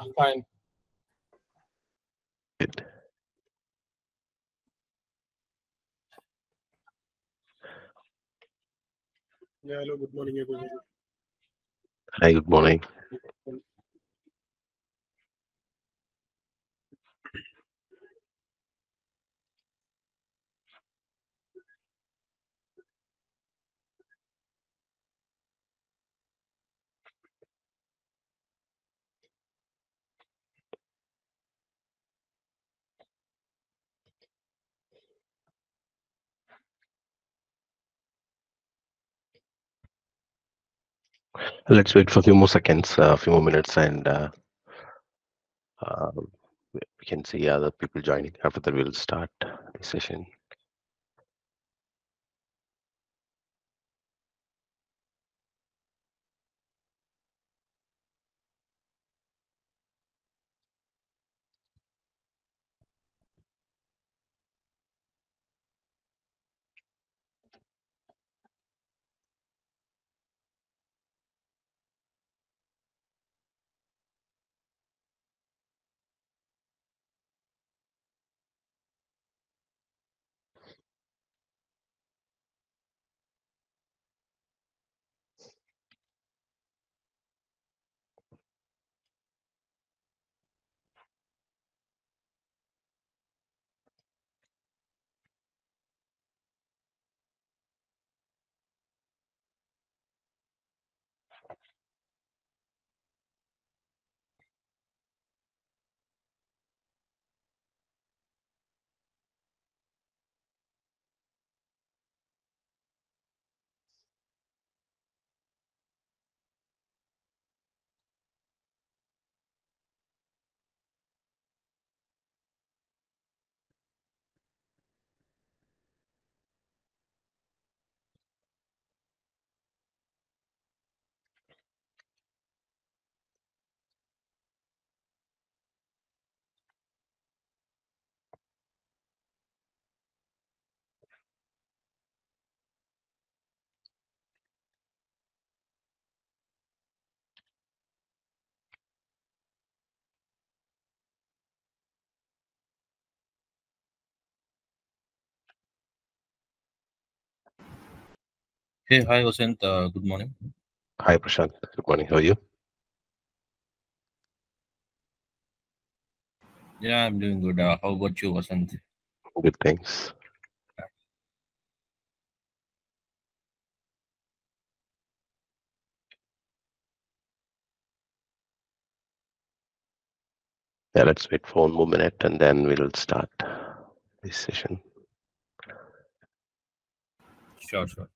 Ah, fine. Good. Yeah, hello, good morning, everybody. Hi, good morning. Let's wait for a few more seconds, a few more minutes, and uh, uh, we can see other people joining. After that, we'll start the session. Hey, hi, Vasant. Uh, good morning. Hi, Prashant. Good morning. How are you? Yeah, I'm doing good. Uh, how about you, Vasant? Good, thanks. Yeah, let's wait for one more minute, and then we'll start this session. Sure, sure.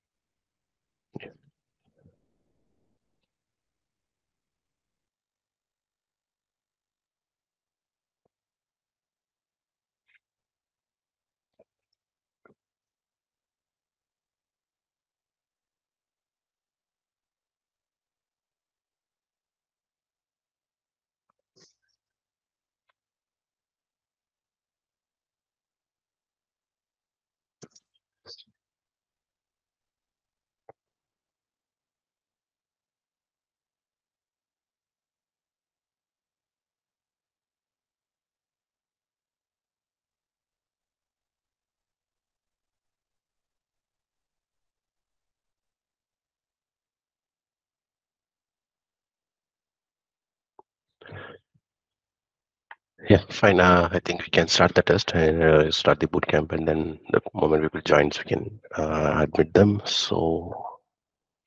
Yeah, fine. Uh, I think we can start the test and uh, start the boot camp, and then the moment people join, we can uh, admit them. So,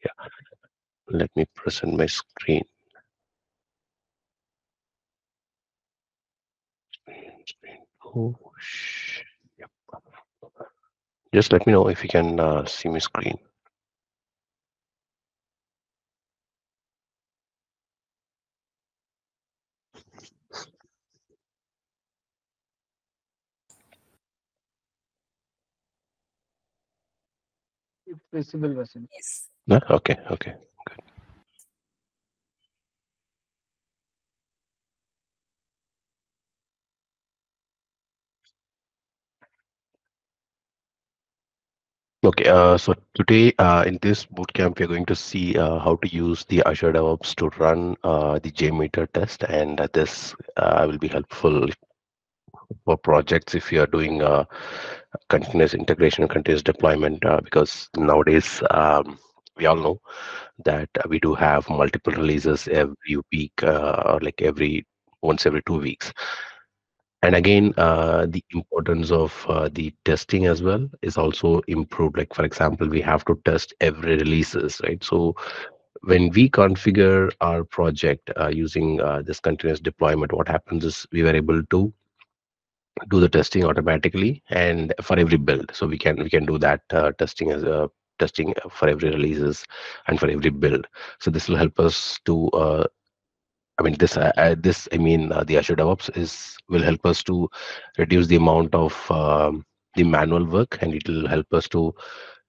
yeah, let me present my screen. Just let me know if you can uh, see my screen. It's visible, Vasant. No? Okay, okay. Okay, uh, so today uh, in this bootcamp, we're going to see uh, how to use the Azure DevOps to run uh, the JMeter test, and uh, this uh, will be helpful for projects if you are doing uh, continuous integration continuous deployment, uh, because nowadays um, we all know that we do have multiple releases every week, uh, or like every once every two weeks. And again uh, the importance of uh, the testing as well is also improved. Like for example we have to test every releases right? So when we configure our project uh, using uh, this continuous deployment what happens is we were able to do the testing automatically and for every build so we can we can do that uh, testing as a testing for every releases and for every build so this will help us to uh, I mean, this, uh, uh, this, I mean, uh, the Azure DevOps is will help us to reduce the amount of um, the manual work, and it will help us to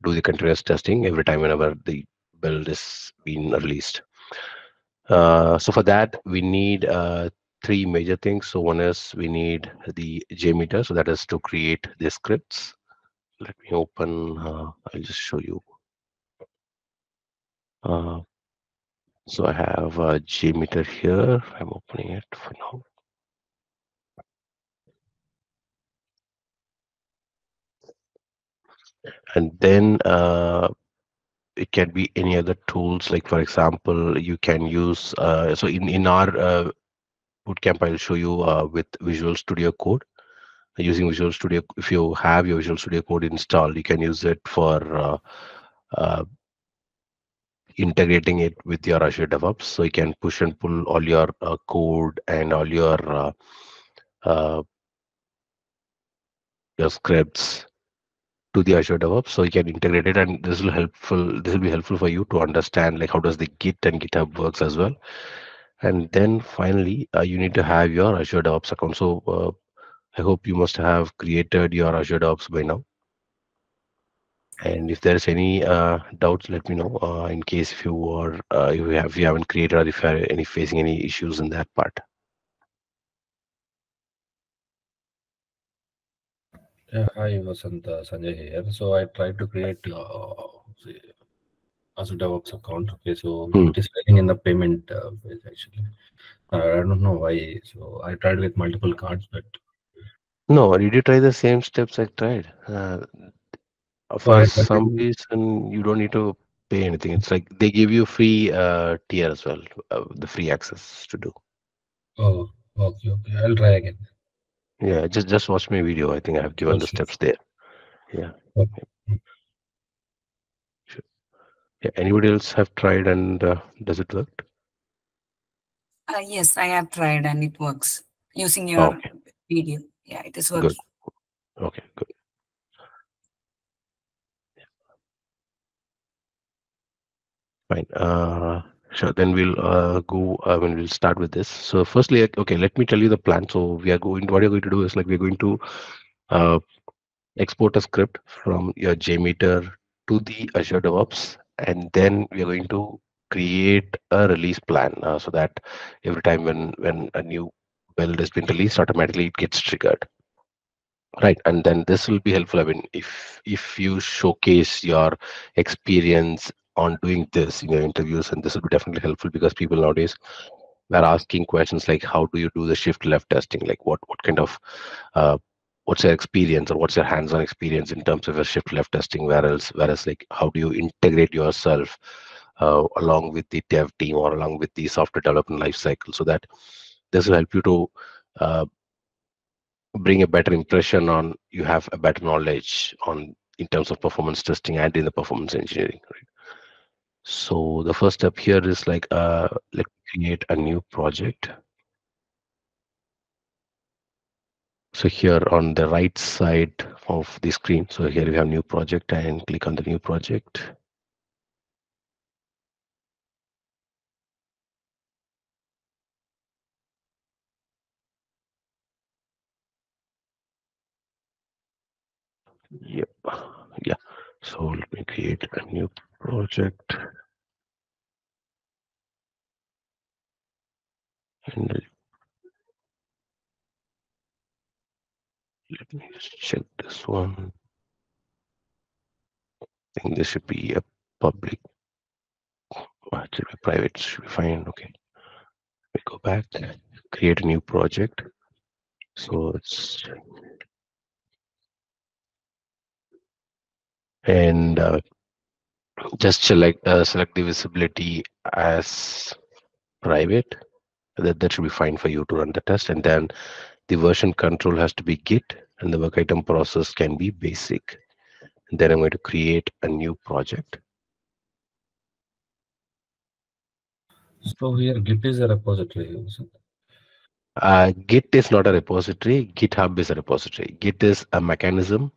do the continuous testing every time whenever the build is being released. Uh, so for that, we need uh, three major things. So one is we need the JMeter, so that is to create the scripts. Let me open. Uh, I'll just show you. Uh, so I have a JMeter here. I'm opening it for now. And then uh, it can be any other tools. Like for example, you can use. Uh, so in in our uh, bootcamp, I'll show you uh, with Visual Studio Code. Using Visual Studio, if you have your Visual Studio Code installed, you can use it for uh, uh, integrating it with your Azure DevOps. So you can push and pull all your uh, code and all your uh, your scripts to the Azure DevOps. So you can integrate it, and this will helpful. This will be helpful for you to understand like how does the Git and GitHub works as well. And then finally, uh, you need to have your Azure DevOps account. So uh, I hope you must have created your Azure DevOps by now. And if there's any uh, doubts, let me know. Uh, in case if you are, uh, you have, if you haven't created, or if you are any facing any issues in that part. Hi, Vasant, uh, Sanjay here. So I tried to create uh, Azure DevOps account. Okay, so Hmm. it is failing in the payment uh, phase actually. Uh, I don't know why. So I tried with multiple cards, but No, did you try the same steps I tried? Uh, for some reason, you don't need to pay anything. It's like they give you free uh, tier as well, uh, the free access to do. oh, okay, okay. I'll try again. Yeah, just just watch my video. I think I have given Oh, the steps there. Yeah. Okay. Yeah. Anybody else have tried and uh, does it work? Uh, yes, I have tried and it works using your Okay. video. Yeah, it is Good. Okay. Good. Fine. Uh, sure. Then we'll uh, go. I mean, we'll start with this. So, firstly, okay, let me tell you the plan. So, we are going. What you're going to do is like we're going to uh, export a script from your JMeter to the Azure DevOps, and then we are going to create a release plan uh, so that every time when when a new build has been released, automatically it gets triggered. Right and then this will be helpful i mean if if you showcase your experience on doing this in your interviews and this will be definitely helpful because people nowadays are asking questions like how do you do the shift left testing? Like what what kind of uh, what's your experience or what's your hands-on experience in terms of a shift left testing? Whereas whereas like how do you integrate yourself uh, along with the dev team or along with the software development life cycle so that this will help you to uh, bring a better impression on you have a better knowledge on in terms of performance testing and in the performance engineering right? So the first step here is like uh let's create a new project so here on the right side of the screen so here we have new project and click on the new project. Yep. Yeah. So let me create a new project. And let me just check this one I think this should be a public. Should be private. Should be fine. Okay. We go back, create a new project. So it's and uh, just select uh, select the visibility as private. That that should be fine for you to run the test, and then the version control has to be Git, and the work item process can be basic. And then I'm going to create a new project. So here Git is a repository. Uh, Git is not a repository. GitHub is a repository. Git is a mechanism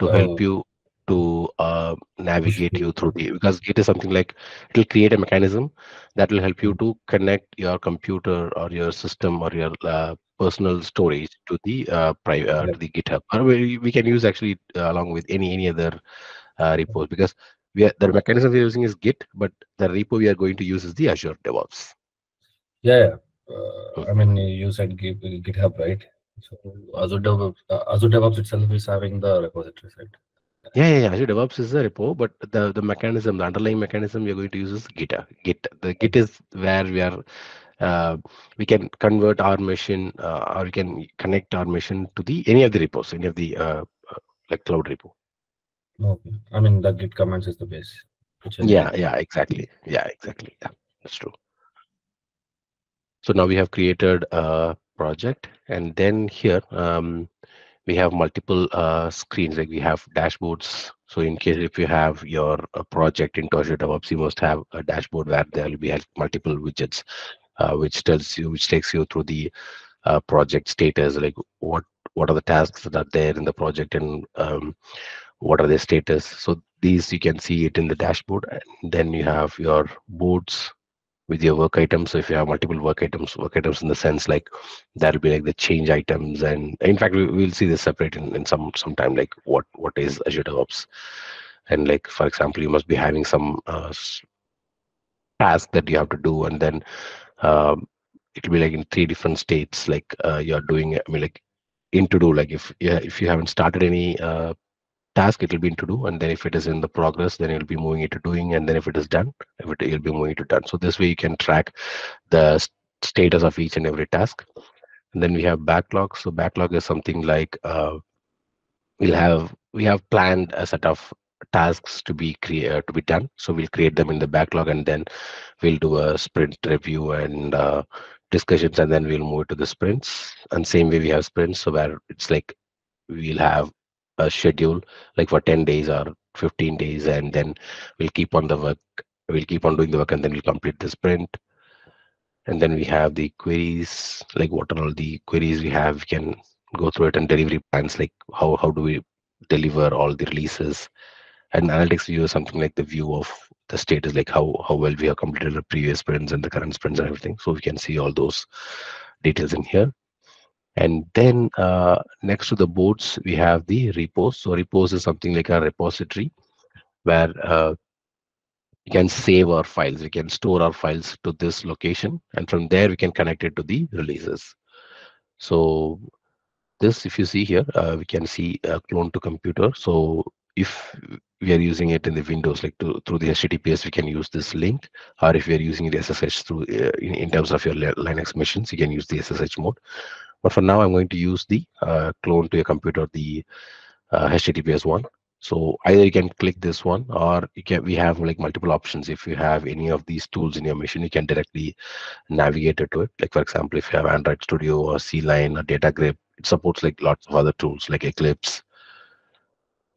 to Oh. help you to uh, navigate you through the because Git is something like it will create a mechanism that will help you to connect your computer or your system or your uh, personal storage to the uh, pri- uh, to the GitHub. Or we, we can use actually uh, along with any any other uh, repos because we are, the mechanism we're using is Git, but the repo we are going to use is the Azure DevOps. Yeah, yeah. Uh, I mean, you said Git, GitHub, right? So Azure DevOps, uh, Azure DevOps itself is having the repository, right? Yeah, yeah, yeah. Azure DevOps is a repo, but the, the mechanism, the underlying mechanism we are going to use is Git. Git. The Git is where we are, uh, we can convert our machine, uh, or we can connect our machine to the any of the repos, any of the uh, uh, like cloud repo. Okay. I mean, the Git commands is the base. which is- Yeah, yeah, exactly. Yeah, exactly. Yeah, that's true. So now we have created a project, and then here um, we have multiple uh, screens. Like we have dashboards. So in case if you have your uh, project in Azure DevOps, you must have a dashboard where there will be multiple widgets, which tells you, which takes you through the uh, project status, like what what are the tasks that are there in the project and um, what are their status. So these you can see it in the dashboard. And then you have your boards with your work items. So if you have multiple work items, work items in the sense like that'll be like the change items. And in fact, we will see this separate in, in some some time, like what what is Azure DevOps. And like for example, you must be having some uh, task that you have to do, and then um, it'll be like in three different states. Like uh, you're doing, I mean, like in to do. Like if yeah, if you haven't started any uh, task, it will be in to do, and then if it is in the progress, then it'll be moving it to doing, and then if it is done, if it will be moving it to done. So this way you can track the s- status of each and every task. And then we have backlog. So backlog is something like uh, we'll have we have planned a set of tasks to be create uh, to be done. So we'll create them in the backlog, and then we'll do a sprint review and uh, discussions, and then we'll move to the sprints. And same way we have sprints, so where it's like we'll have a schedule like for 10 days or 15 days and then we'll keep on the work we'll keep on doing the work and then we'll complete the sprint and then we have the queries like what are all the queries we have we can go through it and delivery plans like how how do we deliver all the releases and analytics view is something like the view of the status like how how well we have completed the previous sprints and the current sprints and everything so we can see all those details in here and then uh, next to the boards, we have the repos. So repos is something like a repository where uh, we can save our files. We can store our files to this location, and from there we can connect it to the releases. So this, if you see here, uh, we can see clone to computer. So if we are using it in the Windows, like to, through the HTTPS, we can use this link. Or if we are using the SSH through uh, in, in terms of your Linux machines, you can use the SSH mode. But for now, I'm going to use the uh, clone to your computer, the uh, HTTPS one. So either you can click this one, or you can. We have like multiple options. If you have any of these tools in your machine, you can directly navigate it to it. Like for example, if you have Android Studio or CLion or DataGrip, it supports like lots of other tools like Eclipse,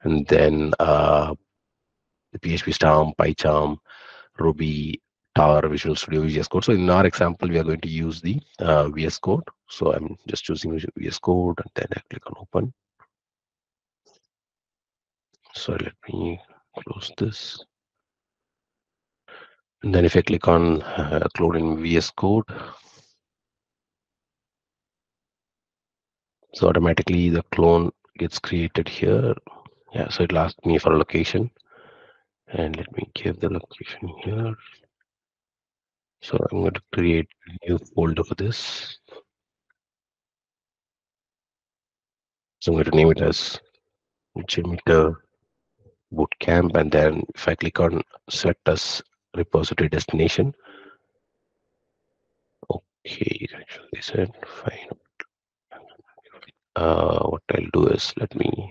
and then uh, the PHP Storm, PyCharm, Ruby, Tower, Visual Studio, VS Code. So in our example, we are going to use the uh, VS Code. So I'm just choosing VS Code and then I click on open. So let me close this. And then if I click on uh, clone in VS Code, so automatically the clone gets created here. Yeah, so it'll ask me for a location. And let me give the location here. So I'm going to create a new folder for this. So I'm going to name it as Jmeter bootcamp and then if I click on select as repository destination. Okay, actually said fine. Uh, what I'll do is let me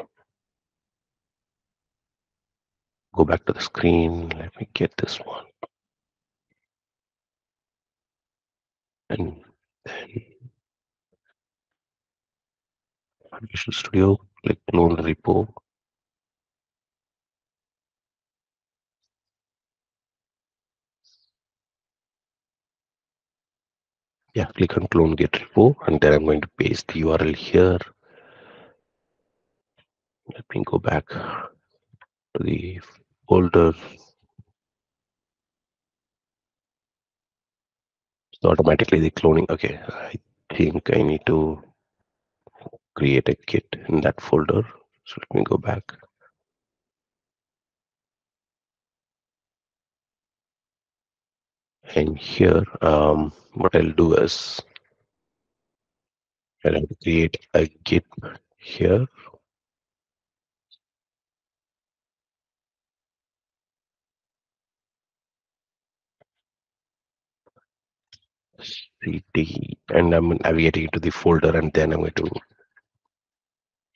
go back to the screen. Let me get this one. And then Visual Studio, click clone repo. Yeah, click on clone git repo and then I'm going to paste the URL here. Let me go back to the folder. So automatically the cloning. Okay, I think I need to create a git in that folder. So let me go back. And here, um, what I'll do is I'll create a git here. Cd and I'm navigating to the folder and then I'm going to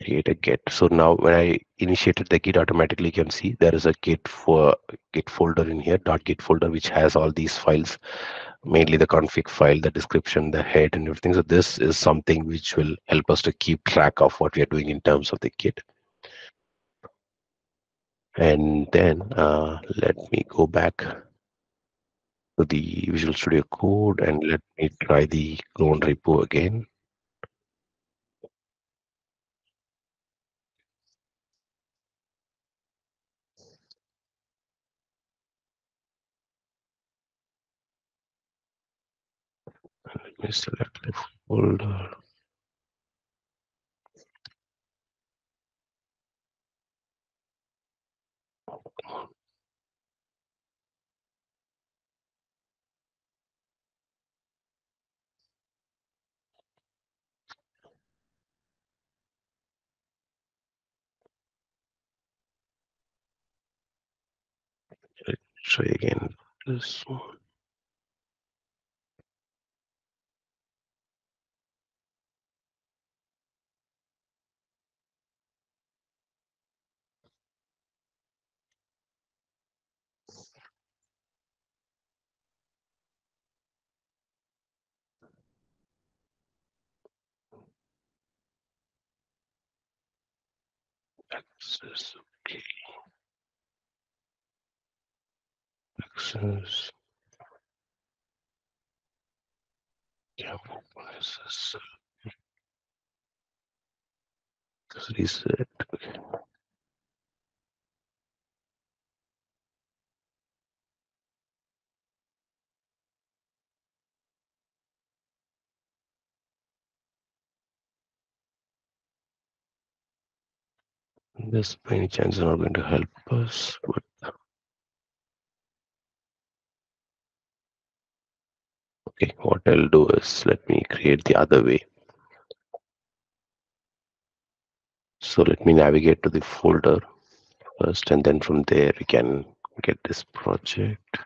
create a git. So now when I initiated the git automatically you can see there is a git for git folder in here dot git folder which has all these files mainly the config file the description the head and everything. So this is something which will help us to keep track of what we are doing in terms of the git. And then uh, let me go back to the Visual Studio Code and let me try the clone repo again. Let me select the folder. Let's try again this one. Okay. Yeah, access. Reset. Okay. This by any chance is not going to help us, but okay, what I'll do is let me create the other way. So let me navigate to the folder first, and then from there we can get this project.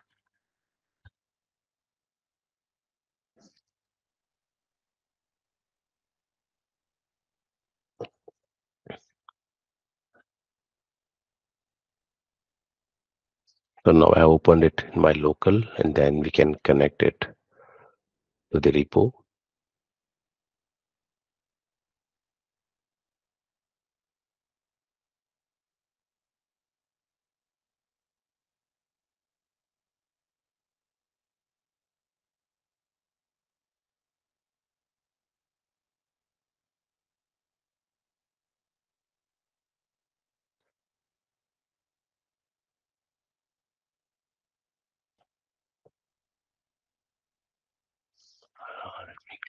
So now I have opened it in my local and then we can connect it to the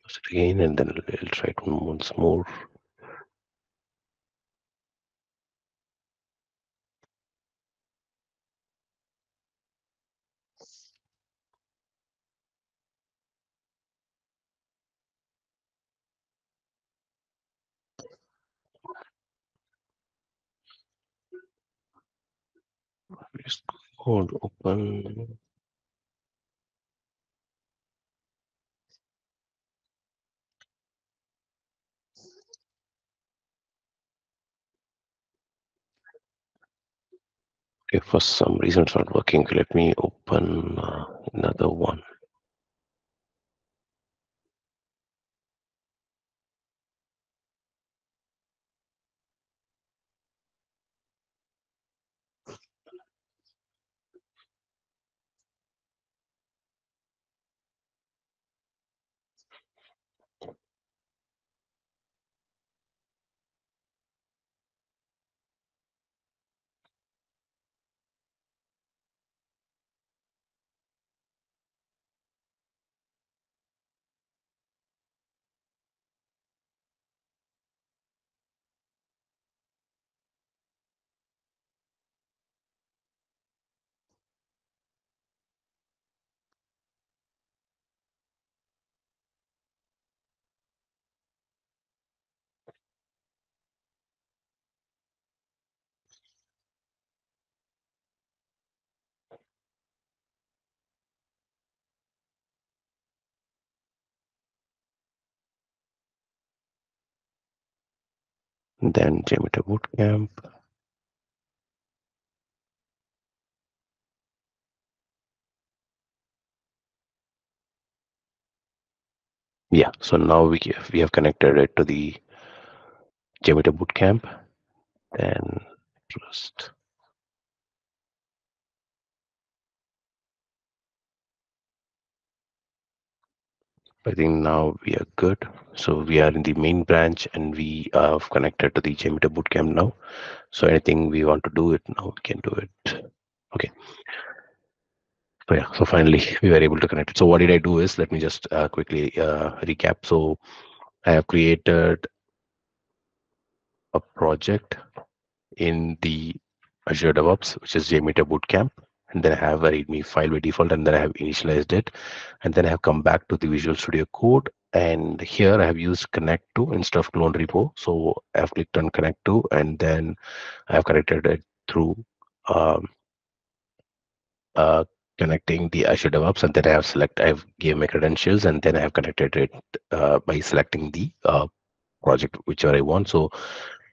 just again and then I'll, try it once more. Let's go and open Okay, for some reason it's not working. Let me open uh, another one. Then Jmeter Bootcamp. Yeah, so now we have, we have connected it to the Jmeter Bootcamp. Then trust. I think now we are good. So we are in the main branch and we have connected to the Jmeter Bootcamp now. So anything we want to do it now, we can do it. Okay. So yeah, so finally we were able to connect it. So what did I do is, let me just uh, quickly uh, recap. So I have created a project in the Azure DevOps, which is JMeter Bootcamp. And then I have a README file by default, and then I have initialized it. And then I have come back to the Visual Studio Code. And here I have used connect to instead of clone repo. So I have clicked on connect to, and then I have connected it through um, uh, connecting the Azure DevOps, and then I have select, I have gave my credentials, and then I have connected it uh, by selecting the uh, project whichever I want. So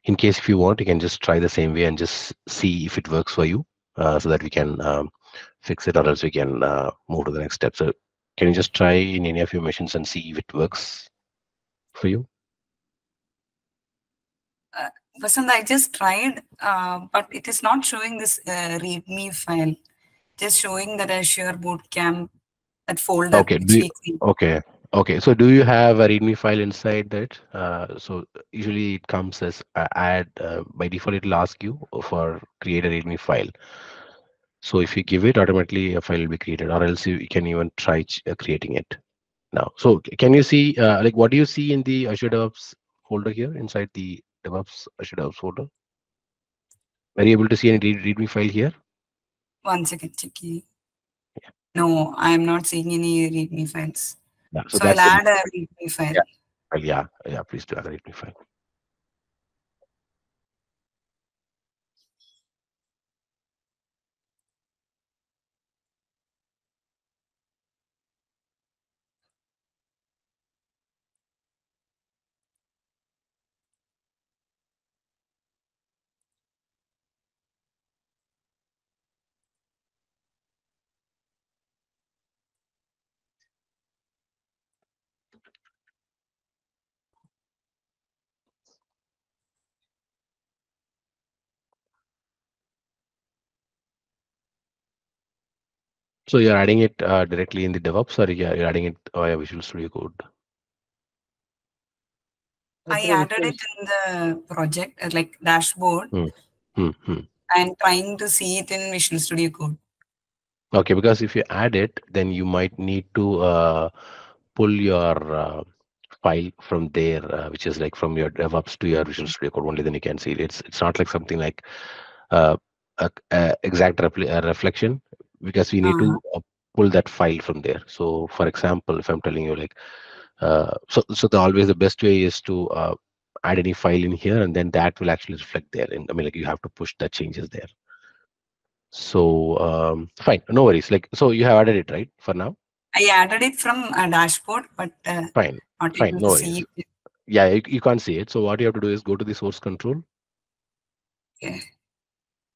in case if you want, you can just try the same way and just see if it works for you, uh, so that we can um, fix it, or else we can uh, move to the next step. So can you just try in any of your machines and see if it works for you? Vasant, I just tried, uh, but it is not showing this uh, README file. Just showing that Azure Bootcamp, that folder. Okay, you- Okay. Okay. So do you have a README file inside that? Uh, so usually it comes as uh, add uh, by default. It'll ask you for create a README file. So if you give it, automatically a file will be created, or else you can even try uh, creating it now. So can you see uh, like what do you see in the Azure DevOps folder here inside the DevOps Azure DevOps folder? Are you able to see any read- README file here? One second, checking. No, I am not seeing any README files. Yeah. So, I'll add a README file. Yeah. Well, yeah, yeah, please do add a README file. So you're adding it uh, directly in the DevOps, or you're you're adding it via Visual Studio Code? I added it in the project, uh, like dashboard, Hmm, hmm. and trying to see it in Visual Studio Code. Okay, because if you add it, then you might need to uh, pull your uh, file from there, uh, which is like from your DevOps to your Visual Studio Code. Only then you can see it. It's it's not like something like uh, a, a exact repli- uh, reflection because we need to uh, pull that file from there. So, for example, if I'm telling you like, uh, so so the always the best way is to uh, add any file in here, and then that will actually reflect there. And I mean, like you have to push the changes there. So um, fine, no worries. Like so, you have added it right for now. I added it from a dashboard, but uh, Fine. Fine, no see it. Yeah, you, you can't see it. So what you have to do is go to the source control. Okay.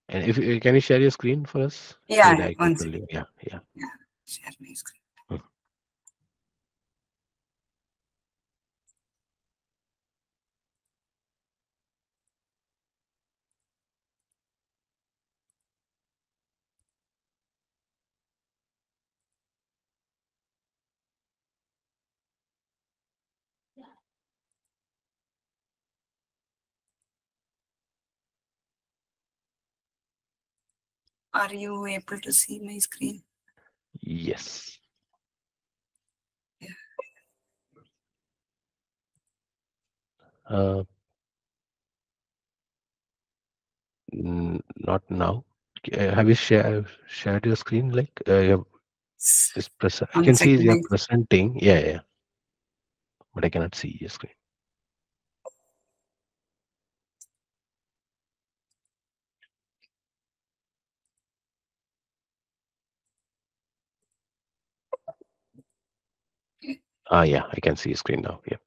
And if you- can you share your screen for us? Yeah, Maybe I can one tell you. Yeah, yeah. Share my screen. Are you able to see my screen? Yes. Uh, mm, not now. Uh, have you shared shared your screen? Like uh, you have S- is present. I can see you're presenting. Yeah, yeah. But I cannot see your screen. Ah, yeah, I can see your screen now. Yeah.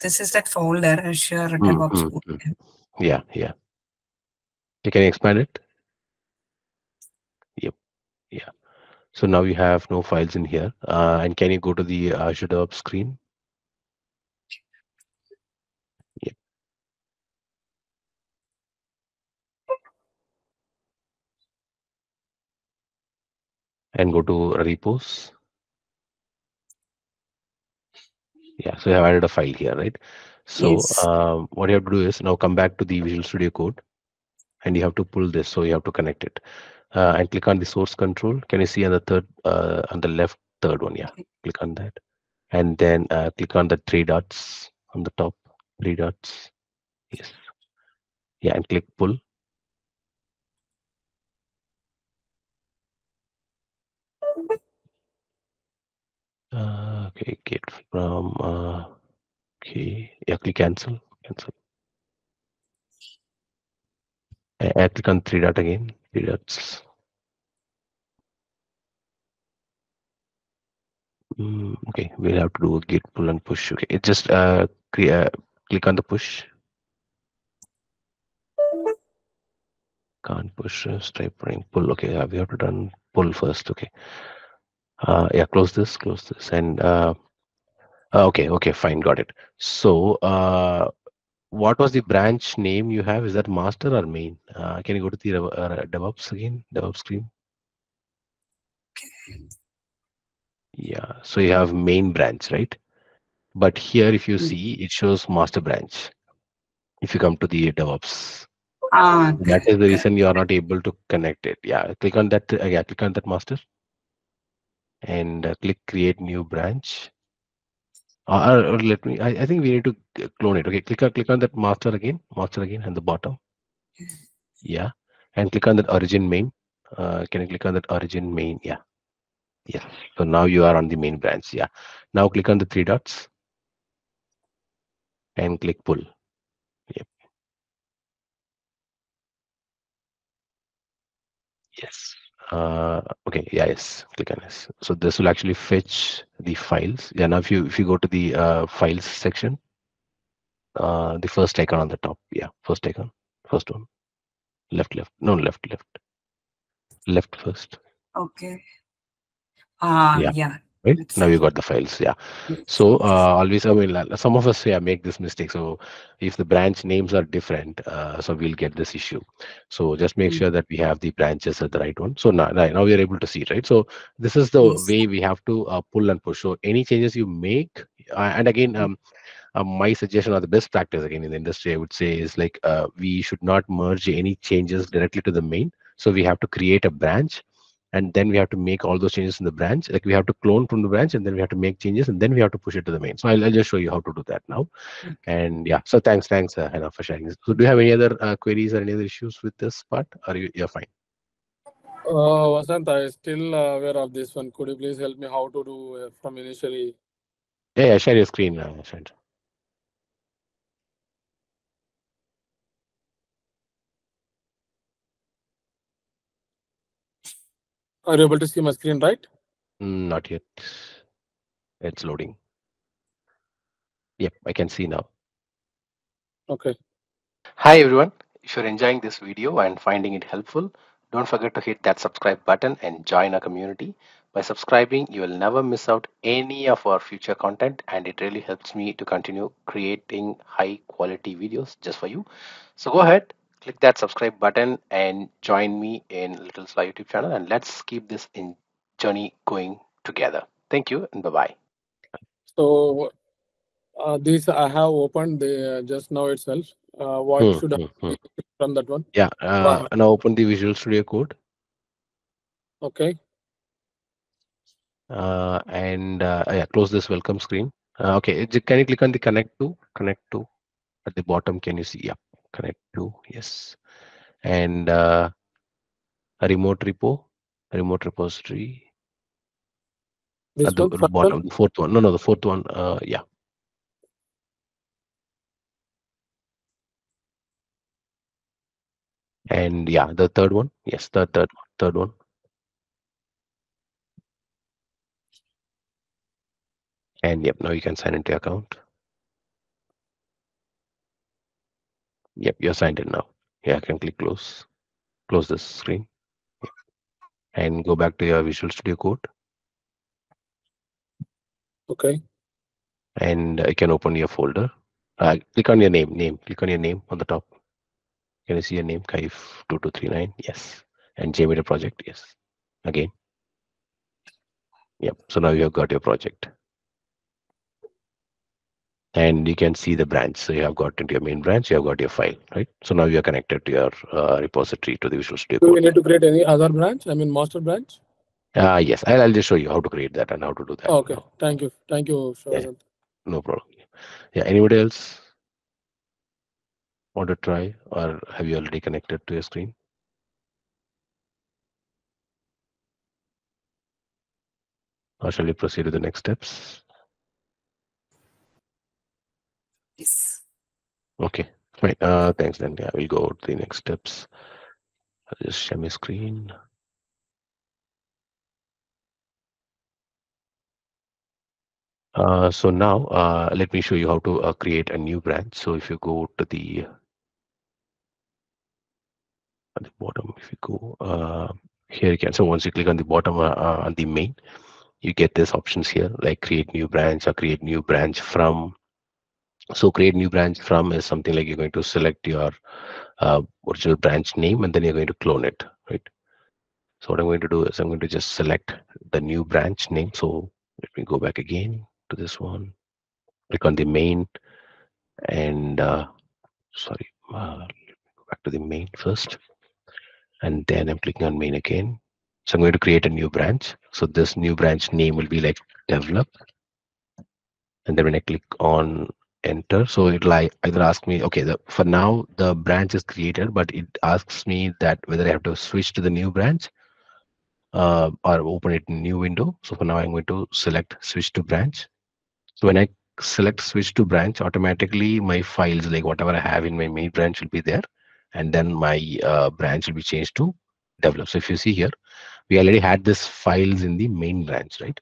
This is that folder, Azure Mm, DevOps mm, Yeah, yeah. Okay, Can you expand it? Yep. Yeah. So now you have no files in here. Uh, and can you go to the Azure DevOps screen? And go to repos. Yeah, so you have added a file here, right? So Yes. um, what you have to do is now come back to the Visual Studio Code and you have to pull this. So you have to connect it uh, and click on the source control. Can you see on the third, uh, on the left third one? Yeah, click on that. And then uh, click on the three dots on the top, three dots. Yes. Yeah, and click pull. Uh, okay, get from, uh, okay, yeah, click cancel, cancel. Uh, click on three dot again, three dots. Mm, okay, we'll have to do a git pull and push. Okay, it just uh, uh click on the push. Can't push. Uh, try running pull. Okay, we have to done pull first. Okay. Uh, yeah, close this, close this, and uh, uh, okay, okay, fine, got it. So, uh, what was the branch name you have? Is that master or main? Uh, can you go to the uh, DevOps again? DevOps screen. Yeah, so you have main branch, right? But here, if you Mm. see, it shows master branch. If you come to the DevOps, Ah, that is the reason you are not able to connect it. Yeah, click on that. Uh, yeah, click on that master, and uh, click create new branch. Uh, or, or let me. I, I think we need to clone it. Okay, click on click on that master again, master again, and the bottom. Yeah, and click on that origin main. Uh, can you click on that origin main? Yeah. Yeah. So now you are on the main branch. Yeah. Now click on the three dots and click pull. Yep. Yes. Uh, okay. Yeah. Yes. Click on this. So this will actually fetch the files. Yeah. Now if you if you go to the uh, files section, uh, the first icon on the top. Yeah. First icon. First one. Left. Left. No. Left. Left. Left first. Okay. Ah, Yeah. yeah. Right. Now you got the files. Yeah. So uh, always, I mean, some of us yeah make this mistake. So if the branch names are different, uh, so we'll get this issue. So just make Mm. sure that we have the branches at the right one. So now, right, now we are able to see, right? So this is the Yes. way we have to uh, pull and push. So any changes you make, uh, and again, Mm. um, uh, my suggestion or the best practice again in the industry, I would say, is like uh, we should not merge any changes directly to the main. So we have to create a branch and then we have to make all those changes in the branch. Like we have to clone from the branch, and then we have to make changes, and then we have to push it to the main. So I'll, I'll just show you how to do that now. Okay. And yeah, so thanks, thanks, uh, Hannah, for sharing this. So do you have any other uh, queries or any other issues with this part? Or you, you're fine? Uh, Vasant, I still uh, aware of this one. Could you please help me how to do uh, from initially? Yeah, yeah. Share your screen, uh, Shant. Are you able to see my screen, right? Mm, Not yet. It's loading. Yep, I can see now. Okay. Hi everyone. If you're enjoying this video and finding it helpful, don't forget to hit that subscribe button and join our community. By subscribing, you will never miss out any of our future content and it really helps me to continue creating high quality videos just for you. So go ahead, click that subscribe button and join me in Littles Law YouTube channel and let's keep this in journey going together. Thank you and bye-bye. So uh, this I have opened the just now itself. Uh, what Hmm, should I hmm, hmm. from that one? Yeah, uh, now open the Visual Studio Code. Okay. uh, and uh, yeah, close this welcome screen. Uh, okay, can you click on the connect to? Connect to at the bottom. Can you see? Yeah, connect to. Yes, and uh, a remote repo, remote repository This at the, one the bottom, the fourth one. No, no, the fourth one. Uh, yeah. And yeah, the third one. Yes, the third third one. And yep, now you can sign into your account. Yep, you're signed in now. Yeah, I can click close. Close this screen. And go back to your Visual Studio Code. Okay. and you can open your folder. Uh, click on your name, name, click on your name on the top. Can you see your name? Kaif2239, yes. And JMeter project, yes. Again. Yep, so now you have got your project. And you can see the branch. So you have got into your main branch, you have got your file, right? So now you are connected to your uh, repository to the Visual Studio Do we need to create any other branch? I mean master branch? Uh, yes, I'll, I'll just show you how to create that and how to do that. okay. now. Thank you. Thank you, Yeah. No problem. Yeah, anybody else want to try or have you already connected to your screen? Or shall we proceed to the next steps? Okay, fine. Uh, thanks then. Yeah, we'll go to the next steps. I'll just share my screen. Uh, so now uh, let me show you how to uh, create a new branch. So if you go to the at the bottom, if you go uh, here, you can. So once you click on the bottom uh, uh, on the main, you get these options here like create new branch or create new branch from. So create new branch from is something like you're going to select your uh, original branch name and then you're going to clone it, right? So what I'm going to do is I'm going to just select the new branch name. So let me go back again to this one. Click on the main and uh, sorry, uh, let me go back to the main first. And then I'm clicking on main again. So I'm going to create a new branch. So this new branch name will be like develop. And then when I click on enter, so it'll like either ask me, okay, the, for now the branch is created, but it asks me that whether I have to switch to the new branch uh, or open it in new window. So for now, I'm going to select switch to branch. So when I select switch to branch, automatically my files, like whatever I have in my main branch will be there. And then my uh, branch will be changed to develop. So if you see here, we already had this files in the main branch, right?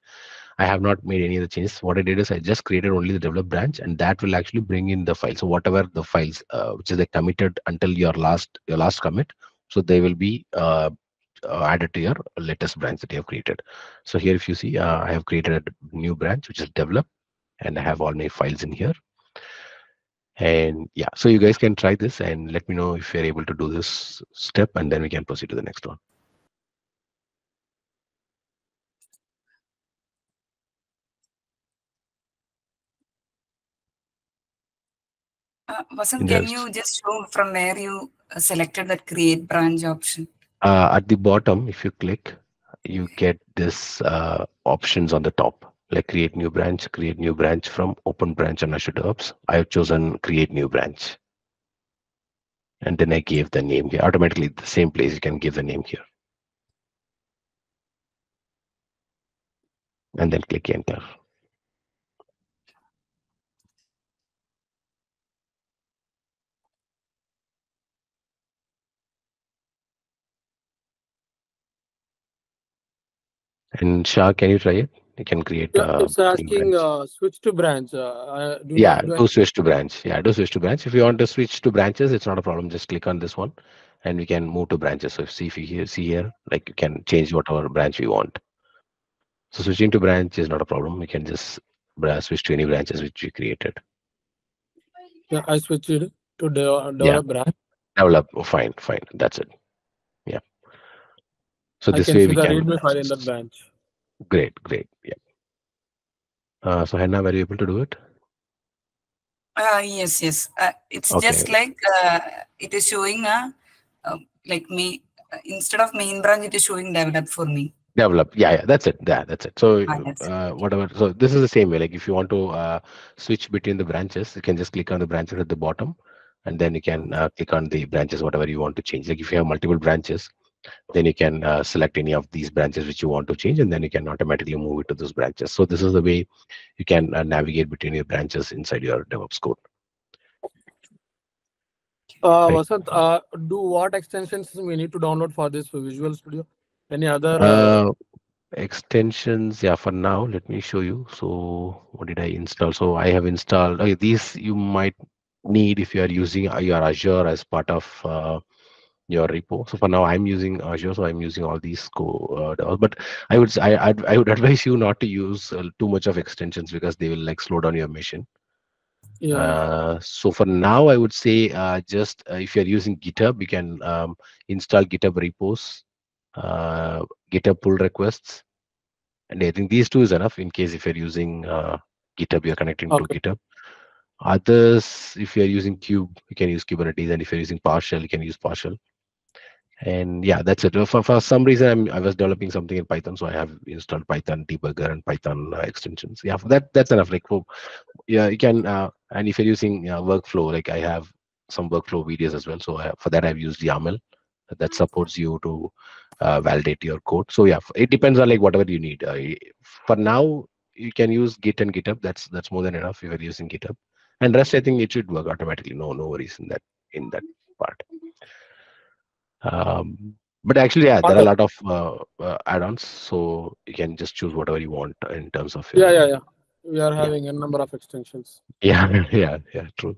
I have not made any other changes. What I did is I just created only the develop branch and that will actually bring in the file. So whatever the files, uh, which is like committed until your last, your last commit. So they will be uh, uh, added to your latest branch that you have created. So here, if you see, uh, I have created a new branch, which is develop and I have all my files in here. And yeah, so you guys can try this and let me know if you're able to do this step and then we can proceed to the next one. Uh, Vasant, can you just show from where you uh, selected that create branch option? Uh, at the bottom, if you click, you get this uh, options on the top, like create new branch, create new branch from open branch on Azure DevOps. I have chosen create new branch. And then I gave the name here. Automatically, the same place you can give the name here. And then click enter. And Shah, can you try it? You can create. Yeah, uh, it's asking uh, switch to branch. Uh, uh, do yeah, do switch to branch. Yeah, do switch to branch. If you want to switch to branches, it's not a problem. Just click on this one, and we can move to branches. So if see if you here see here, like you can change whatever branch we want. So switching to branch is not a problem. We can just switch to any branches which we created. yeah, I switched it to de- develop branch. Develop. Oh, fine, fine. That's it. Yeah. So I this can way see we the can. readme file in that branch. Great, great. Yeah. Uh, so Henna, were you able to do it? Uh, yes, yes. Uh, it's Okay. just like uh, it is showing a uh, like me uh, instead of main branch, it is showing develop for me. develop yeah yeah that's it yeah that's it so Ah, that's it. uh, whatever so this is the same way like if you want to uh, switch between the branches you can just click on the branches at the bottom and then you can uh, click on the branches whatever you want to change like if you have multiple branches then you can uh, select any of these branches which you want to change and then you can automatically move it to those branches so this is the way you can uh, navigate between your branches inside your devops code Uh, Right. Vasant, uh, do what extensions we need to download for this for Visual Studio? Any other? Uh, uh, extensions yeah for now let me show you so what did i install so i have installed okay, these you might need if you are using uh, your azure as part of uh, your repo so for now i'm using azure so i'm using all these co uh, but i would I, I'd- I would advise you not to use uh, too much of extensions because they will like slow down your machine yeah. uh, so for now, I would say uh, just uh, if you're using GitHub, you can um, install GitHub repos, uh, GitHub pull requests, and I think these two is enough in case if you're using uh, GitHub, you're connecting Okay. to GitHub. Others, if you're using Cube, you can use Kubernetes, and if you're using PowerShell you can use PowerShell. And yeah, that's it. For, for some reason, I'm, I was developing something in Python, so I have installed Python debugger and Python uh, extensions. Yeah, that that's enough. Like for yeah you can uh, and if you're using uh, workflow like i have some workflow videos as well. So I, for that i've used yaml that supports you to uh, validate your code. So yeah it depends on like whatever you need. Uh, for now you can use git and github. That's that's more than enough if you're using github. And rest i think it should work automatically. No no worries in that in that part um but actually yeah there are a lot of uh, uh, add-ons so you can just choose whatever you want in terms of your- yeah, yeah, yeah. We are having a number of extensions. yeah yeah yeah true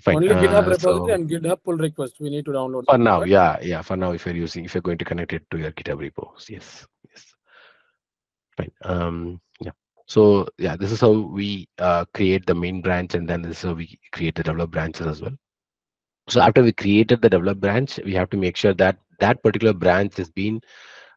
Fine. Only GitHub uh, repository so and GitHub pull request we need to download. for now, right? yeah, yeah. For now, if you're using, if you're going to connect it to your GitHub repos, yes, yes. Fine. Um, yeah. So yeah, this is how we uh, create the main branch, and then this is how we create the develop branches as well. So after we created the develop branch, we have to make sure that that particular branch is being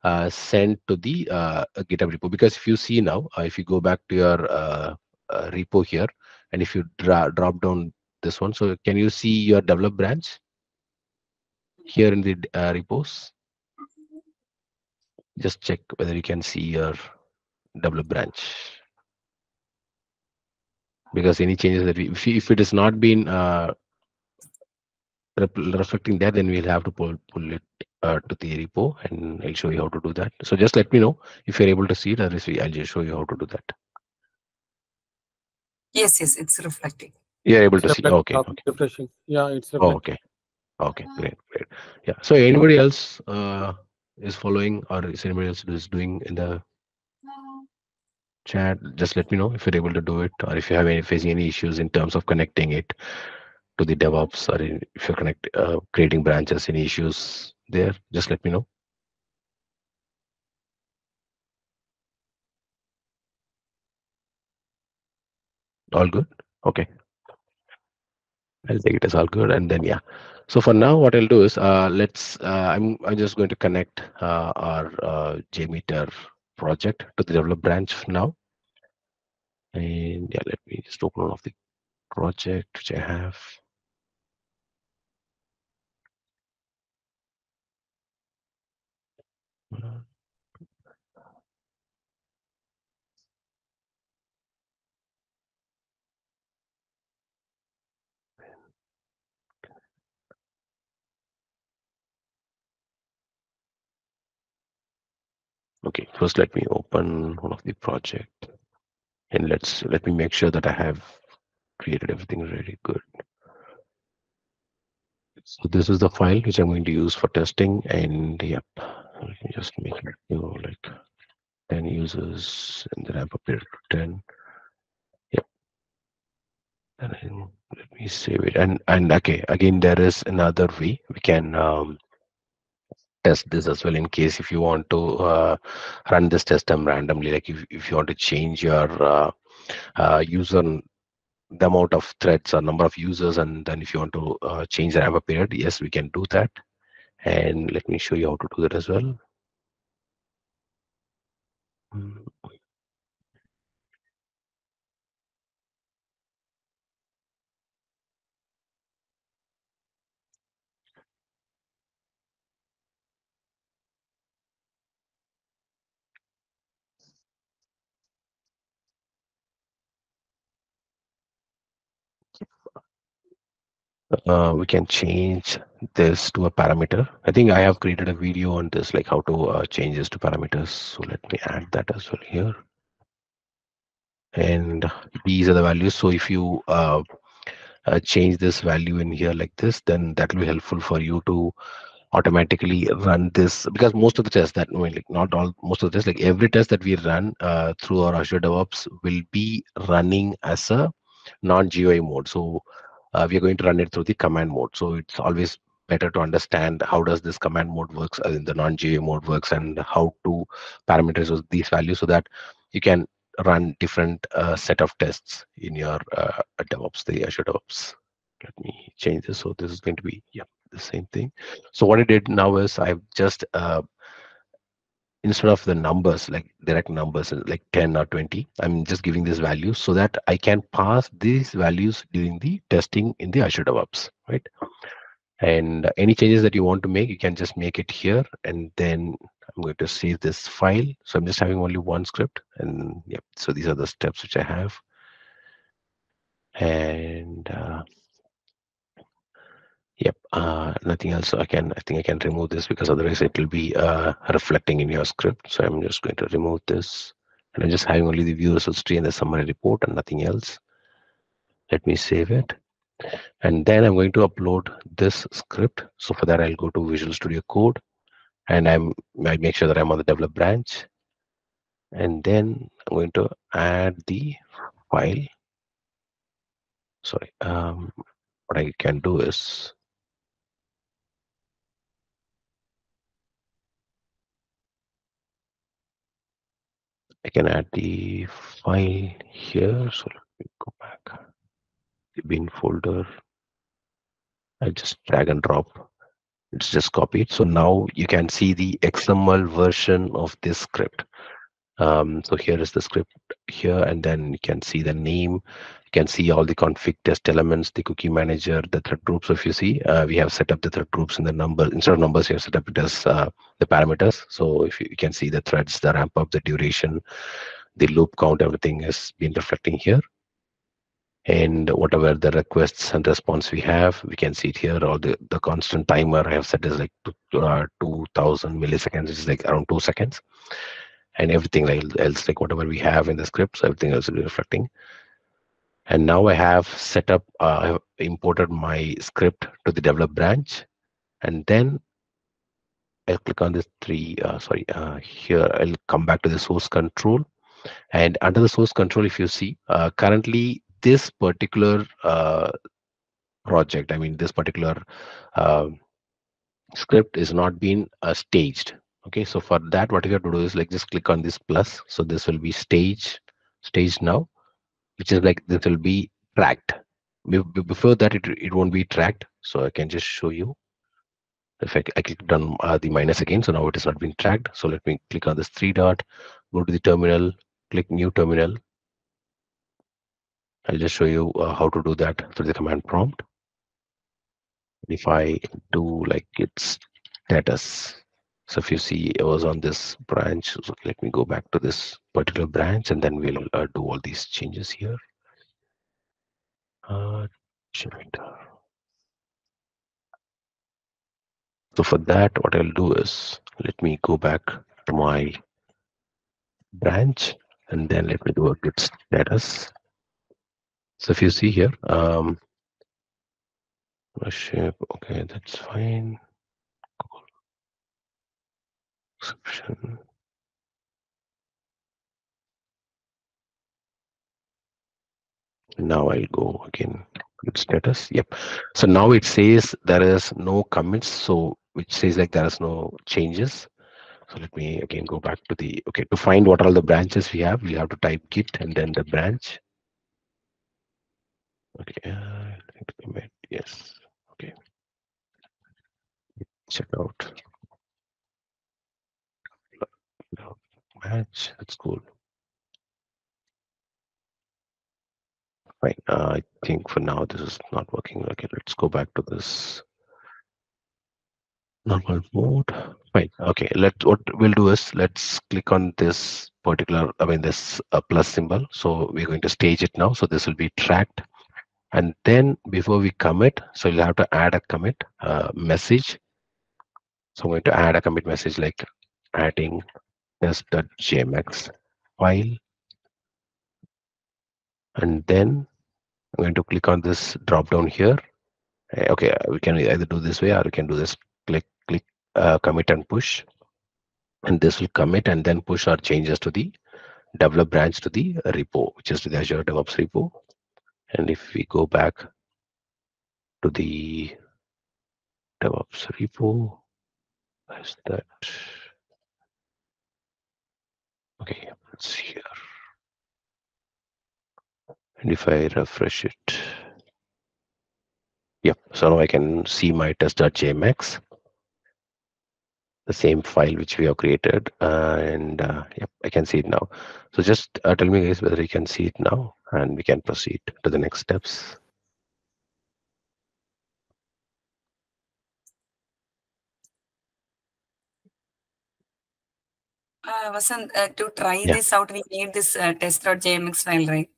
uh, sent to the uh, GitHub repo. Because if you see now, uh, if you go back to your uh, uh, repo here, and if you dra- drop down this one, so can you see your develop branch here in the uh, repos? Just check whether you can see your develop branch. Because any changes that we, if, if it is not been reflecting there, then we'll have to pull pull it uh, to the repo, and I'll show you how to do that. So just let me know if you're able to see it, or else we- I'll just show you how to do that. Yes, yes, it's reflecting. You're able It's to see. reflect- Okay, okay. Refreshing. Yeah, it's Oh, okay. Okay, great, great. Yeah. So anybody else uh, is following or is anybody else is doing in the chat? Just let me know if you're able to do it or if you have any facing any issues in terms of connecting it to the DevOps or in- if you're connect uh, creating branches, any issues there, just let me know. All good? Okay. I'll take it as all good and then yeah. So for now, what I'll do is uh, let's uh, I'm I'm just going to connect uh, our uh, JMeter project to the develop branch now. And yeah, let me just open one of the project which I have. Okay, first let me open one of the project and let's let me make sure that I have created everything really good. So this is the file which I'm going to use for testing and yep, let me just make it you know like 10 users and the ramp up period to 10. Yep. And then let me save it. And and okay, again, there is another way we can um, test this as well in case if you want to uh, run this test randomly, like if, if you want to change your uh, uh, user the amount of threads or number of users and then if you want to uh, change the ramp period yes we can do that and let me show you how to do that as well hmm. Uh, we can change this to a parameter. I think I have created a video on this, like how to uh, change this to parameters. So let me add that as well here. And these are the values. So if you uh, uh, change this value in here like this, then that will be helpful for you to automatically run this because most of the tests that well, like not all most of the tests like every test that we run uh, through our Azure DevOps will be running as a non-GUI mode. So uh, we are going to run it through the command mode. So it's always better to understand how does this command mode works in the non-GUI mode works and how to parameterize these values so that you can run different uh, set of tests in your uh, DevOps, the Azure DevOps. Let me change this. So this is going to be, yeah, the same thing. So what I did now is I've just, uh, instead of the numbers, like direct numbers, like 10 or 20, I'm just giving this value so that I can pass these values during the testing in the Azure DevOps, right? And any changes that you want to make, you can just make it here. And then I'm going to save this file. So I'm just having only one script. And yep, so these are the steps which I have. And uh, Yep, uh, nothing else. I can, I think I can remove this because otherwise it will be uh, reflecting in your script. So I'm just going to remove this and I'm just having only the view results tree and the summary report and nothing else. Let me save it. And then I'm going to upload this script. So for that, I'll go to Visual Studio Code and I'm, I make sure that I'm on the develop branch. And then I'm going to add the file. Sorry, um, what I can do is I can add the file here. So let me go back. The bin folder. I just drag and drop. It's just copied. So now you can see the XML version of this script. Um, so here is the script here, and then you can see the name. You can see all the config test elements, the cookie manager, the thread groups. So if you see, uh, we have set up the thread groups in the number instead of numbers, you have set up it as uh, the parameters. So if you, you can see the threads, the ramp up, the duration, the loop count, everything has been reflecting here. And whatever the requests and response we have, we can see it here. All the, the constant timer I have set is like uh, 2000 milliseconds, which is like around two seconds and everything else like whatever we have in the scripts everything else will be reflecting. And now i have set up uh, i have imported my script to the develop branch and then i'll click on this three uh, sorry uh, here i'll come back to the source control. And under the source control if you see uh, currently this particular uh, project i mean this particular um, script is not being uh, staged okay so for that what you have to do is like just click on this plus. So this will be stage stage now which is like this will be tracked. Before that it, it won't be tracked. So i can just show you. If i, I clicked on uh, the minus again so now it is not being tracked. So let me click on this three dot go to the terminal click new terminal. I'll just show you uh, how to do that through the command prompt. If i do like its status so if you see I was on this branch, so let me go back to this particular branch and then we'll uh, do all these changes here. Uh, so for that, what I'll do is let me go back to my branch and then let me do a git status. So if you see here, um, okay, that's fine description now i'll go again. Git status. Yep. So now it says there is no commits so which says like there is no changes. So let me again go back to the okay to find what all the branches we have we have to type git and then the branch. Okay uh, commit yes. Okay. Check out. Match. That's cool. Fine. Uh, I think for now this is not working. Okay, let's go back to this normal mode. Fine. Okay. Let's what we'll do is let's click on this particular. I mean this uh, plus symbol. So we're going to stage it now. So this will be tracked. And then before we commit, so you'll have to add a commit uh, message. So I'm going to add a commit message like adding test.jmx file and then I'm going to click on this drop down here. Uh, Okay, uh, we can either do this way or we can do this click, click, uh, commit and push. And this will commit and then push our changes to the develop branch to the repo, which is to the Azure DevOps repo. And if we go back to the DevOps repo, where's that? Okay, it's here. And if I refresh it, yep, so now I can see my test.jmx, the same file which we have created, uh, and uh, yep, I can see it now. So just uh, tell me guys whether you can see it now, and we can proceed to the next steps. Uh, Vasant, uh, to try Yeah. this out, we need this uh, test.jmx file, right?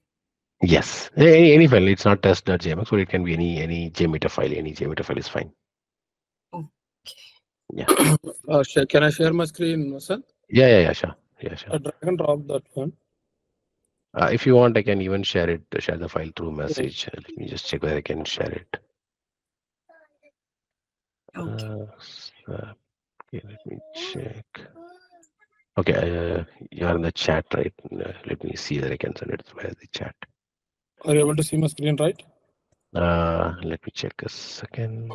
Yes, any, any file. It's not test.jmx, but it can be any any JMeter file. Any JMeter file is fine. Uh, sh- can I share my screen, Vasant? Yeah, yeah, yeah, sure. Yeah, sure. I drag and drop that one. Uh, if you want, I can even share it, share the file through message. Uh, Let me just check whether I can share it. Okay. Uh, s- uh, okay, let me check. Okay, uh, you're in the chat, right? Uh, let me see that I can send it via the chat. Are you able to see my screen, right? Uh, let me check a second.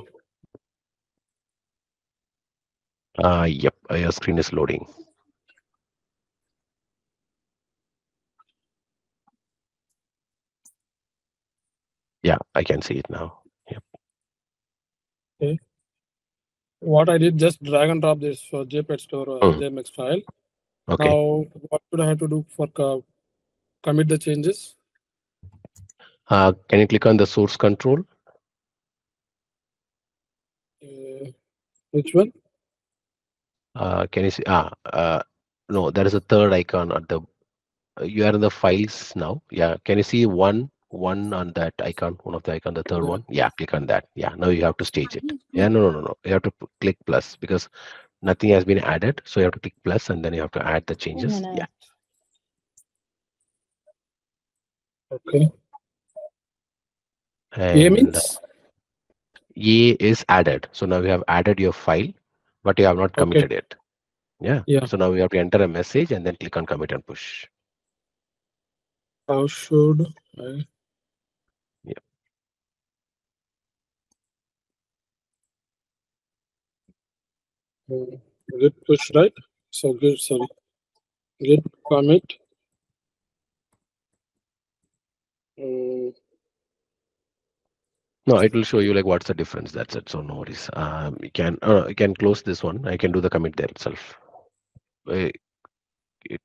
Uh, yep, uh, your screen is loading. Yeah, I can see it now. Yep. Okay. What I did, just drag and drop this uh, JPEG store uh, Mm. JMX file. Okay. Now, what should I have to do for co- commit the changes? Uh, can you click on the source control? Uh, which one? Uh, can you see? Ah, uh, no, there is a third icon at the. uh, You are in the files now. Yeah. Can you see one one on that icon? One of the icon, the third one. Yeah. Click on that. Yeah. Now you have to stage it. Yeah. No, no, no, no. You have to click plus because nothing has been added. So you have to click plus and then you have to add the changes. Yeah. Okay. A And uh, means? A is added. So now you have added your file, but you have not Okay. committed it. Yeah. Yeah. So now we have to enter a message and then click on commit and push. How should I? Git push, right? So good sorry. Git commit. Mm, No, it will show you like what's the difference. That's it. So no worries. Um, you can uh, you can close this one. I can do the commit there itself. Uh,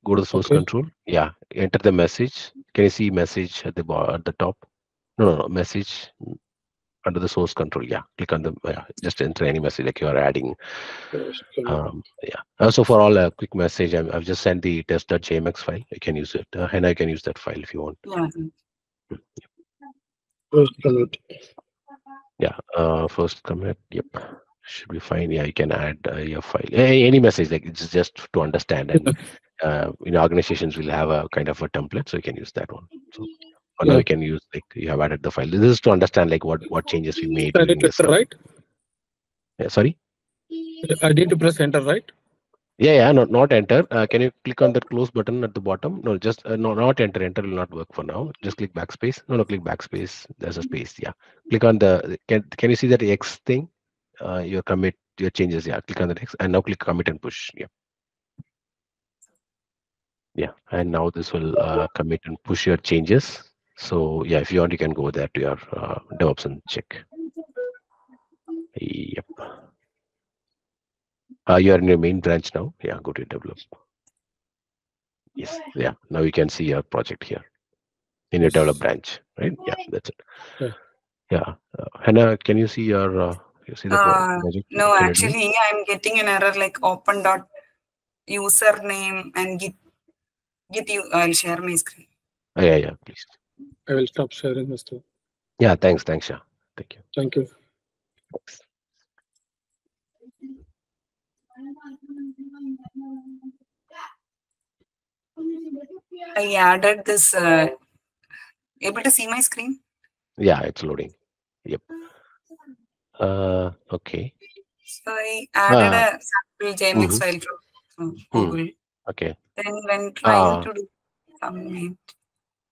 go to the source Okay. control. Yeah, enter the message. Can you see message at the bar at the top? No, no, no. Message under the source control. Yeah, click on the. Yeah, just enter any message like you are adding. Um, yeah. Also for all a quick message, I'm, I've just sent the test.jmx file. You can use it, uh, and I can use that file if you want. Yeah. First commit. Yeah, uh, first commit. Yep, should be fine. Yeah, you can add uh, your file. A- Any message like it's just to understand. And uh, in organizations, will have a kind of a template, so you can use that one. So, or now Yeah. you can use like you have added the file. This is to understand like what what changes we made. I need to this. enter, right? Yeah, sorry. I need to press enter, right? Yeah, yeah, not not enter. Uh, can you click on that close button at the bottom? No, just uh, no, not enter. Enter will not work for now. Just click backspace. No, no, click backspace. There's a space. Yeah, click on the. Can Can you see that X thing? Uh, your commit, your changes. Yeah, click on the X, and now click commit and push. Yeah. Yeah, and now this will uh, commit and push your changes. So yeah, if you want, you can go there to your uh, DevOps and check. Yep. Uh, you are in your main branch now. Yeah, go to develop. Yes, yeah. Now you can see your project here in your develop branch, right? Yeah, that's it. Yeah. Yeah, uh, Hannah, can you see your uh, you see the Uh, project? No, Can you actually, I'm getting an error like open dot username and git. Git you. I'll share my screen. Oh, yeah, yeah, please. I will stop sharing Mr. Yeah, thanks, thanks, Shah. Thank you. Thank you. Thanks. I added this. Uh, able to see my screen? Yeah, it's loading. Yep. Uh, okay, So I added Ah. a sample JMX Mhm. file from from Hmm. Google. okay, Then when trying Ah. to do submit,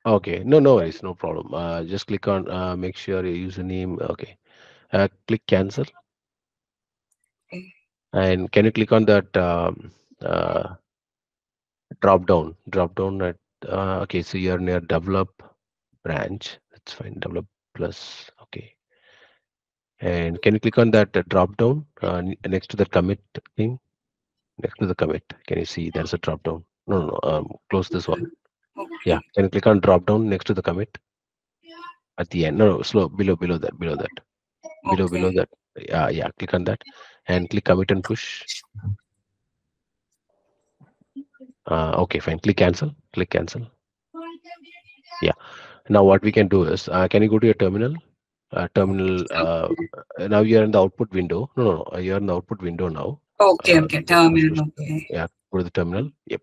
okay. No, no worries, no problem. Uh, just click on. Uh, make sure your username. Okay. Uh, click cancel. Okay. And can you click on that um, uh, drop down? Drop down at. Uh, okay, so you're near develop branch. That's fine. Develop plus. Okay. And can you click on that uh, drop down uh, next to the commit thing? Next to the commit, can you see there's a drop down? No, no, no. Um, close this one. Okay. Yeah. Can you click on drop down next to the commit? At the end. No, no, slow below, below that, below that, below, below that. Yeah, yeah. Click on that and click commit and push. Uh, okay, fine. Click cancel. Click cancel. Yeah. Now what we can do is, uh, can you go to your terminal? Uh, terminal. Uh, now you're in the output window. No, no, no. You're in the output window now. Okay, Uh, okay, terminal, okay. Yeah, go to the terminal. Yep.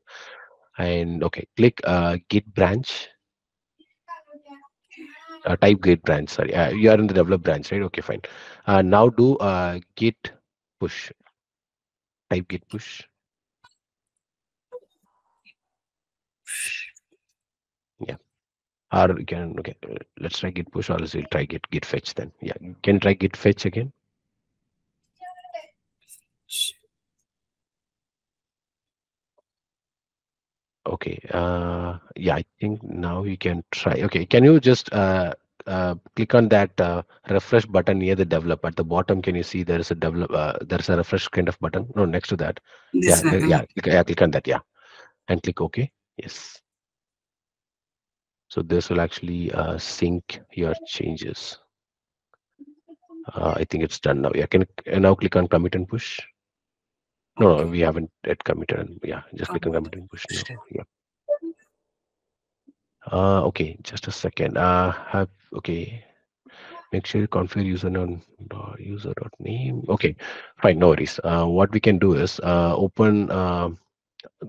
And okay, click uh, git branch. Uh, type git branch. Sorry, uh, you are in the develop branch, right? Okay, fine. Uh, now do uh, git push. Type git push. Yeah. Or you can okay. Let's try git push, or else we'll try git git fetch then. Yeah, you can try git fetch again. Okay. Uh, yeah, I think now you can try. Okay, can you just uh, uh, click on that uh, refresh button near the develop at the bottom? Can you see there is a develop? Uh, there is a refresh kind of button. No, next to that. This yeah, yeah, click, yeah, click on that. Yeah, and click OK. Yes. So this will actually uh, sync your changes. Uh, I think it's done now. Yeah, can you now click on commit and push? No, no, we haven't yet committed. and- Yeah, just click on Commit. and push now. Yeah. Uh, okay, just a second. Uh, have okay. Make sure you configure dot user dot name. Okay, fine, no worries. Uh, what we can do is uh, open. Uh,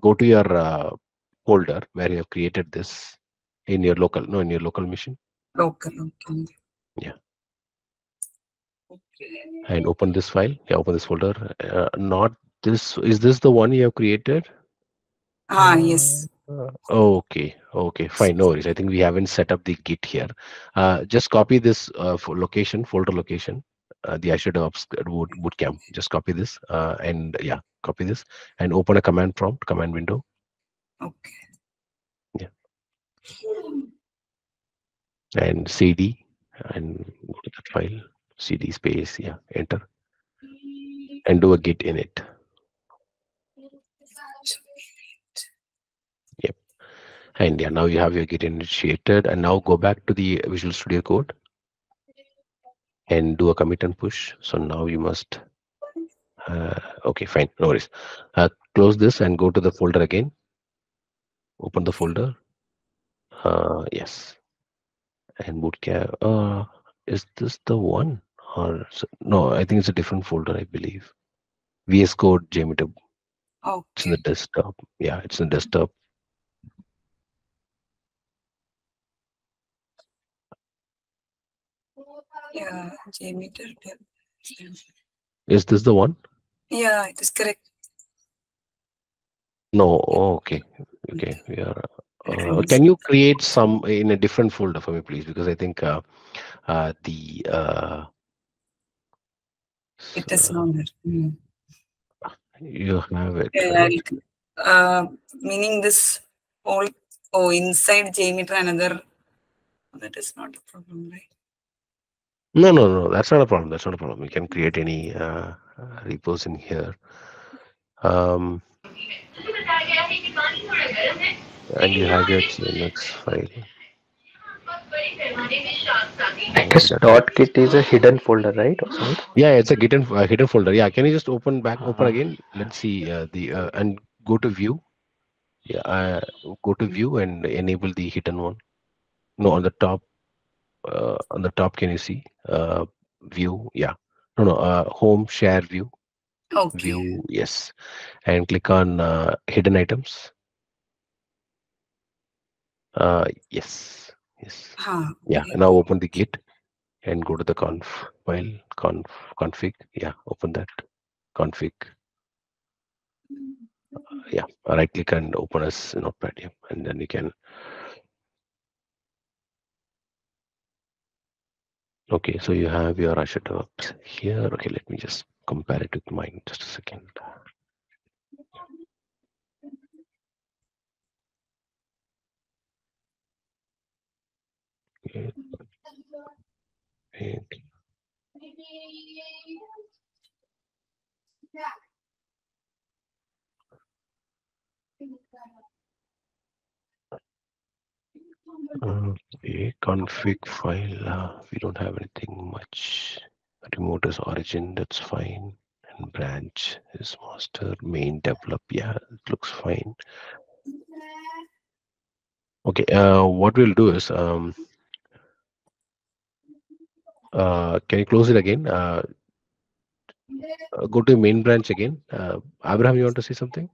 go to your uh, folder where you have created this in your local. No, in your local machine, Local, okay. Yeah. Okay. and open this file. Yeah, open this folder. Uh, not this. Is this the one you have created? Ah, yes. Uh, okay, okay, fine, no worries. I think we haven't set up the Git here. Uh, just copy this uh, for location, folder location, uh, the Azure DevOps boot, bootcamp. Just copy this uh, and yeah, copy this and open a command prompt, command window. Okay. Yeah. And cd and go to that file cd space yeah enter and do a git init and yeah now you have your git initiated and now go back to the visual studio code and do a commit and push. So now you must uh, okay fine. No worries. Uh, close this and go to the folder again. Open the folder. Uh, yes. And bootcamp uh is this the one or no i think it's a different folder i believe. Vs code jmeter Oh. it's in the desktop. Yeah it's in desktop Yeah, JMeter. is this the one Yeah, it is correct. No, oh, okay, okay. We are. Uh, can you create some in a different folder for me, please? Because I think uh, uh, the uh, It is not there. Hmm. you have it. Yeah, right? Uh, meaning this whole, oh, inside JMeter another, that is not a problem, right? No, no, no. That's not a problem. That's not a problem. You can create any uh, uh, repos in here. Um, and you have your Linux file. I guess dot git is a hidden folder, right? Or something? Yeah, it's a hidden uh, hidden folder. Yeah, can you just open back, open again? Let's see uh, the uh, and go to view. Yeah, uh, go to view and enable the hidden one. No, on the top. Uh, on the top, can you see uh, view? Yeah. No, no. Uh, home share view. Okay. View. Yes, and click on uh, hidden items. Uh, yes. Yes. Huh, Yeah. okay. Now open the git and go to the conf file conf config. Yeah. Open that config. yeah right click and open as notepad yeah and then you can okay so you have your DevOps here. Okay let me just compare it with mine. Just a second. Okay. Okay, config file. Uh, we don't have anything much. Remote is origin. That's fine. And branch is master. Main develop. Yeah, it looks fine. Okay. Uh, what we'll do is um. Uh, can you close it again? Uh, uh, go to main branch again. Uh, Abraham, you want to say something?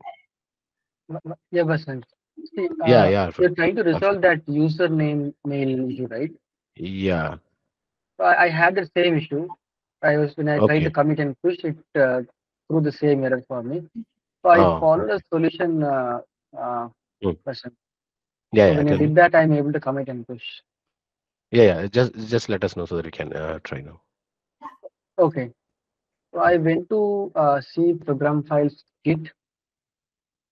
Yeah, Vasant. See, Yeah, uh, yeah, You're trying to resolve that username mail issue, right? yeah. So I, I had the same issue. I was when I tried to commit and push it uh, through the same error for me. So I Oh, followed a solution uh, uh, Hmm. version. Yeah, So yeah. when I did that, I'm able to commit and push. Yeah, yeah. Just just let us know so that we can uh, try now. Okay. So I went to uh, C program files git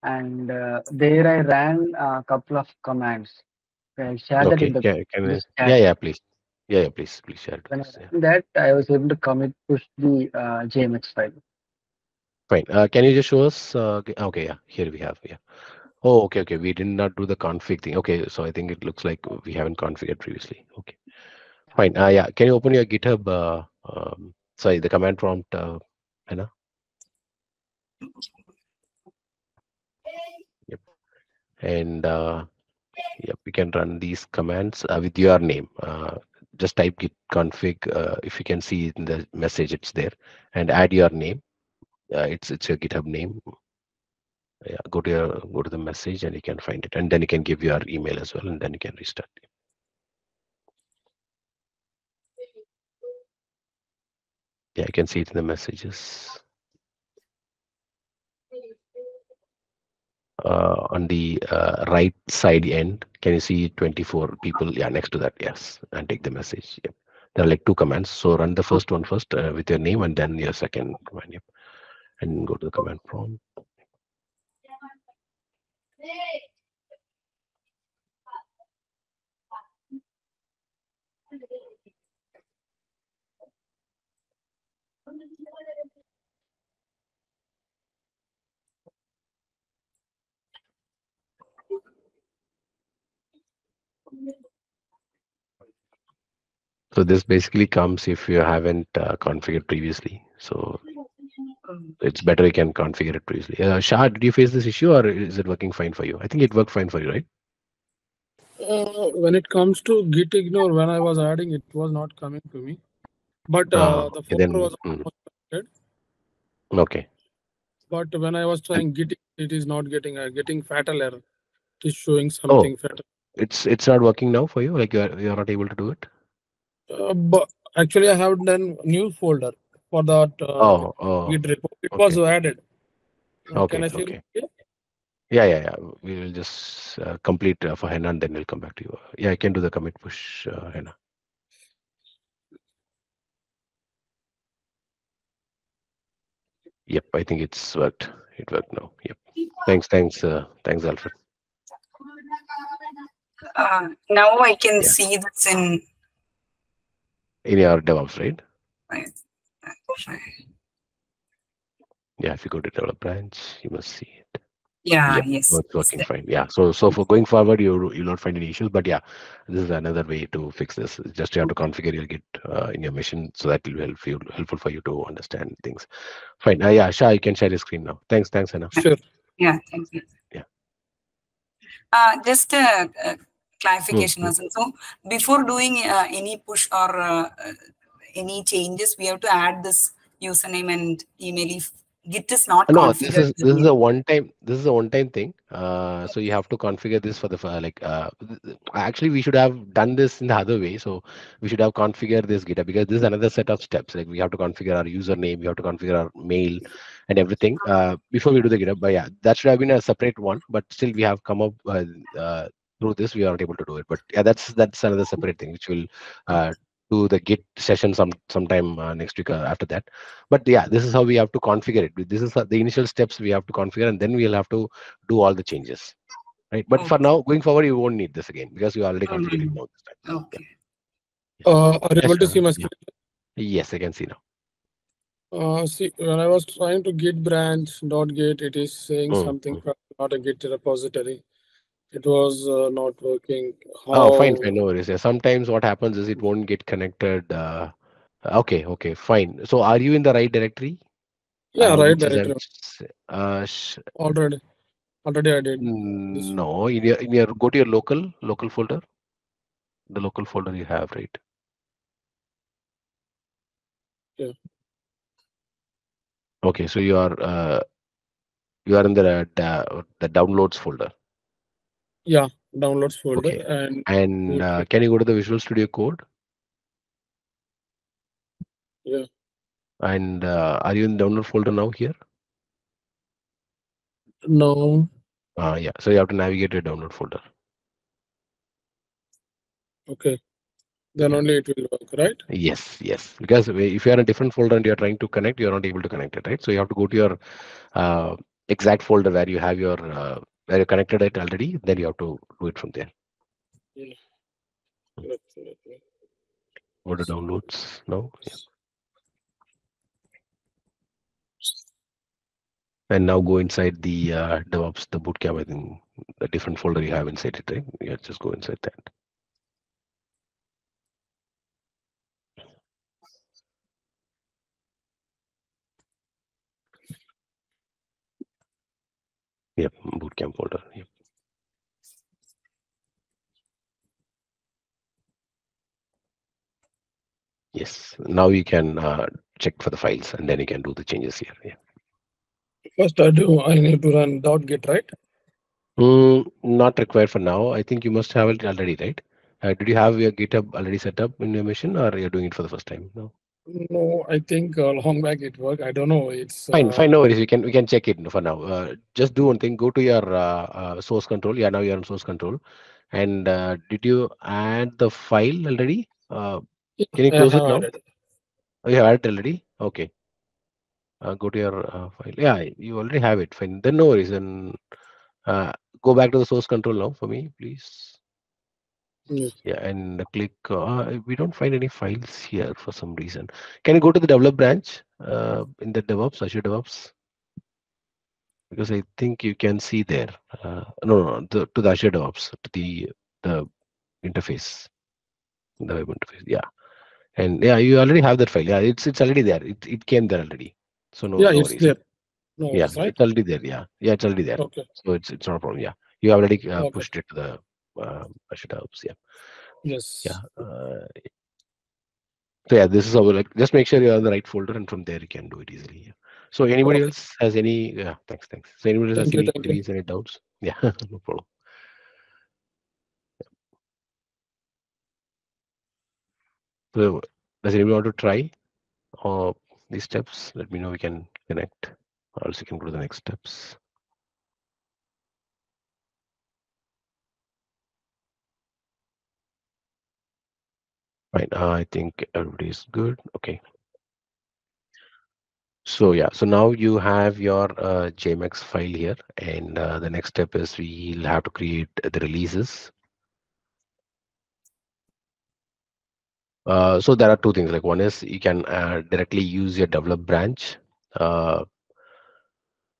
and uh, there I ran a couple of commands. I'll share that Okay. in the Yeah, can this yeah, chat. yeah, please. Yeah, yeah, please, please share. When I us, yeah. ran that, I was able to commit push the uh, JMX file. Fine. Uh, can you just show us? Uh, g- okay, yeah. Here we have. Yeah. Oh, okay, okay. We did not do the config thing. Okay, so I think it looks like we haven't configured previously. Okay. Fine. Uh, yeah. Can you open your GitHub? Uh, um, sorry, the command prompt. Uh, Anna. Yep. And uh, yep, we can run these commands uh, with your name. Uh, just type git config. Uh, if you can see in the message, it's there, and add your name. Uh, it's it's your GitHub name. Yeah, go to your go to the message and you can find it, and then you can give your email as well, and then you can restart. Yeah, you can see it in the messages. Uh, on the uh, right side end, can you see 24 people? Yeah, next to that, yes, and take the message. Yep. There are like two commands. So run the first one first uh, with your name, and then your second command. Yep, and go to the command prompt. So this basically comes if you haven't uh, configured previously. So it's better you can configure it previously. Uh, Shah, did you face this issue or is it working fine for you? I think it worked fine for you, right? Uh, when it comes to git ignore, when I was adding, it was not coming to me. But uh, Ah, the folder was mm. Okay. But when I was trying git, it is not getting uh, getting fatal error. It is Oh. showing something fatal. It's it's not working now for you. Like you're you're not able to do it. Uh, but actually, I have done new folder for that uh, Oh oh. git repo. It was added. Okay, Can I see okay. it? Yeah, yeah, yeah. We will just uh, complete uh, for Henna and then we'll come back to you. Yeah, I can do the commit push, uh, Henna. Yep, I think it's worked. It worked now. Yep. Thanks, thanks, uh, thanks, Alfred. Uh, now I can Yeah. see this in. In your DevOps, right? Right. Yeah, if you go to develop branch, you must see it. Yeah, Yep, yes. it's it's working fine. Yeah. So so for going forward, you you'll not find any issues. But yeah, this is another way to fix this. Just you have to configure your Git uh, in your machine, so that will help you helpful for you to understand things. Fine. Uh, yeah, Shah, you can share your screen now. Thanks, thanks, Anna. Sure. Yeah, thank you. Yeah. Uh, just a, a clarification, Mm, Vasan. So before doing uh, any push or uh, uh, any changes, we have to add this username and email if Git is not No, configured. this is this is a one time. This is a one time thing. Uh, so you have to configure this for the for like. Uh, th- th- actually, we should have done this in the other way. So we should have configured this GitHub because this is another set of steps. Like we have to configure our username, we have to configure our mail, and everything uh, before we do the GitHub. But yeah, that should have been a separate one. But still, we have come up uh, uh, through this. We aren't able to do it. But yeah, that's that's another separate thing which will uh, do the Git session some sometime uh, next week uh, after that but yeah this is how we have to configure it this is uh, the initial steps we have to configure and then we'll have to do all the changes right but for now going forward you won't need this again because you already configured it now this time Okay. Uh, are you Yes, able to see my Yeah. screen? yes i can see now Uh, see, when I was trying to git branch dot git, it is saying Mm, something from not a git repository. It was uh, not working. oh fine fine no worries yeah, sometimes what happens is it won't get connected uh, okay okay fine so are you in the right directory Yeah, Uh, right which is, I directory. uh, sh- Already, already I did. mm, no in your in your go to your local local folder the local folder you have right Yeah. okay so you are uh, you are in the uh, the downloads folder Yeah, downloads folder Okay. and and uh, can you go to the visual studio code Yeah. and uh, are you in download folder now here no, uh, yeah so you have to navigate your download folder okay. Then Yeah. only it will work, right? yes yes because if you are in a different folder and you are trying to connect you are not able to connect it right so you have to go to your uh, exact folder where you have your uh, where you connected it already then you have to do it from there Let- let me- go to downloads now yeah. and now go inside the uh, DevOps, the bootcamp. I think the different folder you have inside it, right? Yeah, just go inside that. Yep, bootcamp folder. Yep. Yes, now you can uh, check for the files and then you can do the changes here. Yeah. First I do, I need to run dot git, right? Mm, not required for now. I think you must have it already, right? Uh, did you have your GitHub already set up in your machine or you're doing it for the first time? No. No, I think uh, long back it worked. I don't know. It's Fine, uh, fine, no worries. We can we can check it for now. Uh, just do one thing. Go to your uh, uh, source control. Yeah, now you're on source control. And uh, did you add the file already? Uh, can you close it now? added. Oh, you have added already. Okay. Uh, go to your uh, file. Yeah, you already have it. Fine. Then no worries. Then uh, go back to the source control now for me, please. Yes. Yeah, and click. Uh, we don't find any files here for some reason. Can you go to the develop branch uh, in the DevOps, Azure DevOps? Because I think you can see there. Uh, no, no, no the, to the Azure DevOps, to the the interface, the web interface. Yeah, and yeah, you already have that file. Yeah, it's it's already there. It it came there already. So no, Yeah, no it's worries. there. No, Yeah, worries, right? it's already there. Yeah, yeah, it's already there. Okay. So it's it's not a problem. Yeah, you already uh, Okay. pushed it to the uh, should DevOps. Yeah. Yes. yeah uh, so yeah this is how like just make sure you're in the right folder and from there you can do it easily yeah. so anybody else has any yeah thanks thanks so anybody else has any queries any doubts yeah no problem so does anybody want to try uh, these steps let me know we can connect or else you can go to the next steps Right. Uh, I think everybody's good. Okay. So yeah, so now you have your uh, JMX file here, and uh, the next step is we'll have to create the releases. Uh, so there are two things. Like one is you can uh, directly use your develop branch, uh,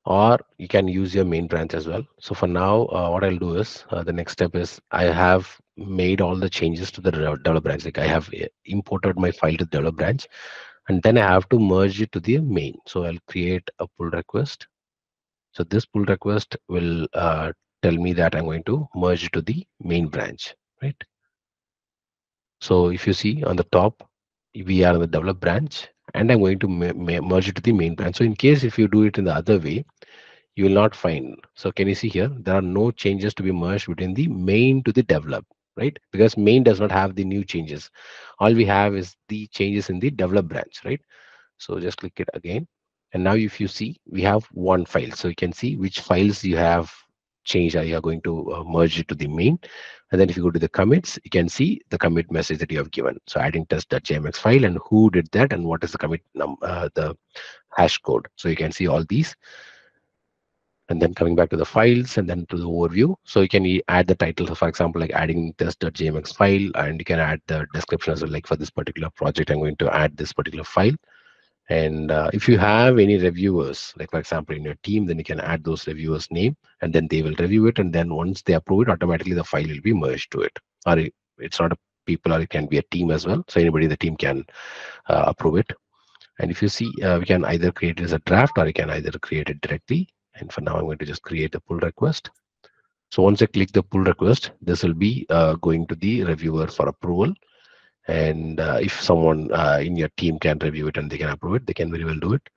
or you can use your main branch as well. So for now, uh, what I'll do is the next step is I have made all the changes to the de- develop branch. Like I have uh, imported my file to the develop branch, and then I have to merge it to the main. So I'll create a pull request. So this pull request will uh, tell me that I'm going to merge to the main branch, right? So if you see on the top, we are in the develop branch and I'm going to merge it to the main branch. So in case if you do it in the other way, you will not find. So can you see here? There are no changes to be merged between the main to the develop, right? Because main does not have the new changes. All we have is the changes in the develop branch, right? So just click it again. And now if you see, we have one file. So you can see which files you have changed or you are going to uh, merge it to the main. And then if you go to the commits, you can see the commit message that you have given. So adding test.jmx file and who did that and what is the commit num uh, the hash code. So you can see all these. And then coming back to the files and then to the overview. So you can add the title, so for example, like adding test.jmx file, and you can add the description as well. Like for this particular project, I'm going to add this particular file. And uh, if you have any reviewers, like for example in your team, then you can add those reviewers' name, and then they will review it. And then once they approve it, automatically the file will be merged to it. Or it- it's not a people, or it can be a team as well. So anybody in the team can uh, approve it. And if you see, uh, we can either create it as a draft, or you can either create it directly. And for now, I'm going to just create a pull request. So once I click the pull request, this will be uh, going to the reviewer for approval. And uh, if someone uh, in your team can review it and they can approve it, they can very well do it.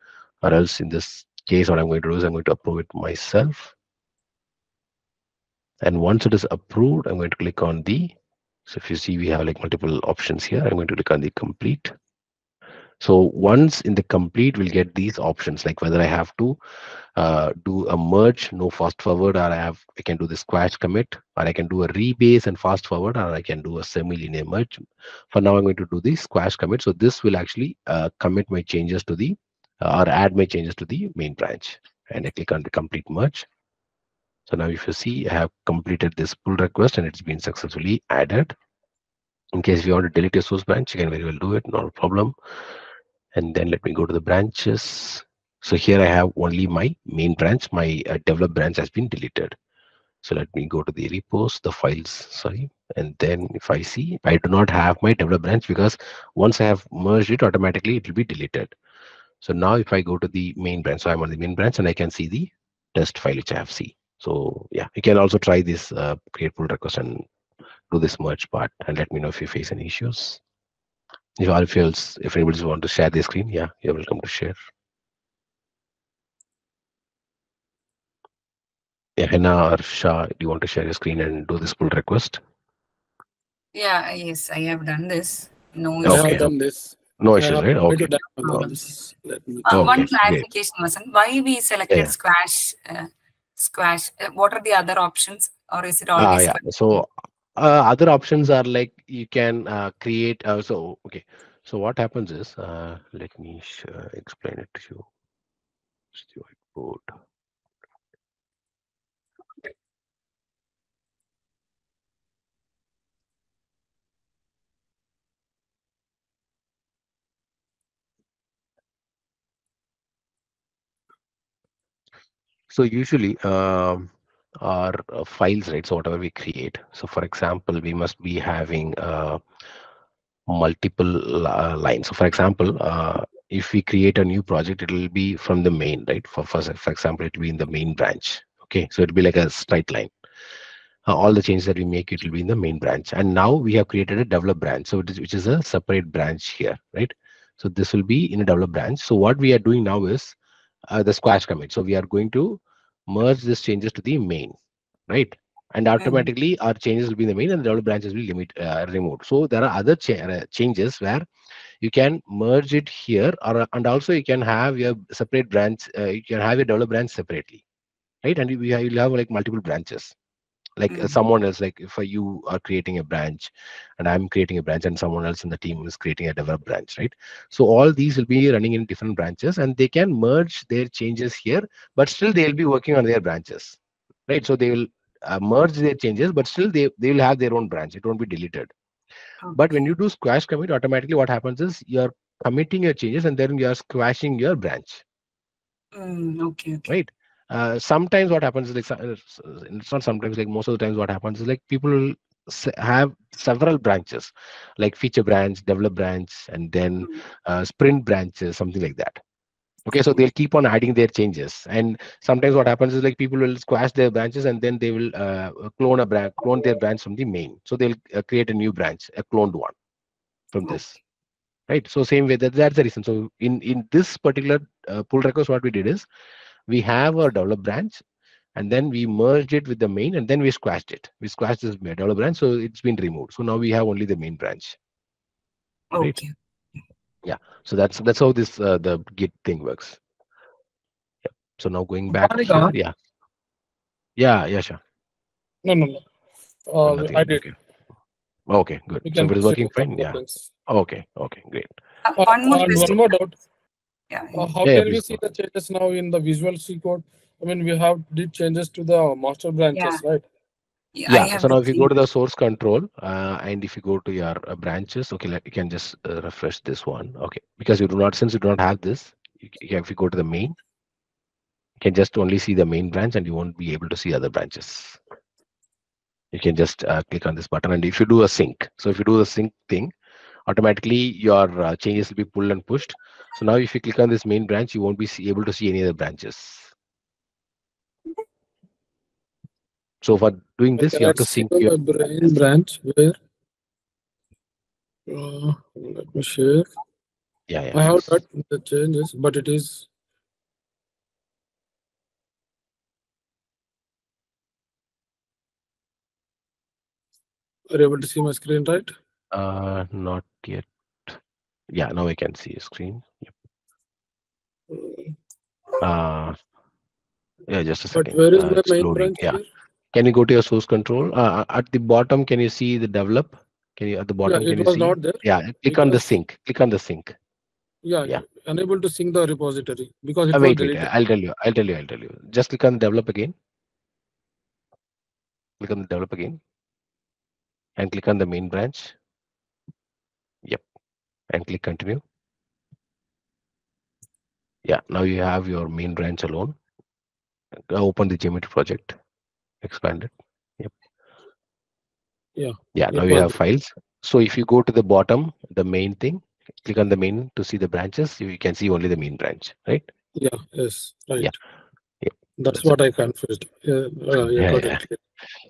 Or else in this case, what I'm going to do is I'm going to approve it myself. And once it is approved, I'm going to click on the, so if you see, we have like multiple options here. I'm going to click on the complete. So once in the complete, we'll get these options, like whether I have to uh, do a merge, no fast forward, or I have I can do the squash commit, or I can do a rebase and fast forward, or I can do a semi-linear merge. For now, I'm going to do the squash commit. So this will actually uh, commit my changes to the uh, or add my changes to the main branch. And I click on the complete merge. So now if you see, I have completed this pull request and it's been successfully added. In case you want to delete your source branch, you can very well do it, not a problem. And then let me go to the branches. So here I have only my main branch, my uh, develop branch has been deleted. So let me go to the repos, the files, sorry. And then if I see, I do not have my develop branch because once I have merged it, automatically it will be deleted. So now if I go to the main branch, so I'm on the main branch and I can see the test file which I have see. So yeah, you can also try this uh, create pull request and do this merge part and let me know if you face any issues. If or if else, if anybody want to share the screen, yeah, you're welcome to share. Yeah, Henna or Shah, do you want to share your screen and do this pull request? Yeah, yes, I have done this. No I issue. Okay. have done this. No I issues, have right? Okay. download this. Let me. Uh, one Okay, great. clarification, Vasan. Why we selected Yeah. squash? Uh, squash. Uh, what are the other options, or is it Ah, yeah. So uh, other options are like you can uh, create. Uh, so okay. So what happens is, uh, let me uh, explain it to you. It's the whiteboard. So usually um, our uh, files, right? So whatever we create. So for example, we must be having uh, multiple uh, lines. So for example, uh, if we create a new project, it will be from the main, right? For for, for example, it will be in the main branch. Okay, so it'll be like a straight line. Uh, all the changes that we make, it will be in the main branch. And now we have created a develop branch, so it is, which is a separate branch here, right? So this will be in a develop branch. So what we are doing now is uh, the squash commit. So we are going to merge these changes to the main, right? And automatically our changes will be in the main and the develop branches will be limit, uh, removed. So there are other cha- uh, changes where you can merge it here or and also you can have your separate branch, uh, you can have your develop branch separately, right? And you, you you'll have like multiple branches. Like uh, Mm. someone else like if you are creating a branch and i'm creating a branch and someone else in the team is creating a develop branch right? So all these will be running in different branches and they can merge their changes here but still they'll be working on their branches right? So they will uh, merge their changes but still they, they will have their own branch. It won't be deleted. But when you do squash commit automatically what happens is you're committing your changes and then you're squashing your branch. Mm, okay, okay. right uh, sometimes what happens is like uh, it's not sometimes like most of the times what happens is like people will have several branches like feature branch develop branch and then Mm. uh, sprint branches something like that. Okay so they'll keep on adding their changes. And sometimes what happens is like people will squash their branches and then they will uh, clone a branch clone their branch from the main. So they'll uh, create a new branch a cloned one from this. Right? So same way that that's the reason. So in in this particular uh, pull request what we did is we have our develop branch and then we merged it with the main and then we squashed it. We squashed this develop branch so it's been removed. So now we have only the main branch. Right. Okay. Yeah. So that's that's how this uh, the git thing works. Yeah. so now going back Monica? here, yeah. Yeah yeah sure. No, no, no. Uh, Nothing, I did. okay. Okay good. We so can if it is working fine. yeah. okay okay great. Uh, Uh, one more and one more doubt. Yeah. Uh, how Yeah, yeah, can we see the changes now in the Visual C code? I mean, we have did changes to the master branches, right? Yeah, yeah so now if you go to the source control uh, and if you go to your uh, branches okay let, you can just uh, refresh this one okay because you do not since you do not have this you, c- if you go to the main you can just only see the main branch and you won't be able to see other branches you can just uh, click on this button and if you do a sync so if you do the sync thing automatically your uh, changes will be pulled and pushed so now if you click on this main branch you won't be see, able to see any other branches so for doing this you have to sync your brain branch where. Uh, let me share. yeah, yeah I have that the changes, but it is. Are you able to see my screen, right? Uh, not yet. Yeah, now I can see your screen. Yep. Mm, Uh, yeah, just a second. But where is Uh, my main branch Yeah. here? Can you go to your source control? Uh, at the bottom, can you see the develop? Can you at the Yeah, bottom? Can it you was see? not there. Yeah, click It on the sync. Click on the sync. Yeah, Yeah. unable to sync the repository because it Uh, wait, wait. I'll tell you. I'll tell you. I'll tell you. Just click on develop again. Click on the develop again, and click on the main branch. Yep, and click continue. Yeah, now you have your main branch alone. Uh, Open the JMeter project. Expand it. Yep. Yeah, Yeah, it now you have files. So if you go to the bottom, the main thing, click on the main to see the branches. You can see only the main branch, right? Yeah, yes, right. Yeah. That's That's it. what I confused. Yeah, uh, yeah, Yeah, it.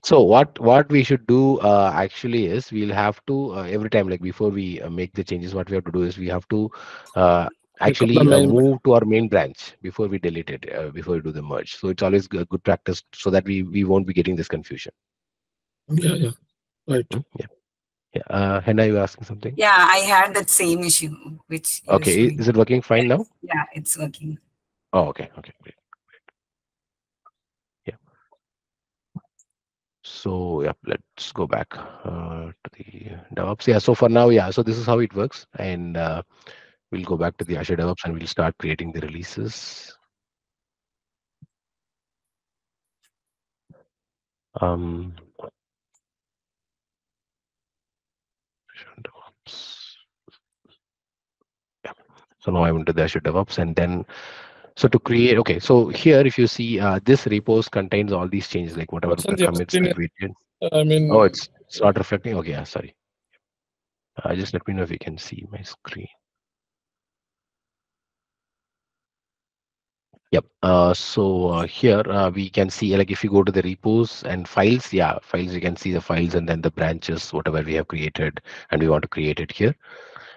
So what what we should do uh, actually is we'll have to uh, every time like before we uh, make the changes, what we have to do is we have to uh, actually uh, move to our main branch before we delete it uh, before we do the merge. So it's always a good practice so that we we won't be getting this confusion. Yeah, yeah, right. Yeah. Yeah. Uh, Henna, you were asking something? Yeah, I had that same issue, which Okay. Is it working fine now? Yeah, it's working. Oh, okay. Okay. Great. So yeah, let's go back uh, to the DevOps. Yeah. So for now, yeah. So this is how it works, and uh, we'll go back to the Azure DevOps and we'll start creating the releases. Um. Yeah. So now I went to the Azure DevOps and then so to create okay so here if you see uh, this repos contains all these changes like whatever the commits that we did I mean, oh it's it's not reflecting? Okay yeah sorry. Uh, just let me know if you can see my screen. Yep uh, so uh, here uh, we can see like if you go to the repos and files yeah files you can see the files and then the branches whatever we have created and we want to create it here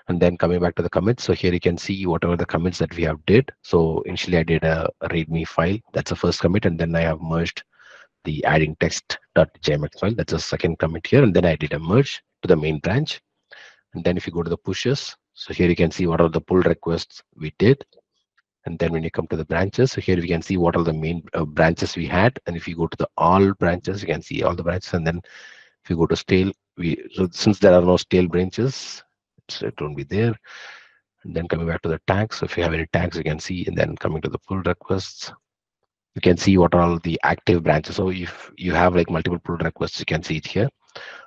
and then coming back to the commits so here you can see whatever the commits that we have did. So initially i did a readme file. That's the first commit and then i have merged the adding test.jmx file. That's the second commit here and then i did a merge to the main branch. And then if you go to the pushes so here you can see what are the pull requests we did. And then when you come to the branches, so here we can see what are the main uh, branches we had. And if you go to the all branches, you can see all the branches. And then if you go to stale, we so since there are no stale branches, it's, it won't be there. And then coming back to the tags, so if you have any tags, you can see. And then coming to the pull requests, you can see what are all the active branches. So if you have like multiple pull requests, you can see it here.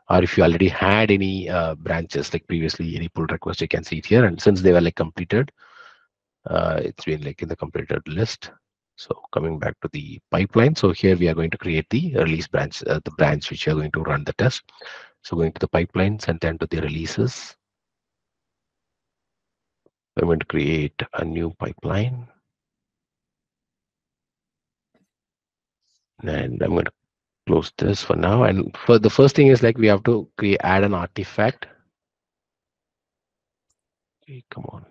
Or if you already had any uh, branches like previously any pull request, you can see it here. And since they were like completed, uh, it's been like in the completed list. So coming back to the pipeline. So here we are going to create the release branch, uh, the branch which are going to run the test. So going to the pipelines and then to the releases. I'm going to create a new pipeline. And I'm going to close this for now. And for the first thing is like we have to create add an artifact. Okay, come on.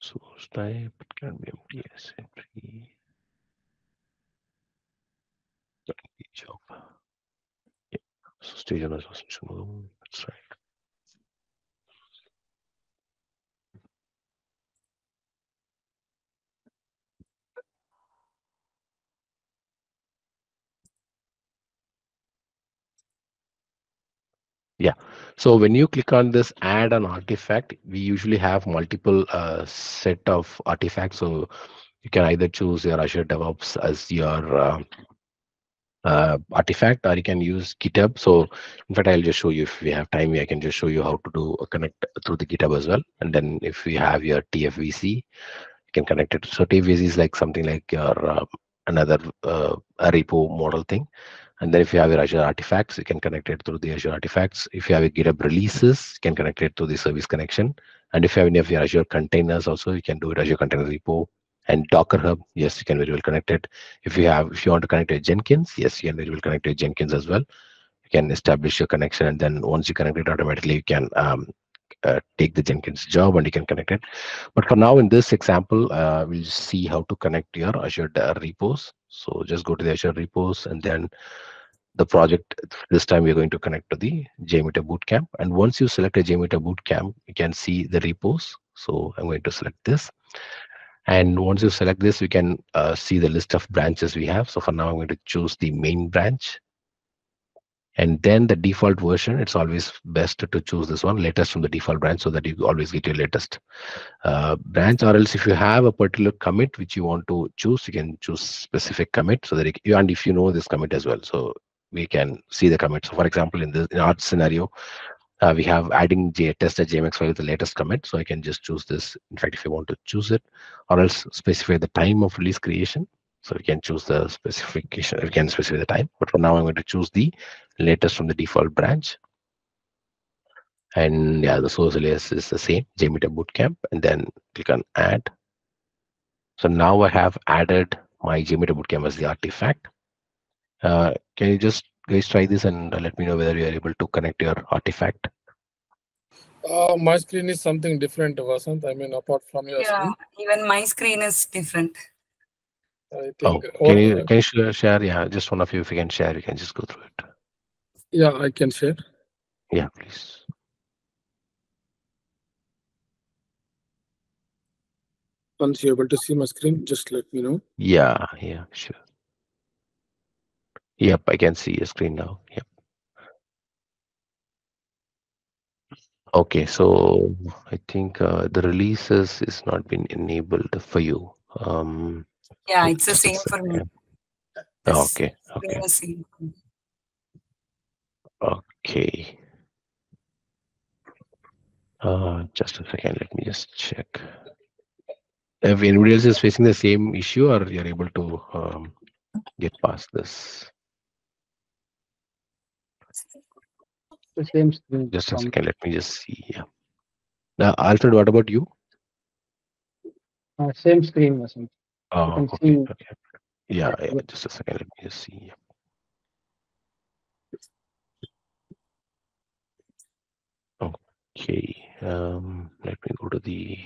Source type it can be MTS entry. Job. Yeah. So stage on That's right. Yeah. So when you click on this add an artifact, we usually have multiple uh, set of artifacts. So you can either choose your Azure DevOps as your uh, uh, artifact or you can use GitHub. So in fact, I'll just show you if we have time, I can just show you how to do a connect through the GitHub as well. And then if we have your TFVC, you can connect it. So TFVC is like something like your uh, another uh, repo model thing. And then if you have your Azure artifacts, you can connect it through the Azure artifacts. If you have a GitHub releases, you can connect it to the service connection. And if you have any of your Azure containers also, you can do it Azure Container Repo and Docker Hub. Yes, you can very well connect it. If you have, if you want to connect to Jenkins, yes, you can very well connect to Jenkins as well. You can establish your connection, and then once you connect it automatically, you can um, uh, take the Jenkins job and you can connect it. But for now, in this example, uh, we'll see how to connect your Azure repos. So just go to the Azure repos and then the project. This time we're going to connect to the JMeter Bootcamp. And once you select a JMeter Bootcamp, you can see the repos. So I'm going to select this. And once you select this, you can uh, see the list of branches we have. So for now, I'm going to choose the main branch. And then the default version, it's always best to choose this one, latest from the default branch, so that you always get your latest uh, branch. Or else if you have a particular commit which you want to choose, you can choose specific commit so that you, and if you know this commit as well, so we can see the commit. So for example, in this in our scenario, uh, we have adding J test at JMX file with the latest commit. So I can just choose this. In fact, if you want to choose it, or else specify the time of release creation. So we can choose the specification, we can specify the time. But for now, I'm going to choose the latest from the default branch. And yeah, the source alias is the same, JMeter Bootcamp, and then click on add. So now I have added my JMeter Bootcamp as the artifact. Uh, can you just guys try this and let me know whether you are able to connect your artifact? Uh, my screen is something different, Vasant. I mean, apart from your Yeah, screen, even my screen is different. I think. Oh, can you can you share- share? Yeah, just one of you if you can share, you can just go through it. Yeah, I can share. Yeah, please. Once you're able to see my screen, just let me know. Yeah, yeah, sure. Yep, I can see your screen now. Yep. Okay, so I think uh, the releases is not been enabled for you. Um, Yeah, it's the same for me. second. Okay, screen okay, is same. okay. Uh, just a second, let me just check. If anybody else is facing the same issue or you're able to um, get past this? The same screen. Just a second, let me just see. Yeah. Now, Alfred, what about you? uh, Same screen, Vasant. Oh, can okay, see- okay. Yeah, yeah. just a second, let me just see. Okay, um, let me go to the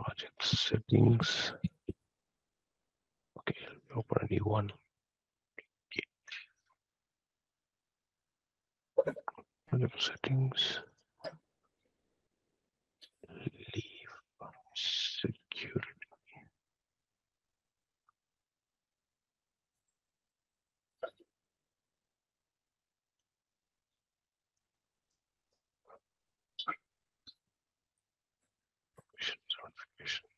project settings. Okay, let me open a new one. Okay. Project settings. Security. Permissions, notification.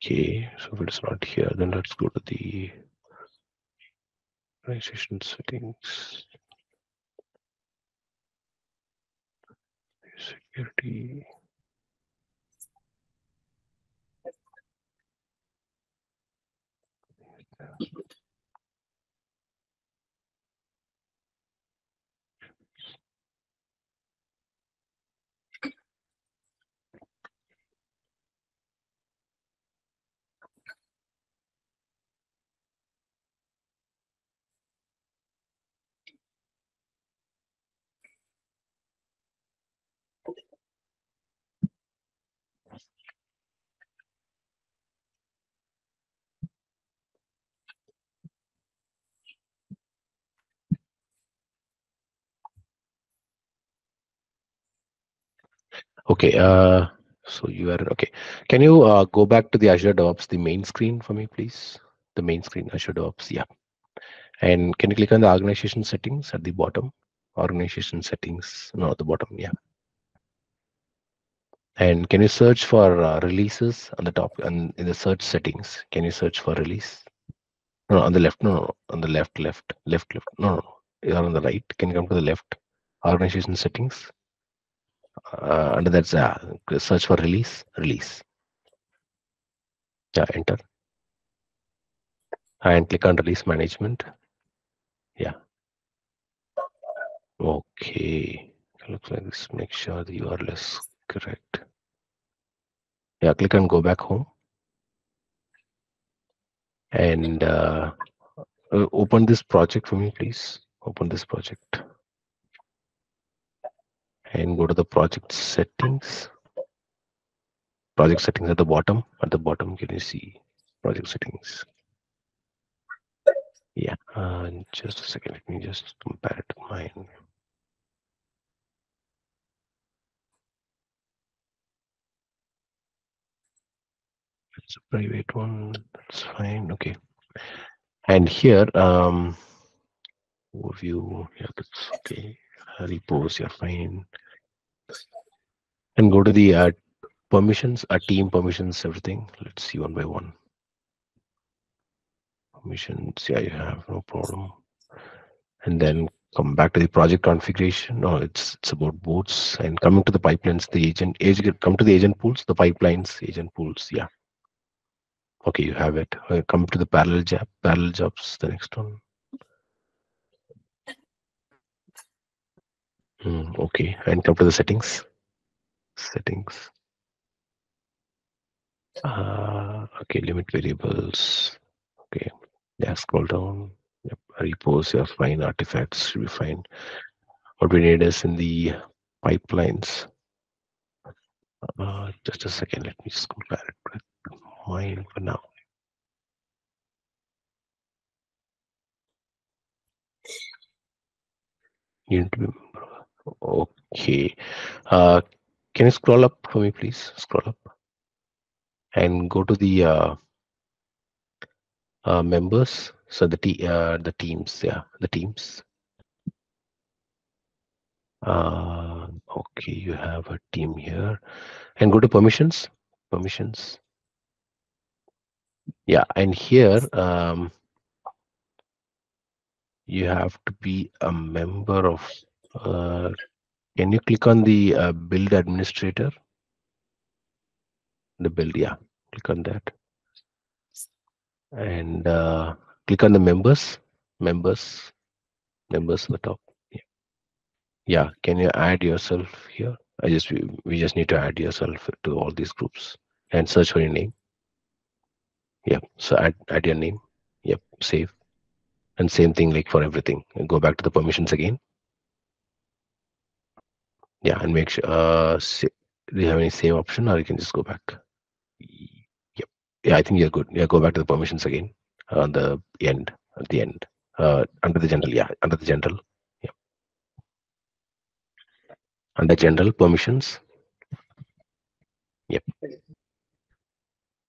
Okay, so if it's not here, then let's go to the organization settings. Security. Okay, uh, so you are okay. Can you uh, go back to the Azure DevOps, the main screen for me, please? The main screen, Azure DevOps, yeah. And can you click on the organization settings at the bottom? Organization settings, no, at the bottom, yeah. And can you search for uh, releases on the top and in the search settings? Can you search for release? No, on the left, no, no, on the left, left, left, left, no, no, no. You're on the right. Can you come to the left? Organization settings uh, under that uh, search for release release. Yeah enter. And click on release management. Yeah. Okay. Looks like this make sure the url is correct. Yeah click on go back home. And uh, uh, open this project for me please. Open this project and go to the project settings? Project settings at the bottom. At the bottom can you see project settings? Yeah uh, just a second. Let me just compare it to mine. It's a private one. That's fine. Okay. And here um overview. Yeah that's okay repos you're fine. And go to the uh, permissions uh, team permissions everything. Let's see one by one. Permissions yeah you have no problem. And then come back to the project configuration. No it's it's about boards. And coming to the pipelines the agent agent come to the agent pools the pipelines agent pools yeah. Okay you have it. Uh, come to the parallel job parallel jobs the next one Hmm, okay. And come to the settings. Settings. Uh okay limit variables. Okay. Yeah scroll down. Yep. repos yeah fine artifacts should be fine what we need is in the pipelines. Uh just a second let me just compare it with mine for now. You need to be okay. Uh can you scroll up for me please? Scroll up. And go to the uh, uh members. So the t uh the teams yeah the teams. Uh okay you have a team here. And go to permissions. Permissions. Yeah and here um you have to be a member of uh, can you click on the uh, build administrator the build yeah click on that and uh, click on the members, members, members at the top. Yeah. Yeah. Can you add yourself here? I just we, we just need to add yourself to all these groups and search for your name. Yeah, So add add your name. Yep. Save. And same thing like for everything. And go back to the permissions again. Yeah, and make sure. Uh, do you have any save option, or you can just go back? Yep. Yeah, I think you're good. Yeah, go back to the permissions again on the end. At the end. Uh, under the general. Yeah, under the general. Yeah. Under general permissions. Yep.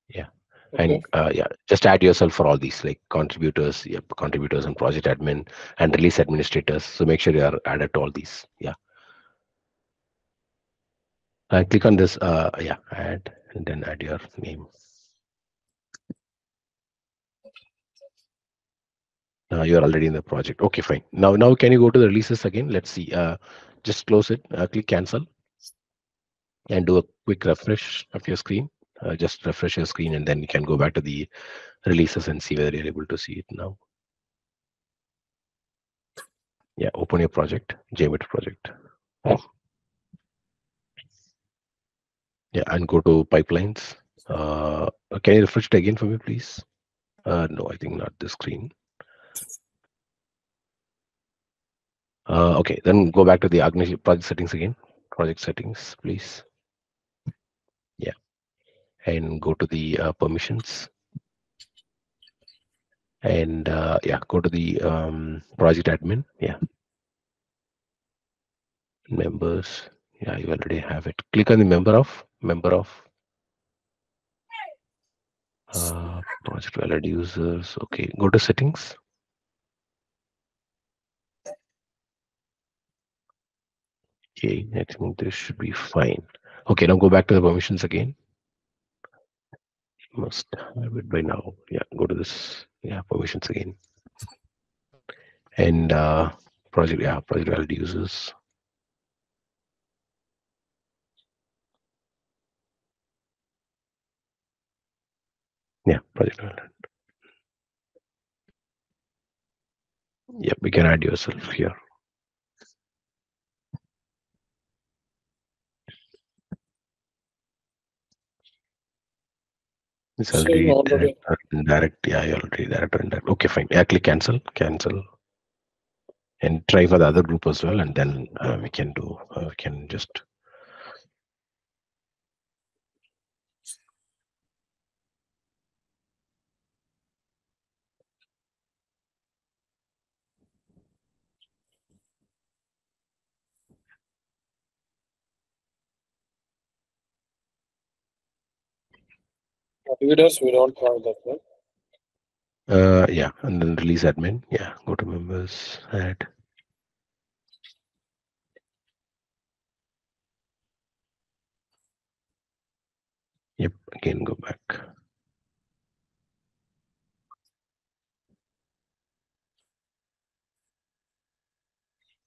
Yeah. Okay. and uh, yeah just add yourself for all these like contributors yep, contributors and project admin and release administrators so make sure you are added to all these yeah uh, click on this uh yeah add and then add your name. Uh, you're already in the project. Okay fine. Now now can you go to the releases again? Let's see uh just close it. Uh, click cancel. And do a quick refresh of your screen. Uh, just refresh your screen and then you can go back to the releases and see whether you're able to see it now. Yeah, open your project, JMeter project. Yeah, and go to pipelines. Uh, can you refresh it again for me, please? Uh, no, I think not the screen. Uh, okay, then go back to the Agnish project settings again. Project settings, please. Yeah, and go to the uh, permissions. And uh, yeah, go to the um, project admin. Yeah, members. Yeah, you already have it. Click on the member of member of uh, project valid users. Okay, go to settings. Okay, I think this should be fine. Okay, now go back to the permissions again. Must have it by now. Yeah, go to this. Yeah, permissions again. And uh, project, yeah, project valid users. Yeah, project valid. Yep, we can add yourself here. It's already already. direct, and direct. Yeah, you already direct and direct. Okay, fine. Yeah, click cancel, cancel, and try for the other group as well, and then uh, we can do. Uh, we can just. Leaders, we don't have that, one. Uh, yeah, and then release admin. Yeah, go to members, add. Yep, again go back.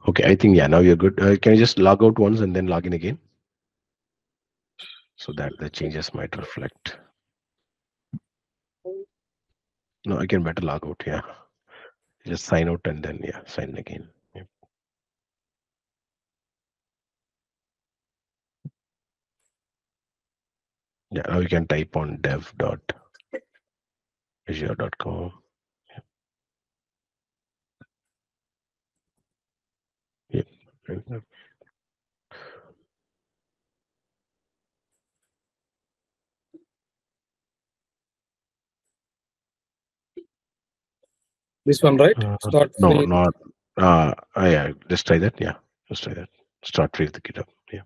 Okay, I think yeah, now you're good. Uh, can you just log out once and then log in again? So that the changes might reflect. No, I can better log out, yeah. Just sign out and then yeah, sign in again. Yeah, now you can type on dev dot azure dot com. This one, right? Uh, Start no, free. not. Uh, uh, yeah, just try that. Yeah, just try that. Start with the GitHub. Yeah,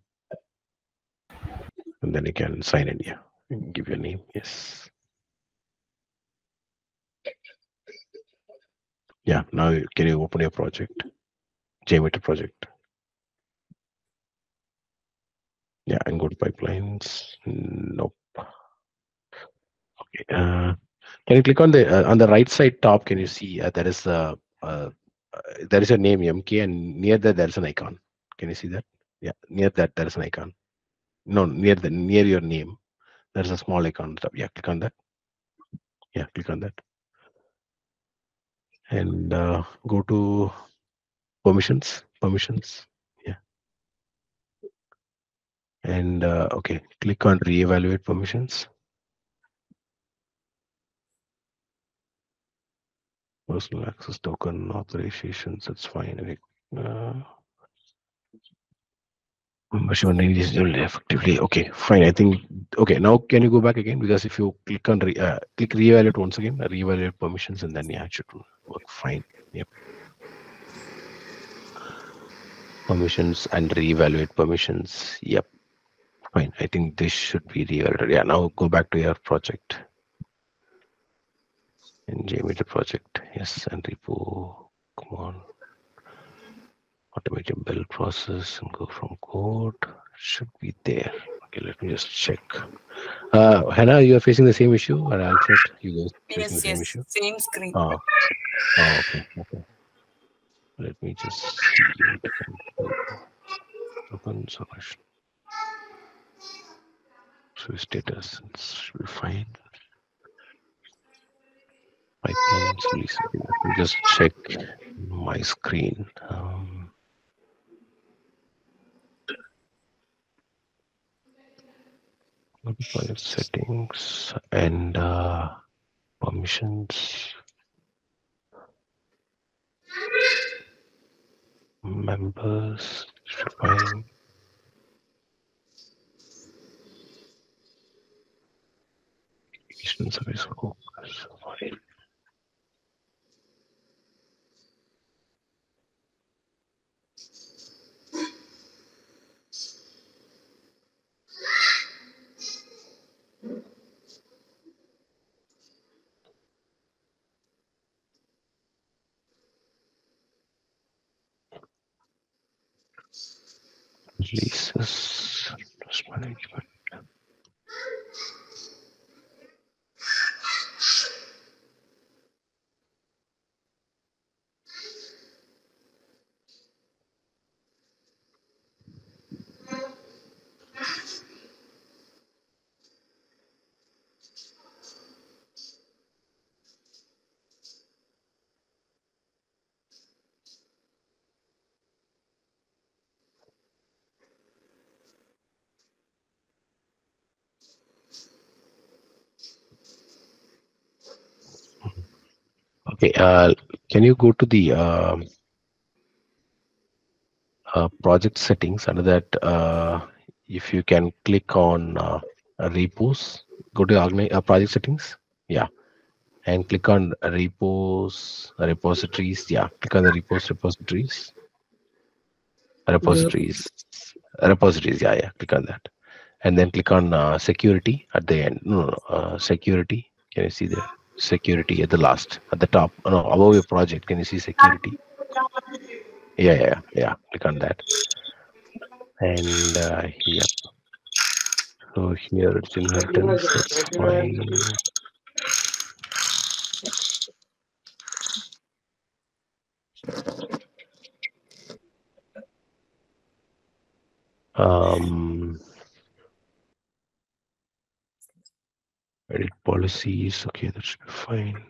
and then you can sign in. Yeah, give your name. Yes. Yeah. Now can you open your project? JMeter project. Yeah, and go to pipelines. Nope. Okay. Uh, can you click on the uh, on the right side top? Can you see uh, there is a uh, there is a name MK and near that there is an icon. Can you see that? Yeah, near that there is an icon. No, near the near your name, there is a small icon. on top. Yeah, click on that. Yeah, click on that. and uh, go to permissions, permissions. Yeah. And uh, okay, click on reevaluate permissions. Personal access token authorizations, that's fine. Uh, membership digital effectively. Okay, fine. I think okay. Now can you go back again? Because if you click on re, uh, click reevaluate once again, reevaluate permissions, and then yeah, it should work fine. Yep. Permissions and reevaluate permissions. Yep. Fine. I think this should be reevaluated. Yeah. Now go back to your project. In JMeter project. Yes. And repo. Come on. Automated build process and go from code. Should be there. Okay. Let me just check. Uh, Hannah, you are facing the same issue, or Alfred, you guys facing the Yes, same issue? same screen. Oh, oh okay, okay. Let me just see. what I can do. Open solution. So status, it should be fine. Okay, Let me just check my screen. Um, settings and uh, permissions. members application service focus file. Releases, risk management. Okay, uh, can you go to the um, uh, project settings under that? Uh, if you can click on uh, repos, go to organi- uh, project settings. Yeah, and click on repos, repositories. Yeah, click on the repos repositories. Repositories, repositories. Yeah, yeah. Click on that, and then click on uh, security at the end. No, no, no uh, security. Can you see there? Security at the last at the top no above your project. Can you see security? Yeah yeah yeah click on that. And uh, yep. So here it's inheritance. That's fine. Um edit policies okay that should be fine.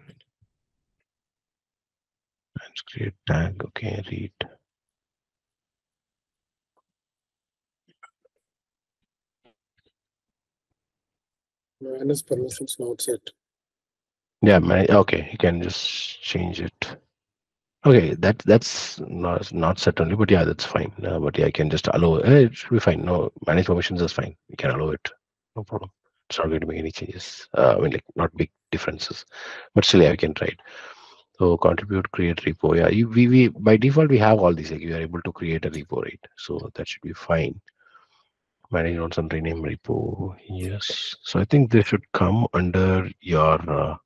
Let's create tag okay read. Manage permissions not set. yeah man, okay you can just change it. Okay that that's not not certainly but yeah that's fine. Uh, but yeah i can just allow eh, it should be fine. No manage permissions is fine. You can allow it. No problem it's not going to make any changes. Uh, i mean like not big differences but still yeah we can try it. So contribute create repo. Yeah you, we, we by default we have all these like you are able to create a repo right? So that should be fine. Manage notes and rename repo yes. So i think they should come under your uh,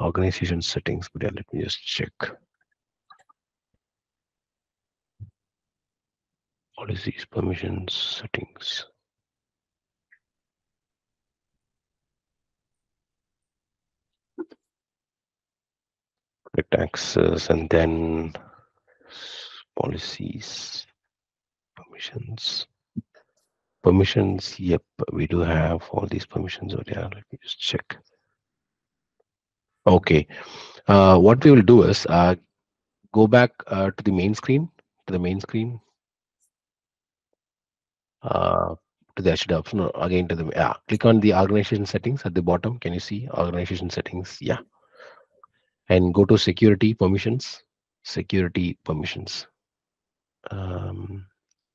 organization settings but yeah let me just check. Policies permissions settings correct access and then policies permissions permissions yep we do have all these permissions over there let me just check okay Uh, what we will do is uh, go back uh, to the main screen, to the main screen, uh, to the Azure DevOps, no, again to the, yeah, click on the organization settings at the bottom. Can you see organization settings? Yeah. And go to security permissions, security permissions. Um,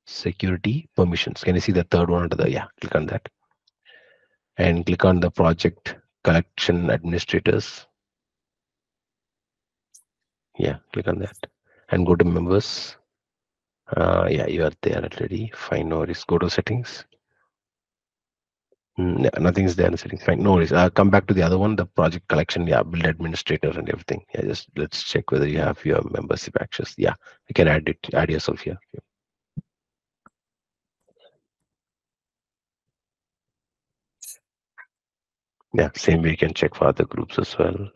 security permissions. Can you see the third one under the, yeah, click on that. And click on the project collection administrators. Yeah, click on that and go to members. Uh, yeah, you are there already. Fine, no worries. Go to settings. Mm, yeah, nothing's there in the settings. Fine, no worries. Uh, come back to the other one, the project collection. Yeah, build administrator and everything. Yeah, just let's check whether you have your membership access. Yeah, you can add it. Add yourself here. Yeah. Yeah, same way you can check for other groups as well.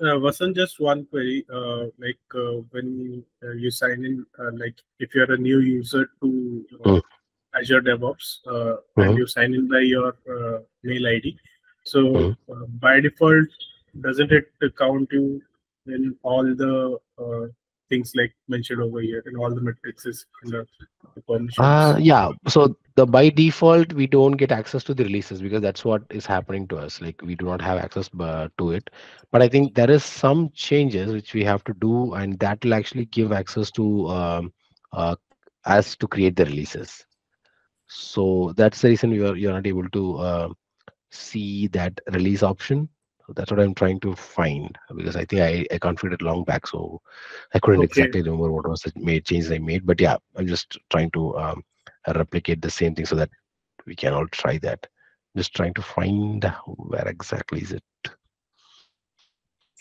Uh, wasn't just one query, uh, like uh, when uh, you sign in, uh, like if you're a new user to uh, Mm. Azure DevOps uh, Mhm. and you sign in by your uh, mail ID, so uh, by default, doesn't it count you in all the uh, things like mentioned over here and all the metrics is the, the permissions? Uh, yeah. So the by default, we don't get access to the releases because that's what is happening to us. Like we do not have access uh, to it. But I think there is some changes which we have to do, and that will actually give access to um, uh, us to create the releases. So that's the reason you're you're not able to uh, see that release option. So that's what I'm trying to find because I think I, I configured it long back, so I couldn't Okay. exactly remember what was the made changes I made. But yeah, I'm just trying to um, replicate the same thing so that we can all try that. Just trying to find where exactly is it.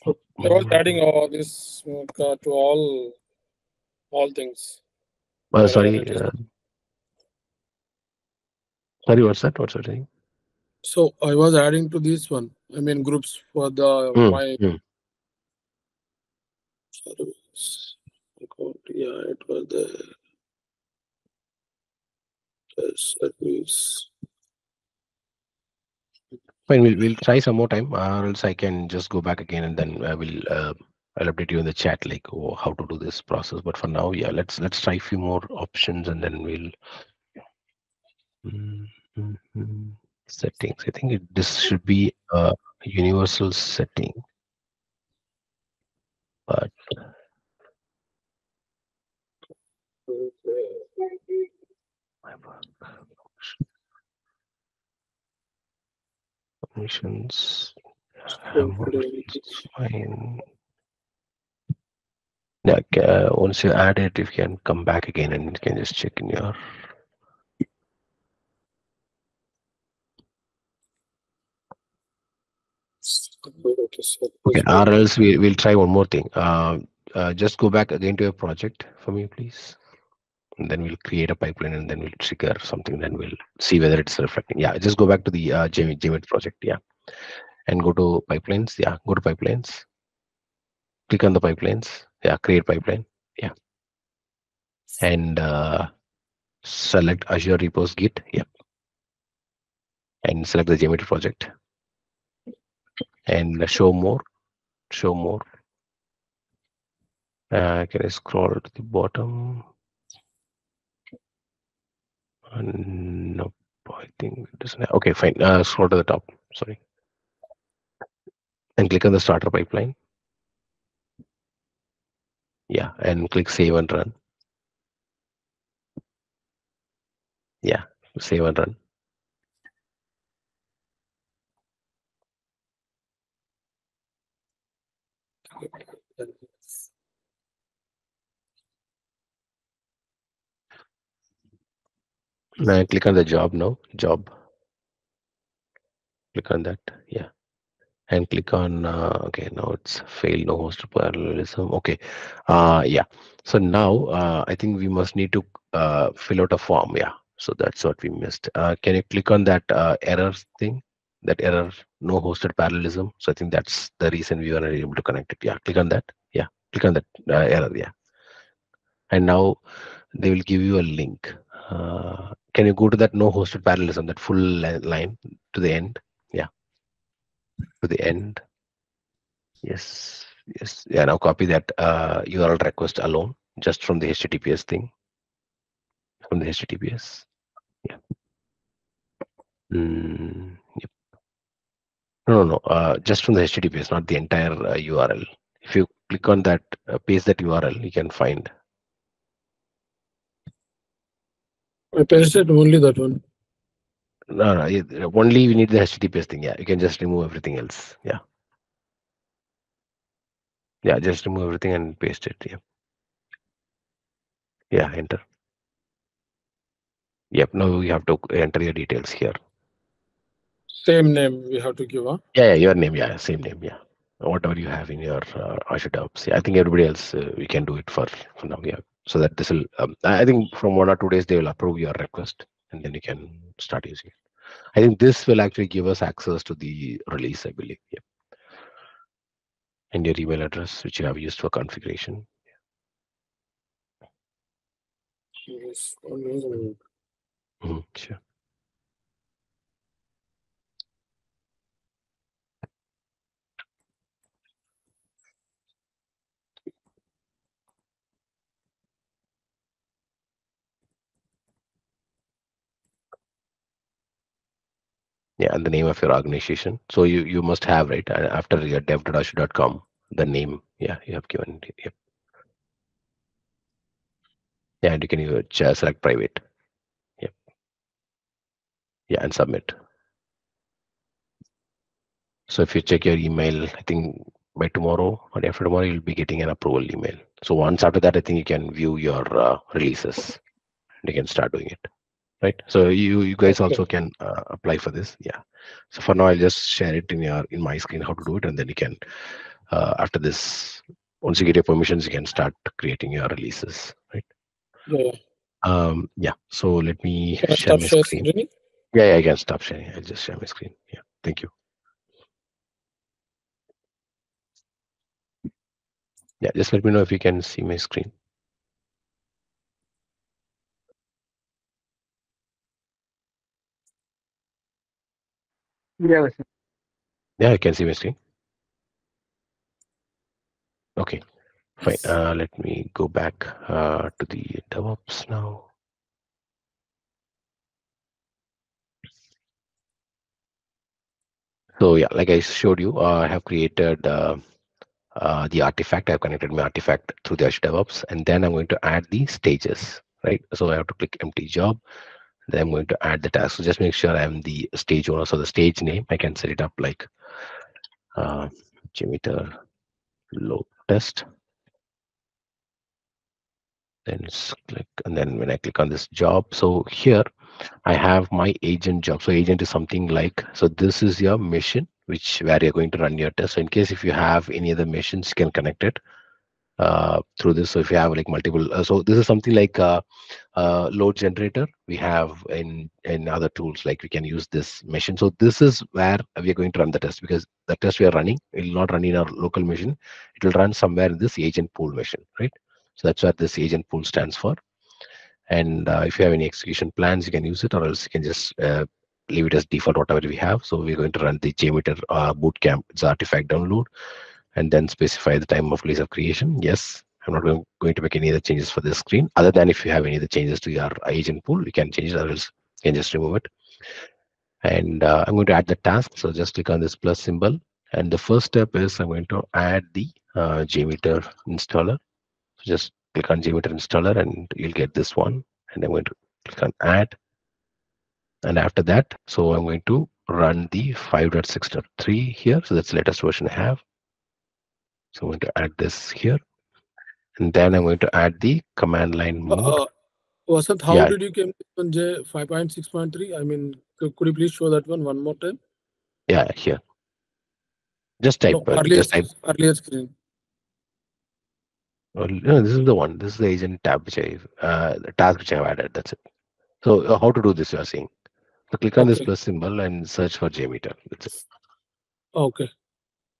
I was adding all this uh, to all all things. Uh, sorry, uh, sorry, what's that? What's that saying? So I was adding to this one. I mean groups for the Hmm, my hmm. service account. Yeah, it was the, the service. Fine, we'll, we'll try some more time, or else I can just go back again and then I will uh, I'll update you in the chat like oh, how to do this process. But for now, yeah, let's let's try a few more options and then we'll Mm, mm, mm. Settings. I think it, this should be a universal setting, but my work permissions. Fine. Yeah, uh, once you add it, if you can come back again and you can just check in your. Okay, or else we we'll try one more thing. Uh, uh, just go back again to your project for me, please. And then we'll create a pipeline and then we'll trigger something. Then we'll see whether it's reflecting. Yeah, just go back to the uh, project. Yeah, and go to pipelines. Yeah, go to pipelines. Click on the pipelines. Yeah, create pipeline. Yeah, and uh, select Azure Repos Git. Yeah, and select the JMeter project and show more. Show more. Uh, can I scroll to the bottom? Uh, nope, I think it doesn't. Okay, fine. Uh, scroll to the top. Sorry, and click on the starter pipeline. Yeah, and click save and run. Yeah, save and run. Now click on the job now. Job. Click on that. Yeah. And click on uh, okay now it's fail no host parallelism. Okay. Uh yeah. So now uh, I think we must need to uh, fill out a form. Yeah. So that's what we missed. Uh, can you click on that uh, error thing? That error no hosted parallelism. So I think that's the reason we were not able to connect it. Yeah. Click on that. Yeah. Click on that uh, error. Yeah. And now they will give you a link. Uh, can you go to that no hosted parallelism, that full line to the end? Yeah. To the end. Yes. Yes. Yeah. Now copy that uh, URL request alone, just from the HTTPS thing. From the HTTPS. Yeah. Mm. No, no, no. Uh, just from the HTTPS, not the entire uh, URL. If you click on that, uh, paste that URL, you can find. I pasted only that one. No, no. Only we need the HTTPS thing. Yeah. You can just remove everything else. Yeah. Yeah. Just remove everything and paste it. Yeah. Yeah. Enter. Yep. Now you have to enter your details here. Same name we have to give. Huh? Yeah, yeah, your name, yeah, same name, yeah. Whatever you have in your uh, Azure DevOps. Yeah, I think everybody else uh, we can do it for, for now, yeah. So that this will, um, I think from one or two days they will approve your request, and then you can start using it. I think this will actually give us access to the release, I believe. Yeah. And your email address, which you have used for configuration. Yes, only- Mhm, sure. Yeah, and the name of your organization. So you you must have right uh, after your dev.azure.com the name. Yeah, you have given. Yep. Yeah, and you can even ch- select private. Yep. Yeah, and submit. So if you check your email, I think by tomorrow or after tomorrow, you'll be getting an approval email. So once after that, I think you can view your uh, releases. And you can start doing it. Right. So you you guys Okay. also can uh, apply for this. Yeah. So for now, I'll just share it in your in my screen how to do it, and then you can uh, after this, once you get your permissions, you can start creating your releases. Right. Yeah. Um. Yeah. So let me Can share my share screen. screen? Yeah, yeah, I can stop sharing. I'll just share my screen. Yeah, thank you. Yeah, just let me know if you can see my screen. Yeah. Yeah, I can see my screen. Okay, fine. Uh, let me go back uh, to the DevOps now. So yeah, like I showed you, uh, I have created uh, uh, the artifact. I've connected my artifact through the Azure DevOps, and then I'm going to add the stages, right? So I have to click empty job. Then I'm going to add the task. So just make sure I'm the stage owner. So the stage name, I can set it up like uh, Jmeter load test. Then click, and then when I click on this job, so here I have my agent job. So agent is something like, so this is your mission, which where you're going to run your test. So in case if you have any other missions, you can connect it uh, through this. So if you have like multiple, uh, so this is something like uh, uh, load generator we have in in other tools. Like we can use this machine. So this is where we are going to run the test because the test we are running it will not run in our local machine. It will run somewhere in this agent pool machine, right? So that's what this agent pool stands for. And uh, if you have any execution plans, you can use it, or else you can just uh, leave it as default, whatever we have. So we're going to run the JMeter uh, bootcamp, it's artifact download, and then specify the time of release of creation. Yes, I'm not going, to make any other changes for this screen, other than if you have any other changes to your agent pool, you can change it, or you can just remove it. And uh, I'm going to add the task. So just click on this plus symbol. And the first step is I'm going to add the uh, JMeter installer. So just click on JMeter installer and you'll get this one. And I'm going to click on add. And after that, so I'm going to run the 5.6.3 here. So that's the latest version I have. So I'm going to add this here. And then I'm going to add the command line mode. Uh, Vasant, how Yeah. did you came on J five point six point three? I mean, could, could you please show that one one more time? Yeah, here. Just type, No, uh, earlier, just type. earlier screen. Oh, no, this is the one. This is the agent tab which I, uh, the task which I have added. That's it. So uh, how to do this? You are saying. So click on this plus symbol and search for JMeter. That's it. Okay.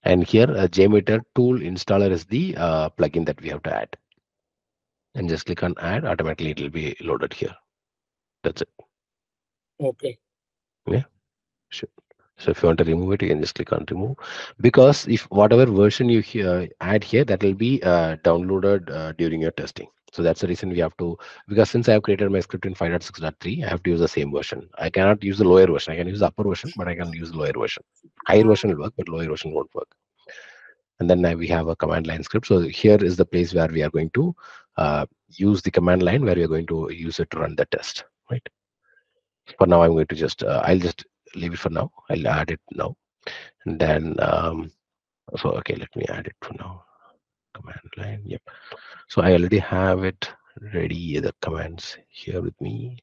And here, uh, JMeter tool installer is the uh, plugin that we have to add. and just click on add. Automatically, it will be loaded here. That's it. Okay. Yeah, sure. So if you want to remove it, you can just click on remove. Because if whatever version you here add here, that will be uh, downloaded uh, during your testing. So that's the reason we have to, because since I have created my script in 5.6.3, I have to use the same version. I cannot use the lower version. I can use the upper version, but I can use the lower version. Higher version will work, but lower version won't work. And then now we have a command line script. So here is the place where we are going to uh, use the command line where we are going to use it to run the test, right? For now, I'm going to just, uh, I'll just leave it for now. I'll add it now. And then, um, so, okay, let me add it for now. Command line, yep. So I already have it ready, the commands here with me.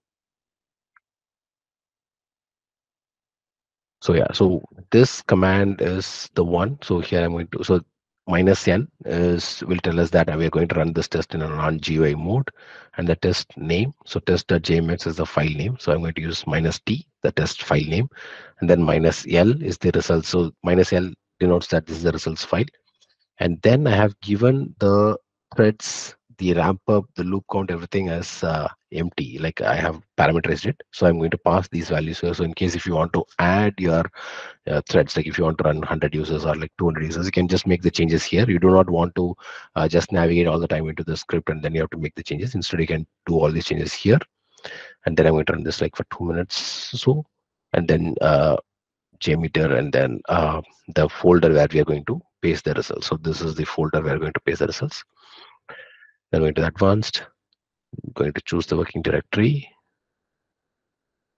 So yeah, so this command is the one. So here I'm going to, so minus n is will tell us that we are going to run this test in a non-GUI mode and the test name. So test.jmx is the file name. So I'm going to use minus t, the test file name, and then minus l is the result. So minus l denotes that this is the results file. And then I have given the threads, the ramp up, the loop count, everything as uh, empty. Like I have parameterized it. So I'm going to pass these values here. So in case if you want to add your uh, threads, like if you want to run 100 users or like 200 users, you can just make the changes here. You do not want to uh, just navigate all the time into the script and then you have to make the changes. Instead, you can do all these changes here. And then I'm going to run this like for two minutes or so. And then uh, JMeter and then uh, the folder where we are going to paste the results. So this is the folder where we are going to paste the results. Then going to advanced, going to choose the working directory.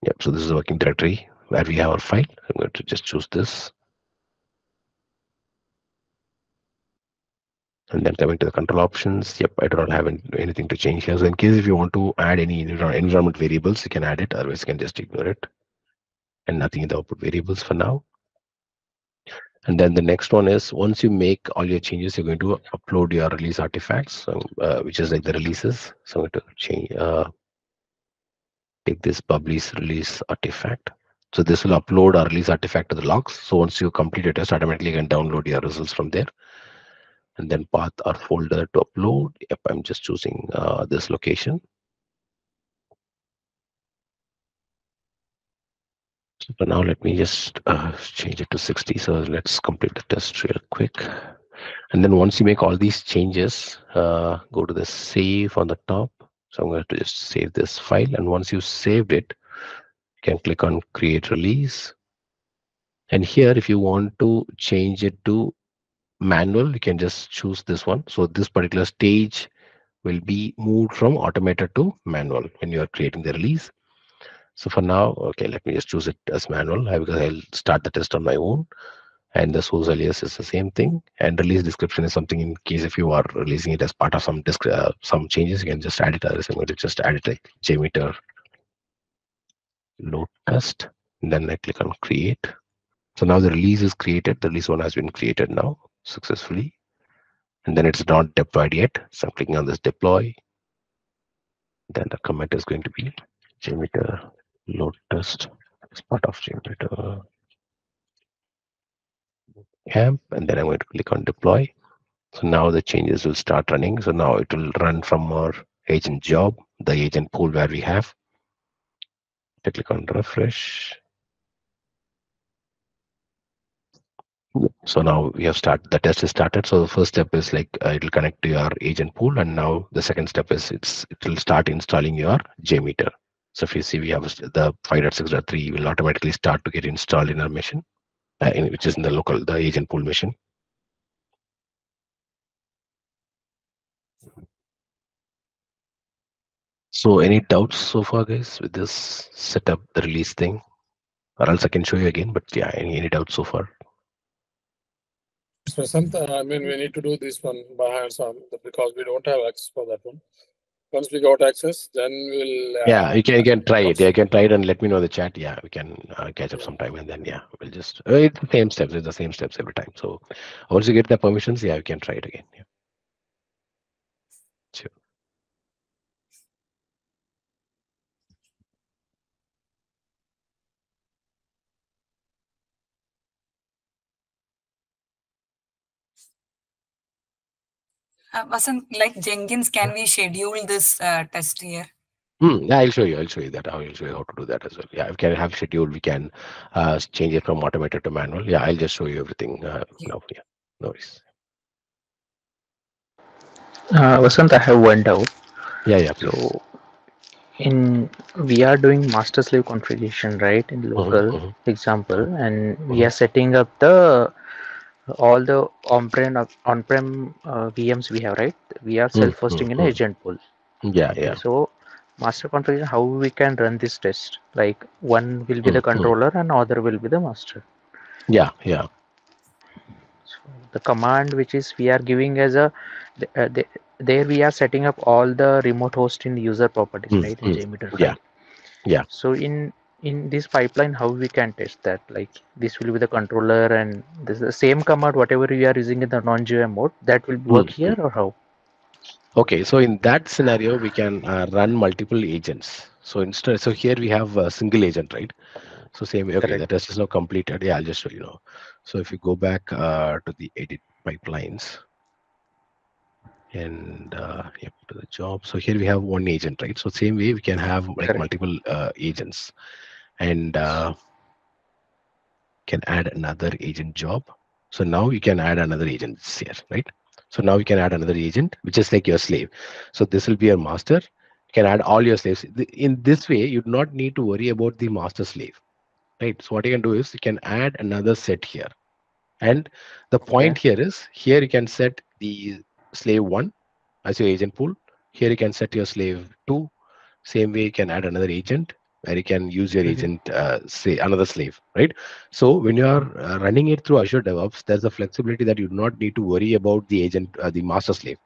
Yep, so this is the working directory where we have our file. I'm going to just choose this. And then coming to the control options, yep, I do not have anything to change here. So in case if you want to add any environment variables, you can add it, otherwise you can just ignore it. And nothing in the output variables for now. And then the next one is once you make all your changes, you're going to upload your release artifacts, uh, which is like the releases. So I'm going to change, uh, take this publish release artifact. So this will upload our release artifact to the logs. So once you complete a test, automatically you can download your results from there. And then path or folder to upload. Yep, I'm just choosing uh, this location. So now, let me just uh, change it to 60. So let's complete the test real quick. And then once you make all these changes, uh, go to the save on the top. So I'm going to just save this file. And once you've saved it, you can click on create release. And here, if you want to change it to manual, you can just choose this one. So this particular stage will be moved from automated to manual when you are creating the release. So for now, okay, let me just choose it as manual because I'll start the test on my own. And the source alias is the same thing. And release description is something in case if you are releasing it as part of some uh, some changes, you can just add it. I'm going to just add it like JMeter load test. And then I click on create. So now the release is created. The release one has been created now successfully. And then it's not deployed yet. So I'm clicking on this deploy. Then the comment is going to be JMeter load test as part of JMeter camp. And then I'm going to click on deploy. So now the changes will start running. So now it will run from our agent job, the agent pool where we have. I click on refresh. So now we have started, the test is started. So the first step is like uh, it will connect to your agent pool. And now the second step is it's it will start installing your JMeter. So if you see, we have the 5.6.3 will automatically start to get installed in our machine, uh, in, which is in the local, the agent pool machine. So any doubts so far, guys, with this setup, the release thing? Or else I can show you again, but yeah, any, any doubts so far? I mean, we need to do this one by on because we don't have access for that one. Once we got access, then we'll. Uh, yeah, you can, you can try it. Yeah, you can try it and let me know the chat. Yeah, we can uh, catch up sometime and then, yeah, we'll just, uh, it's the same steps. It's the same steps every time. So once you get the permissions, yeah, you can try it again. Yeah. Sure. Uh, Vasant, like Jenkins, can we schedule this uh, test here? Hmm, yeah, I'll show you. I'll show you that. I'll show you how to do that as well. Yeah, we can have schedule. We can uh, change it from automated to manual. Yeah, I'll just show you everything uh, Yeah. now. Yeah, no worries. Uh, Vasant, I have one doubt. Yeah, yeah. Please. So, in we are doing master slave configuration, right? In local mhm. example, and we Mhm. are setting up the all the on-prem on-prem uh, VMs we have, right? We are Mm, self-hosting mm, in a mm. agent pool. Yeah, Okay, yeah. So, master configuration, how we can run this test? Like one will be the Mm, mm. controller and other will be the master. Yeah, yeah. So the command which is we are giving as a uh, th- there we are setting up all the remote host in user properties, Mm, right? In. JMeter Yeah, yeah. So in in this pipeline, how we can test that? Like this will be the controller and this is the same command whatever we are using in the non-GUI mode that will work Mm, here or how? Okay, so in that scenario, we can uh, run multiple agents. So instead, so here we have a single agent, right? So same way, okay, Correct. the test is now completed. Yeah, I'll just show you now. So if you go back uh, to the edit pipelines and uh, yep, to the job. So here we have one agent, right? So same way we can have like Correct. multiple uh, agents and uh, can add another agent job. So now you can add another agent here, right? So now you can add another agent, which is like your slave. So this will be your master. You can add all your slaves. In this way, you do not need to worry about the master slave, right? So what you can do is you can add another set here. And the point here is here you can set the slave one as your agent pool. Here you can set your slave two. Same way you can add another agent where you can use your Mhm. agent, uh, say another slave, right? So when you are uh, running it through Azure DevOps, there's a flexibility that you do not need to worry about the agent, uh, the master slave.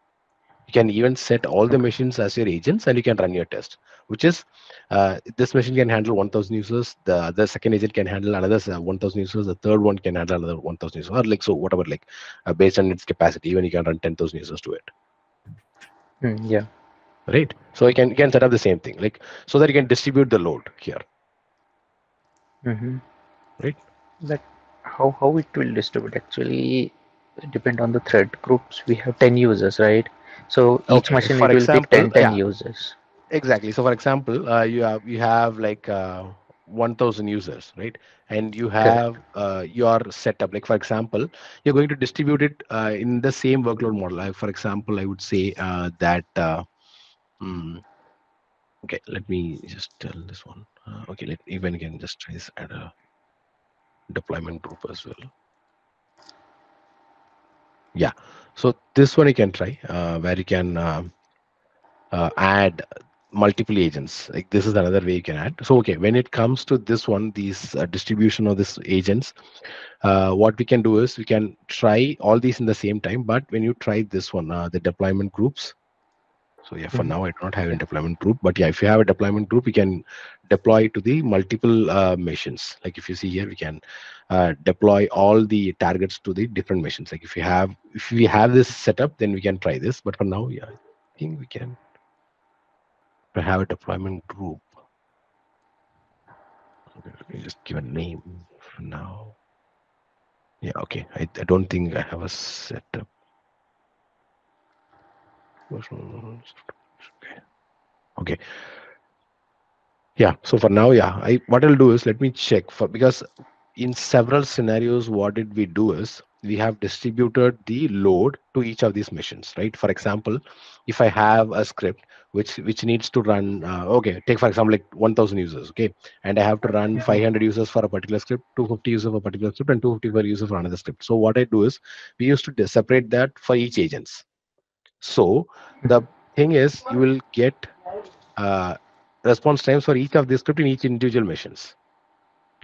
You can even set all the machines as your agents and you can run your test, which is uh, this machine can handle 1000 users. The, the second agent can handle another uh, 1000 users. The third one can handle another 1000 users or like, so whatever, like uh, based on its capacity, even you can run 10,000 users to it Hmm, yeah. Right so you can you can set up the same thing like so that you can distribute the load here Mm-hmm. Right. But how how it will distribute actually depend on the thread groups. We have ten users, right? So each Okay, machine for will example, pick 10, 10 yeah. users. exactly so for example uh, you have you have like uh, 1000 users right and you have uh, your setup like for example you're going to distribute it uh, in the same workload model like for example i would say uh, that uh, hmm, okay let me just tell this one. Uh, okay let even again just try this add a deployment group as well. Yeah so this one you can try uh, where you can uh, uh, add multiple agents. Like this is another way you can add. So okay when it comes to this one these uh, distribution of these agents uh, what we can do is we can try all these in the same time but when you try this one the deployment groups so yeah for Mhm. now i don't have a deployment group but yeah if you have a deployment group you can deploy to the multiple uh, machines like if you see here we can uh, deploy all the targets to the different machines like if you have if we have this setup then we can try this but for now yeah i think we can have a deployment group. Okay, let me just give a name for now. Yeah, okay. I, I don't think I have a setup. Okay. Okay. Yeah. So for now, yeah. I what I'll do is let me check for because in several scenarios, what did we do is we have distributed the load to each of these machines, right? For example, if I have a script which which needs to run uh, okay take for example like 1000 users okay and i have to run 500 users for a particular script 250 users for a particular script and 250 for users for another script so what i do is we used to separate that for each agents so the thing is you will get uh, response times for each of the script in each individual machines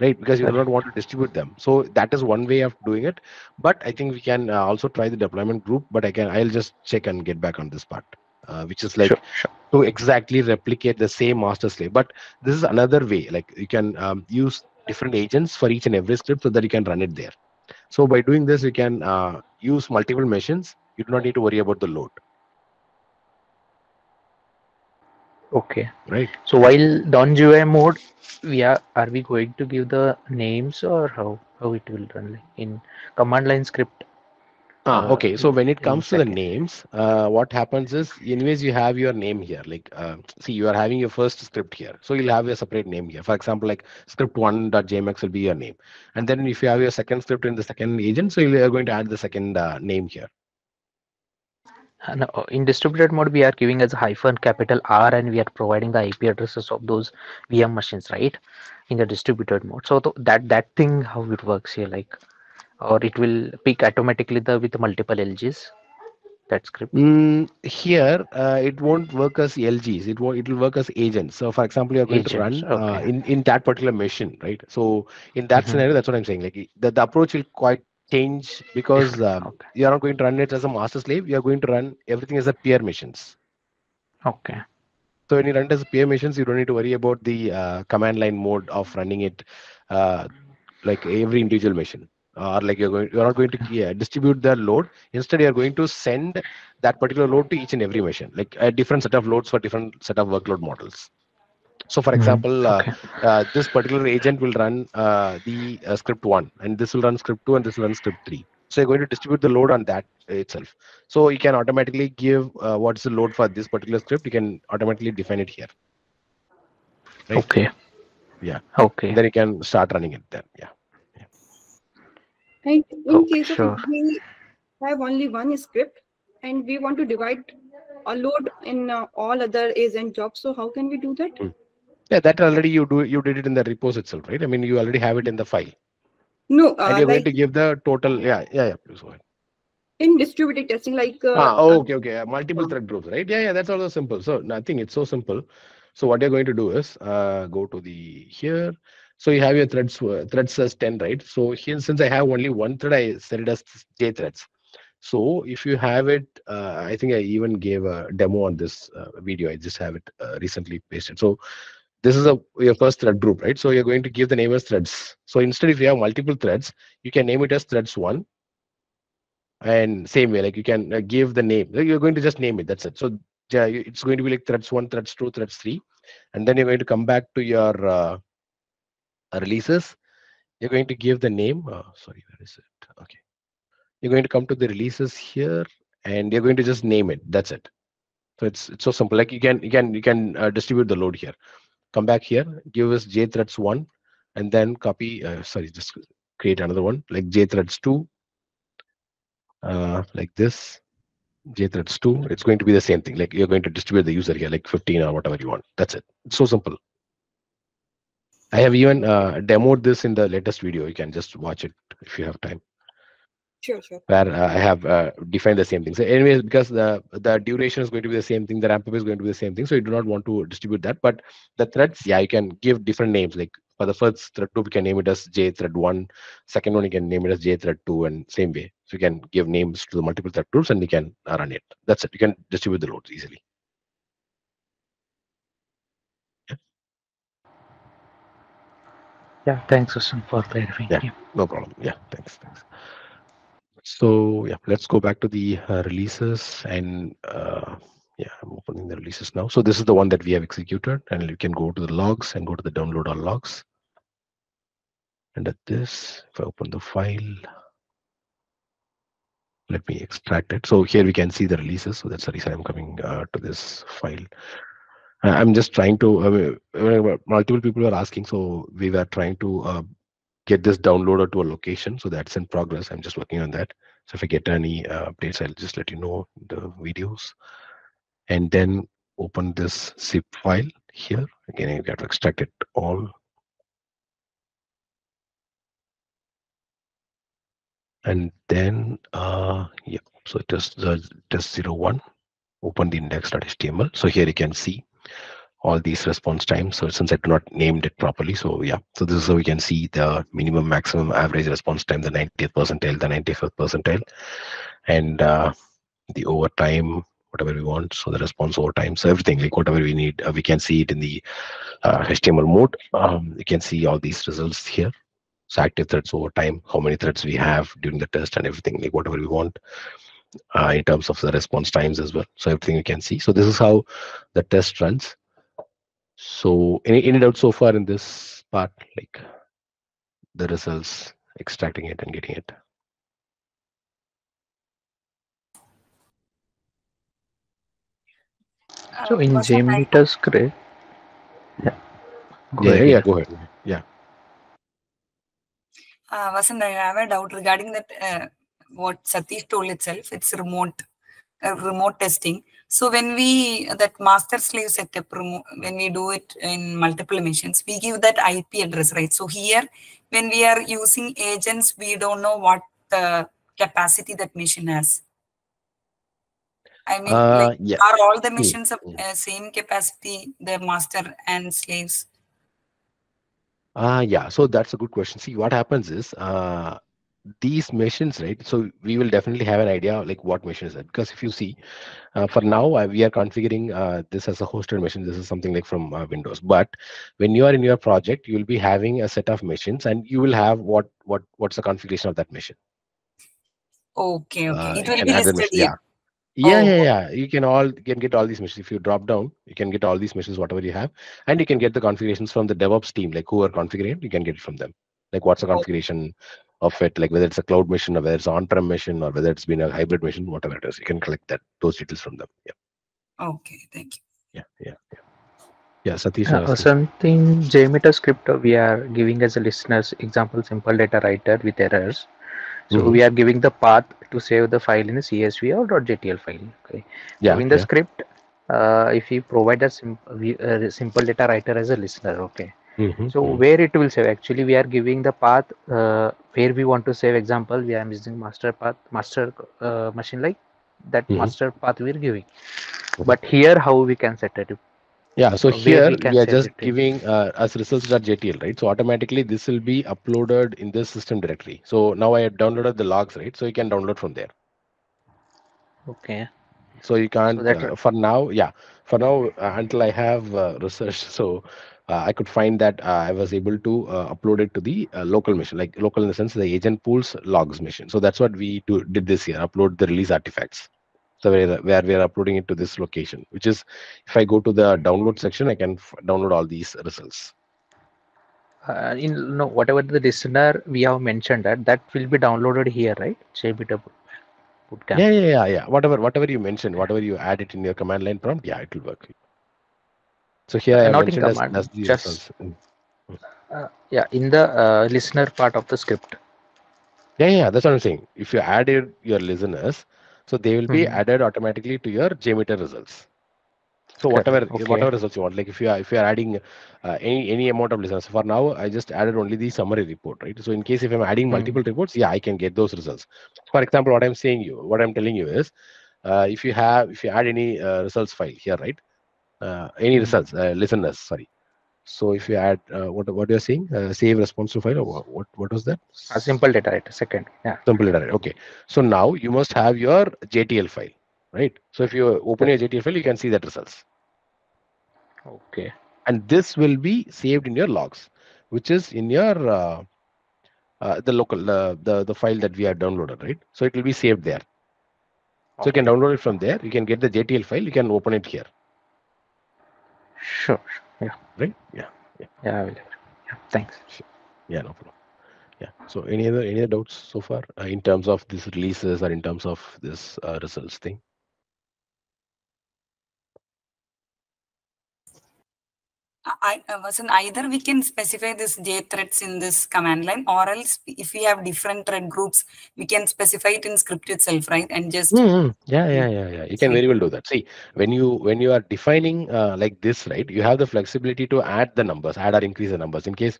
right? Because you do not want to distribute them. So that is one way of doing it. But i think we can uh, also try the deployment group. But i can i'll just check and get back on this part uh, which is like sure, sure. to exactly replicate the same master slave. But this is another way. Like you can um, use different agents for each and every script so that you can run it there. So by doing this you can uh, use multiple machines you do not need to worry about the load Okay. right So while non-GUI mode, we are are we going to give the names or how how it will run like in command line script? Ah, uh, okay. So when it comes to the names, uh, what happens is, anyways, you have your name here. Like, uh, see, you are having your first script here, so you'll have a separate name here. For example, like script one.jmx will be your name, and then if you have your second script in the second agent, so you are going to add the second uh, name here. Uh, no, uh, in distributed mode, we are giving as hyphen capital R and we are providing the IP addresses of those VM machines, right? In the distributed mode. So th- that that thing how it works here, like, or it will pick automatically the with multiple LGs. That script. Mm, here, uh, it won't work as LGs. It will it will work as agents. So, for example, you're going to run Agents, uh, in in that particular machine, right? So, in that Mhm. scenario, that's what I'm saying. Like the, the approach will quite change because um, Okay. you're not going to run it as a master slave. You're going to run everything as a peer missions. Okay. So when you run it as a peer missions, you don't need to worry about the uh, command line mode of running it uh, like every individual machine. Or like you're going, you're not going to yeah, distribute the load. Instead, you're going to send that particular load to each and every machine, like a different set of loads for different set of workload models. So, for Mhm. example, uh, Okay. uh, this particular agent will run uh, the uh, script one, and this will run script two, and this will run script three. So you're going to distribute the load on that itself. So you can automatically give uh, what's the load for this particular script. You can automatically define it here. Right. Okay. Yeah. Okay. Then you can start running it. Then yeah. And in Okay, case of sure. if we have only one script and we want to divide a load in uh, all other agent jobs, so how can we do that? Yeah, that already you do you did it in the repos itself, right? I mean, you already have it in the file, No, and uh, you're going to give the total. Yeah, yeah, yeah. Please go ahead. in distributed testing, like uh, ah, uh, okay, okay. uh, multiple thread groups, right? Yeah, yeah. That's also simple. So nothing. It's so simple. So what you're going to do is uh, go to the here. So you have your threads uh, threads as ten, right? So here, since I have only one thread, I set it as j threads. So if you have it, uh, I think I even gave a demo on this uh, video. I just have it uh, recently pasted. So this is a your first thread group, right? So you're going to give the name as threads. So instead, if you have multiple threads, you can name it as threads one. And same way, like you can uh, give the name. You're going to just name it. That's it. So yeah, it's going to be like threads one, threads two, threads three, and then you're going to come back to your uh, releases. You're going to give the name. Uh, sorry, where is it? Okay. You're going to come to the releases here, and you're going to just name it. That's it. So it's it's so simple. Like you can you can you can uh, distribute the load here. Come back here, give us jthreads one, and then copy. Uh, sorry, just create another one like jthreads two. Uh, like this, jthreads two. It's going to be the same thing. Like you're going to distribute the user here, like 15 or whatever you want. That's it. It's so simple. I have even uh, demoed this in the latest video. You can just watch it if you have time sure, sure. where uh, I have uh, defined the same thing. So anyways, because the the duration is going to be the same thing, the ramp up is going to be the same thing. So you do not want to distribute that. But the threads, yeah, you can give different names. Like for the first thread group, you can name it as J thread one. Second one, you can name it as J thread two, and same way. So you can give names to the multiple thread groups, and you can uh, run it. That's it. You can distribute the loads easily. Yeah. Thanks, Susan, for clarifying. Yeah. No problem. Yeah, thanks. Thanks. So yeah, let's go back to the uh, releases and uh, yeah, I'm opening the releases now. So this is the one that we have executed, and you can go to the logs and go to the download all logs. And at this, if I open the file, let me extract it. So here we can see the releases. So that's the reason I'm coming uh, to this file. I'm just trying to. Uh, multiple people were asking, so we were trying to uh, get this downloaded to a location. So that's in progress. I'm just working on that. So if I get any uh, updates, I'll just let you know the videos. And then open this zip file here. Again, you got to extract it all. And then, uh, yeah, so just the zero one. Open the index.html. So here you can see all these response times. So since I do not named it properly, so yeah, so this is how we can see the minimum, maximum, average response time, the 90th percentile, the 95th percentile, and uh, the overtime, whatever we want. So the response over time, so everything like whatever we need, uh, we can see it in the uh, HTML mode. Um, you can see all these results here. So active threads over time, how many threads we have during the test and everything, like whatever we want uh, in terms of the response times as well. So everything you can see. So this is how the test runs. So any, any doubt so far in this part, like the results, extracting it and getting it? So in JMeter script, yeah. Go yeah, ahead. yeah, go ahead. Yeah. Uh, Vasant, I have a doubt regarding that. Uh, what Satish told itself, it's remote, uh, remote testing. So when we that master slave setup, when we do it in multiple machines, we give that IP address, right? So here, when we are using agents, we don't know what the capacity that machine has. I mean, Uh, like, yeah. are all the Hmm, machines of hmm. uh, same capacity, the master and slaves? Uh, yeah, so that's a good question. See, what happens is uh, these machines, right? So we will definitely have an idea like what machine is it. Because if you see, uh, for now, uh, we are configuring uh, this as a hosted machine. This is something like from uh, Windows. But when you are in your project, you will be having a set of machines and you will have what what what's the configuration of that machine. Okay, okay. Uh, it will be listed machine. Yeah. Yeah, Oh, yeah, yeah. You can all you can get all these machines. If you drop down, you can get all these machines, whatever you have, and you can get the configurations from the DevOps team, like who are configuring you can get it from them. Like what's the Oh. configuration of it, like whether it's a cloud machine or whether it's on-prem machine or whether it's been a hybrid machine, whatever it is, you can collect that those details from them. Yeah, Okay, thank you. yeah, yeah, yeah. Yeah, Satish. Uh, something JMeter script we are giving as a listeners example simple data writer with errors. So Mhm. we are giving the path to save the file in a CSV or .jtl file. Okay. Yeah, so in the yeah. script, uh, if we provide a, sim- we, uh, simple data writer as a listener, okay. Mhm, So mhm. where it will save? Actually, we are giving the path uh, where we want to save. Example, we are using master path, master uh, machine like that Mhm. master path we are giving. But here, how we can set it? Yeah, so where here we we are just giving uh, as results.jtl, right? So automatically this will be uploaded in this system directory. So now I have downloaded the logs, right? So you can download from there. Okay. so you can't that uh, for now yeah for now uh, until i have uh, researched so uh, i could find that uh, i was able to uh, upload it to the uh, local machine like local in the sense the agent pools logs machine. So that's what we do, did this year upload the release artifacts. So where, where we are uploading it to this location which is if i go to the download section i can f- download all these results. Uh, in no whatever the listener we have mentioned that that will be downloaded here, right? Bootcamp. yeah yeah yeah yeah. Whatever whatever you mentioned whatever you add it in your command line prompt yeah it will work so here Uh, i not in as, command, as just- Mm. Uh, yeah, in the uh, listener part of the script. Yeah, yeah, that's what I'm saying. If you add your, your listeners, so they will be Mhm. added automatically to your JMeter results. So whatever okay. whatever results you want, like if you are if you are adding uh, any any amount of listeners. For now, I just added only the summary report, right? So in case if I'm adding Mhm. multiple reports, yeah, I can get those results. For example, what I'm saying you, what I'm telling you is, uh, if you have if you add any uh, results file here, right? Uh, any results uh, listeners, sorry. So if you add uh, what what you're saying, uh, save response to file, or what what was that? A simple data writer. Second. Yeah. Simple data. right? Okay. So now you must have your JTL file, right? So if you open your JTL file, you can see that results. Okay. And this will be saved in your logs, which is in your uh, uh, the local uh, the the file that we have downloaded, right? So it will be saved there. So you can download it from there. You can get the JTL file. You can open it here, Sure. sure. Yeah. right? Yeah. Yeah. I will. Yeah. Thanks. Sure. Yeah. No problem. Yeah. So any other any other doubts so far uh, in terms of these releases or in terms of this uh, results thing? I, I wasn't either we can specify this J threads in this command line or else if we have different thread groups, we can specify it in script itself, right? And just Mm, Yeah, yeah, yeah, yeah. You can very well do that. See, when you when you are defining uh, like this, right? You have the flexibility to add the numbers, add or increase the numbers. In case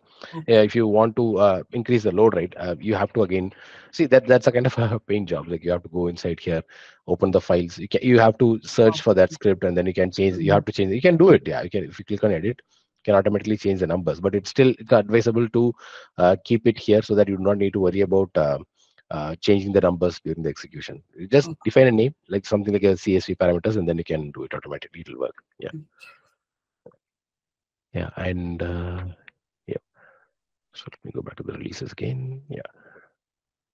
uh, if you want to uh, increase the load, right? Uh, you have to again see that that's a kind of a pain job. Like you have to go inside here, open the files. You can you have to search for that script and then you can change. You have to change. You can do it. Yeah, you can if you click on edit, you can automatically change the numbers. But it's still advisable to uh, keep it here so that you do not need to worry about. Uh, uh, changing the numbers during the execution. You just Okay. define a name like something like a CSV parameters, and then you can do it automatically. It'll work. Yeah. Yeah, and uh, yeah. So let me go back to the releases again. Yeah.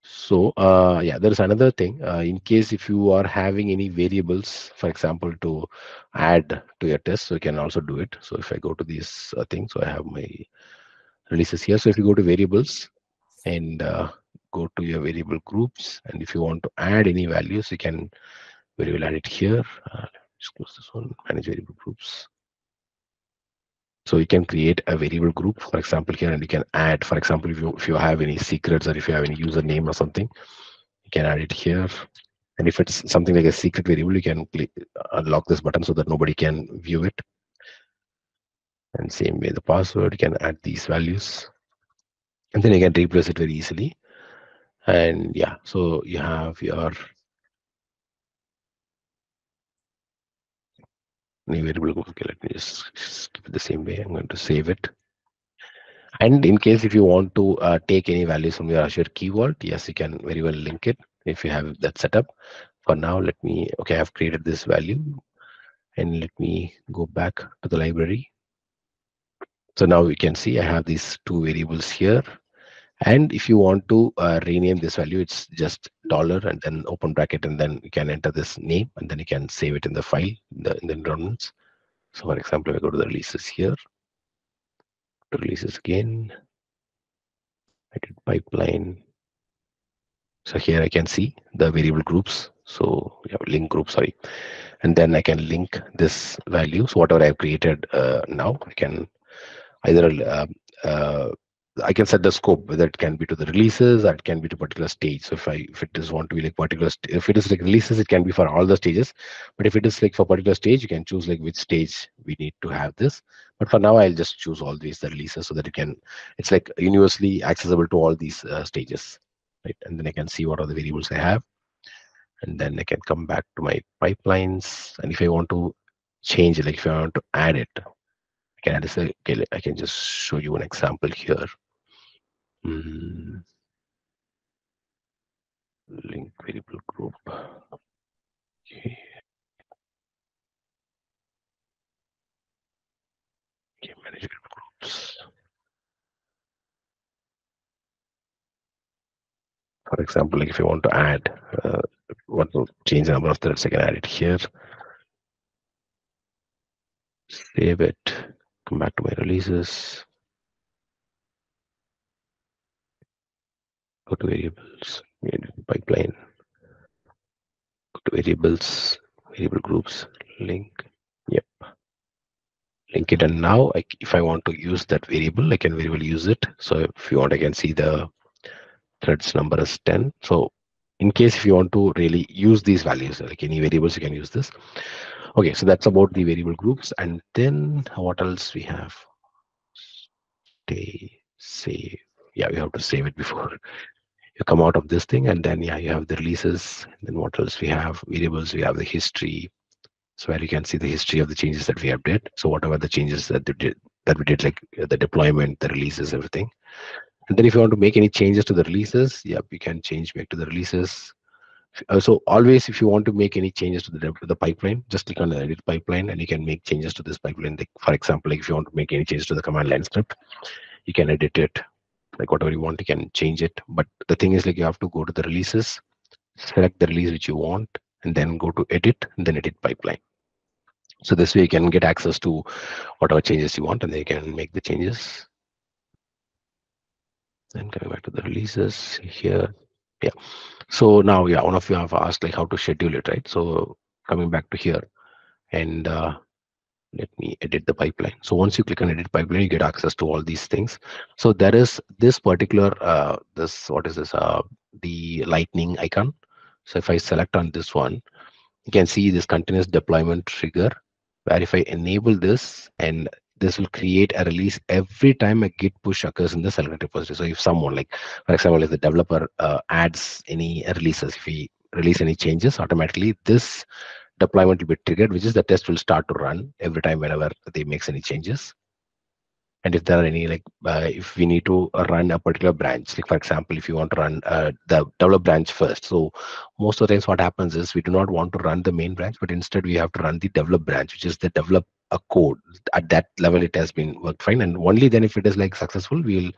So uh, yeah, there is another thing. Uh, in case if you are having any variables, for example, to add to your test, so you can also do it. So if I go to these uh, things, so I have my releases here. So if you go to variables and uh, go to your variable groups, and if you want to add any values, you can very well add it here. Uh, just close this one, manage variable groups. So you can create a variable group, for example, here, and you can add, for example, if you if you have any secrets or if you have any username or something, you can add it here. And if it's something like a secret variable, you can click, uh, unlock this button so that nobody can view it. And same way the password, you can add these values. And then you can replace it very easily. And yeah, so you have your new variable. Okay, let me just keep it the same way. I'm going to save it. And in case if you want to uh, take any values from your Azure Key Vault, yes, you can very well link it if you have that set up. For now, let me, okay, I've created this value and let me go back to the library. So now we can see I have these two variables here. And if you want to uh, rename this value, it's just dollar and then open bracket and then you can enter this name and then you can save it in the file in the, in the environments. So for example, if I go to the releases here, to releases again, I did pipeline. So here I can see the variable groups. So we have link group, sorry. And then I can link this value. So whatever I've created uh, now, I can either uh, uh, I can set the scope whether it can be to the releases or it can be to particular stage. So if I if it is want to be like particular if it is like releases, it can be for all the stages. But if it is like for particular stage, you can choose like which stage we need to have this. But for now, I'll just choose all these the releases so that it can it's like universally accessible to all these uh, stages, right? And then I can see what are the variables I have, and then I can come back to my pipelines. And if I want to change like if I want to add it, I can add this. Okay, I can just show you an example here. Mm. Link variable group. Okay. Okay, manage groups. For example, like if you want to add, uh, want to change the number of threads, I can add it here. Save it. Come back to my releases. Go to variables, pipeline, go to variables, variable groups, link, yep. Link it and now I, if I want to use that variable, I can very well use it. So if you want, I can see the threads number is 10. So in case if you want to really use these values, like any variables, you can use this. Okay, so that's about the variable groups. And then what else we have? Stay, save. Yeah, we have to save it before you come out of this thing and then yeah you have the releases then what else we have? Variables we have the history. So where you can see the history of the changes that we have did. So whatever the changes that we did that we did like the deployment the releases everything. And then if you want to make any changes to the releases yeah you can change back to the releases. Uh, so always if you want to make any changes to the to the pipeline just click on the edit pipeline and you can make changes to this pipeline. Like for example like if you want to make any changes to the command line script you can edit it like whatever you want you can change it. But the thing is like you have to go to the releases select the release which you want and then go to edit and then edit pipeline. So this way you can get access to whatever changes you want and then you can make the changes. Then coming back to the releases here yeah. So now yeah one of you have asked like how to schedule it right? So coming back to here and uh, let me edit the pipeline. So once you click on edit pipeline you get access to all these things. So there is this particular uh, this what is this uh, the lightning icon. So if i select on this one you can see this continuous deployment trigger where if i enable this and this will create a release every time a git push occurs in the selected repository. So if someone like for example if the developer uh, adds any releases if we release any changes automatically this deployment will be triggered, which is the test will start to run every time whenever they makes any changes. And if there are any like, uh, if we need to run a particular branch, like for example, if you want to run uh, the develop branch first. So most of the times what happens is we do not want to run the main branch, but instead we have to run the develop branch, which is the develop a code. At that level, it has been worked fine. And only then if it is like successful, we'll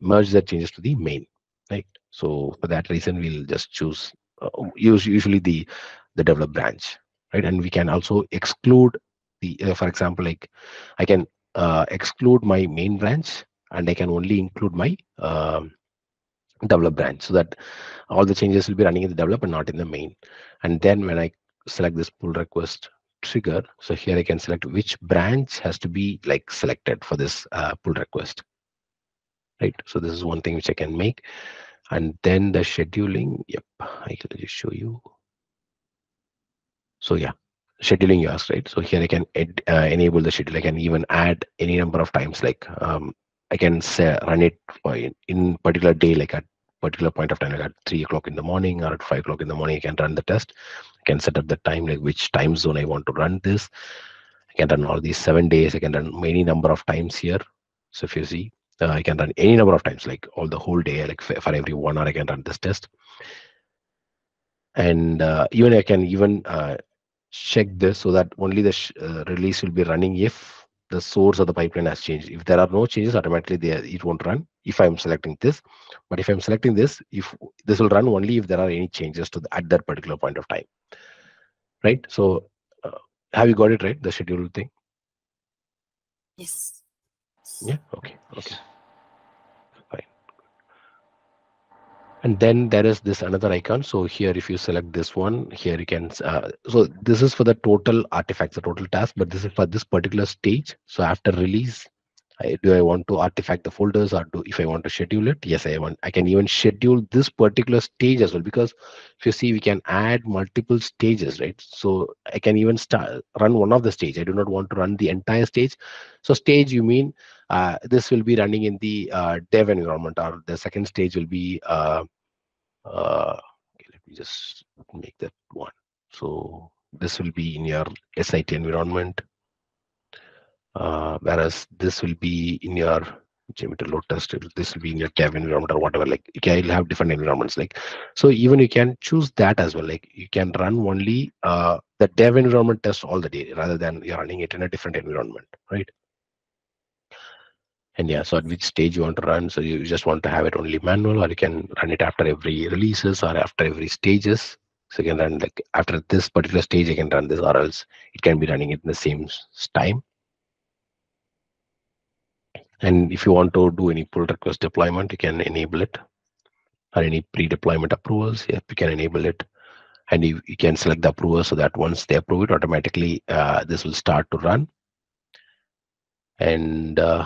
merge the changes to the main, right? So for that reason, we'll just choose, uh, use usually the, the develop branch right and we can also exclude the uh, for example like i can uh, exclude my main branch and i can only include my um, develop branch so that all the changes will be running in the develop and not in the main and then when i select this pull request trigger. So here I can select which branch has to be like selected for this uh, pull request. Right. So this is one thing which I can make. And then the scheduling. Yep. I can just show you. So yeah, scheduling you asked, right? So here I can ed, uh, enable the schedule. I can even add any number of times, like um, I can say, run it in, in particular day, like at particular point of time, like at three o'clock in the morning or at five o'clock in the morning, I can run the test. I can set up the time, like which time zone I want to run this. I can run all these seven days. I can run many number of times here. So if you see, uh, I can run any number of times, like all the whole day, like for, for every one hour, I can run this test. And uh, even I can even uh, check this so that only the uh, release will be running if the source of the pipeline has changed. If there are no changes, automatically they, it won't run if I'm selecting this. But if I'm selecting this, if this will run only if there are any changes to the, at that particular point of time. Right. So uh, have you got it right? The schedule thing. Yes. Yeah. Okay. Okay. And then there is this another icon. So here, if you select this one, here you can. Uh, so this is for the total artifacts, the total task, but this is for this particular stage. So after release, I, do I want to artifact the folders or do if I want to schedule it? Yes, I want. I can even schedule this particular stage as well because if you see, we can add multiple stages, right? So I can even start run one of the stage. I do not want to run the entire stage. So stage, you mean uh, this will be running in the uh, dev environment, or the second stage will be. Uh, uh, okay, let me just make that one. So this will be in your SIT environment uh, whereas this will be in your load test this will be in your dev environment or whatever like you can have different environments like so even you can choose that as well like you can run only uh, the dev environment test all the day rather than you're running it in a different environment right? And yeah so at which stage you want to run so you just want to have it only manual or you can run it after every releases or after every stages. So you can run like after this particular stage you can run this or else it can be running it in the same time and if you want to do any pull request deployment, you can enable it or any pre-deployment approvals. Yep, you can enable it. And you, you can select the approval so that once they approve it, automatically uh, this will start to run. And uh,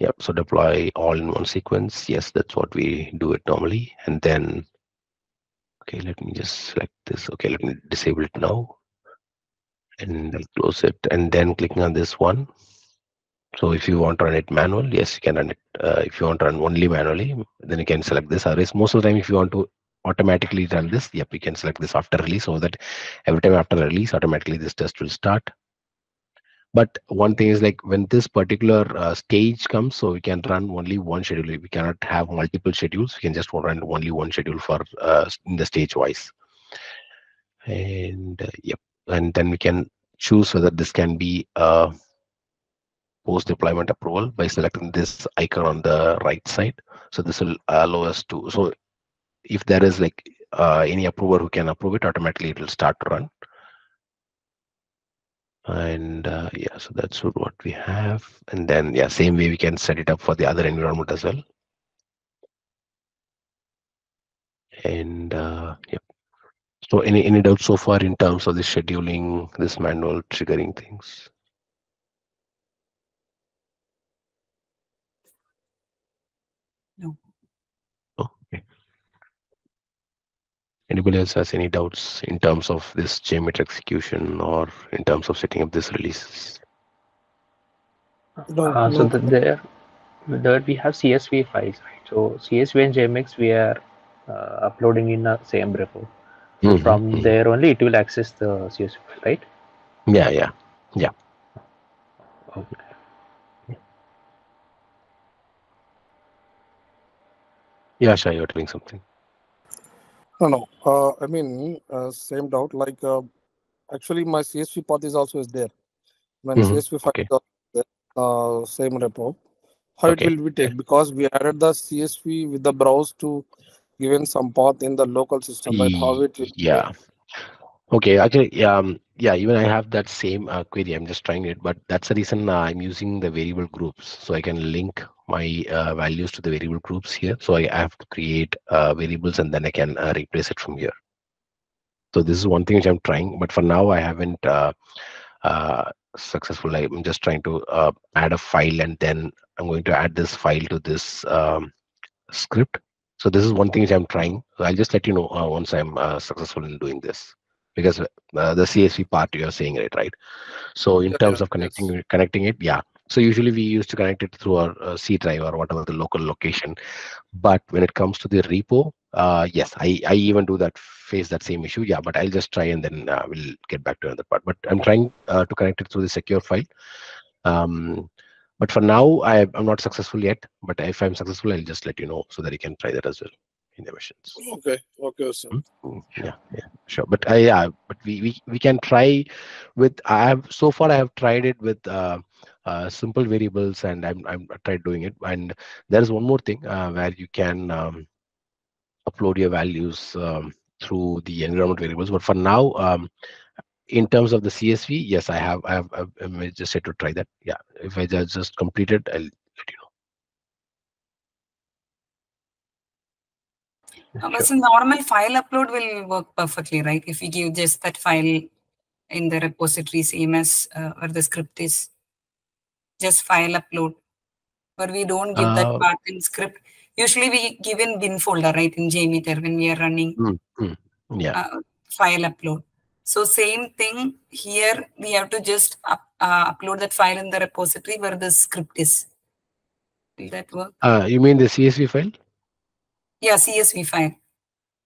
yep, so deploy all in one sequence. Yes, that's what we do it normally. And then, okay, let me just select this. Okay, let me disable it now. And I'll close it. And then clicking on this one, so if you want to run it manual, yes, you can run it. Uh, if you want to run only manually, then you can select this. Otherwise, most of the time, if you want to automatically run this, yep, you can select this after release so that every time after release, automatically this test will start. But one thing is like when this particular uh, stage comes, so we can run only one schedule. We cannot have multiple schedules. We can just run only one schedule for uh, in the stage wise. And uh, yep, and then we can choose whether this can be uh, post deployment approval by selecting this icon on the right side. So this will allow us to, so if there is like uh, any approver who can approve it, automatically it will start to run. And uh, yeah, so that's what we have. And then yeah, same way we can set it up for the other environment as well. And uh, yeah. So any any doubts so far in terms of the scheduling, this manual triggering things? No. Oh, okay. Anybody else has any doubts in terms of this JMeter execution or in terms of setting up this release? No, Uh, so the, there, there we have CSV files, right? So CSV and JMX we are uh, uploading in the same repo. So Mhm, from mhm. there only it will access the CSV file, right? Yeah, yeah. Okay. Yeah, sure, you're doing something. No, no. Uh, I mean, uh, same doubt. Like, uh, actually, my CSV path is also is there. When Mhm, CSV file okay. is also there, uh, same repo. How Okay. it will be take because we added the CSV with the browse to given some path in the local system, right? How it will Yeah. Okay, actually, yeah, um, yeah, even I have that same uh, query. I'm just trying it, but that's the reason uh, I'm using the variable groups. So I can link my uh, values to the variable groups here. So I have to create uh, variables and then I can uh, replace it from here. So this is one thing which I'm trying, but for now I haven't uh, uh, successful. I'm just trying to uh, add a file and then I'm going to add this file to this um, script. So this is one thing which I'm trying. So I'll just let you know uh, once I'm uh, successful in doing this because uh, the CSV part you're saying it right. So in terms of connecting yes. connecting it, yeah. So usually we used to connect it through our uh, C drive or whatever the local location. But when it comes to the repo, uh, yes, I, I even do that face that same issue. Yeah, but I'll just try and then uh, we'll get back to another part. But I'm trying uh, to connect it through the secure file. Um, but for now, I, I'm not successful yet. But if I'm successful, I'll just let you know so that you can try that as well in the missions. Okay, okay, sir. Mm, Yeah, yeah, sure. But I, yeah, but we, we we can try with. I have so far I have tried it with uh, uh, simple variables, and I'm I'm I tried doing it. And there is one more thing uh, where you can um, upload your values um, through the environment variables. But for now, um, in terms of the CSV, yes, I have I have I'm just said to try that. Yeah, if I just just complete it, I'll let you know. Uh, Sure. but so normal file upload will work perfectly, right? If we give just that file in the repository, same as uh, where the script is, just file upload. But we don't give that Uh, part in script. Usually we give in bin folder, right, in JMeter when we are running mm, mm, yeah. uh, file upload. So same thing here, we have to just up, uh, upload that file in the repository where the script is. Will that work? Uh, you mean the CSV file? Yeah, CSV file.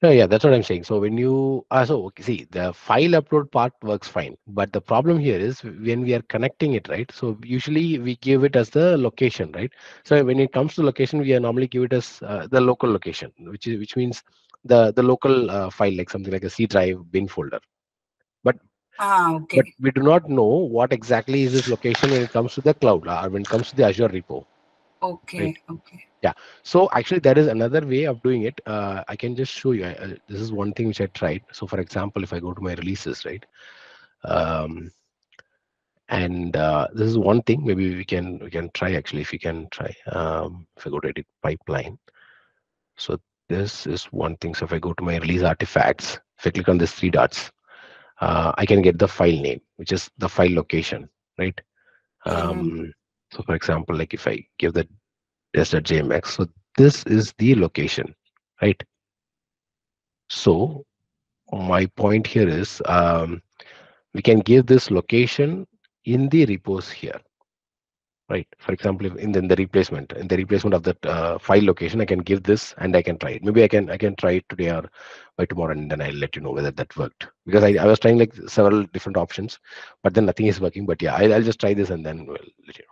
Yeah, yeah, that's what I'm saying. So when you, uh, so okay, see, the file upload part works fine, but the problem here is when we are connecting it, right? So usually we give it as the location, right? So when it comes to location, we are normally give it as uh, the local location, which is which means the the local uh, file, like something like a C drive bin folder. But Ah, but we do not know what exactly is this location when it comes to the cloud or when it comes to the Azure repo. Okay, okay. Yeah. So actually, there is another way of doing it. Uh, I can just show you. I, uh, this is one thing which I tried. So for example, if I go to my releases, right? Um, and uh, this is one thing. Maybe we can we can try actually. If you can try. Um, if I go to edit pipeline. So this is one thing. So if I go to my release artifacts, if I click on these three dots, uh, I can get the file name, which is the file location, right? Um, so for example, like if I give the test.jmx, so this is the location, right? So my point here is um, we can give this location in the repos here, right? For example, if in the, in the replacement, in the replacement of that uh, file location, I can give this and I can try it. Maybe I can I can try it today or by tomorrow, and then I'll let you know whether that worked. Because I, I was trying like several different options, but then nothing is working. But yeah, I'll, I'll just try this and then we'll let you know.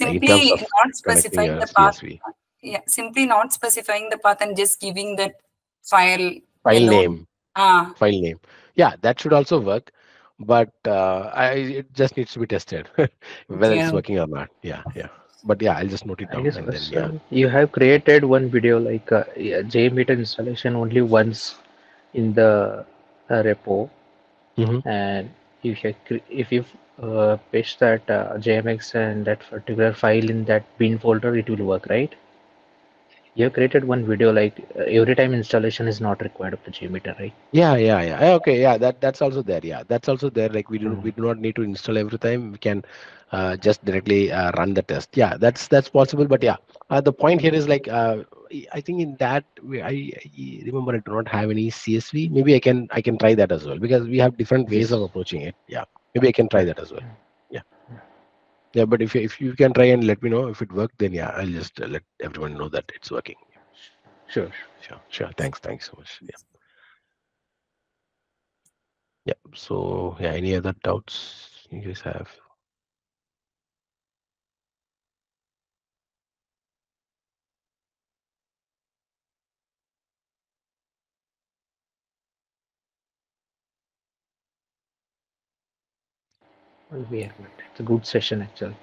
Like Simply not specifying the path. CSV Yeah, simply not specifying the path and just giving that file. file alone. name. Ah, file name. Yeah, that should also work, but uh, I it just needs to be tested whether Okay. it's working or not. Yeah, yeah. But yeah, I'll just note it down guess and then yeah. uh, you have created one video like uh, yeah, JMeter installation only once in the uh, repo, Mhm. and if you if you uh, paste that uh, JMX and that particular file in that bin folder, it will work, right? You have created one video like uh, every time installation is not required of the JMeter, right? Yeah, yeah, yeah. Yeah, Okay, yeah, that that's also there. Yeah, that's also there. Like we do Mhm. we do not need to install every time. We can uh, just directly uh, run the test. Yeah, that's that's possible. But yeah, uh, the point here is like uh, I think in that way, I, I remember I do not have any CSV. Maybe I can I can try that as well because we have different ways of approaching it. Yeah, maybe I can try that as well. Yeah. Yeah, but if you- if you can try and let me know if it worked, then yeah, I'll just uh, let everyone know that it's working. Sure. Sure, sure. Thanks, thanks so much. Yeah. Yeah. So yeah, any other doubts you guys have? We are good. It's a good session actually.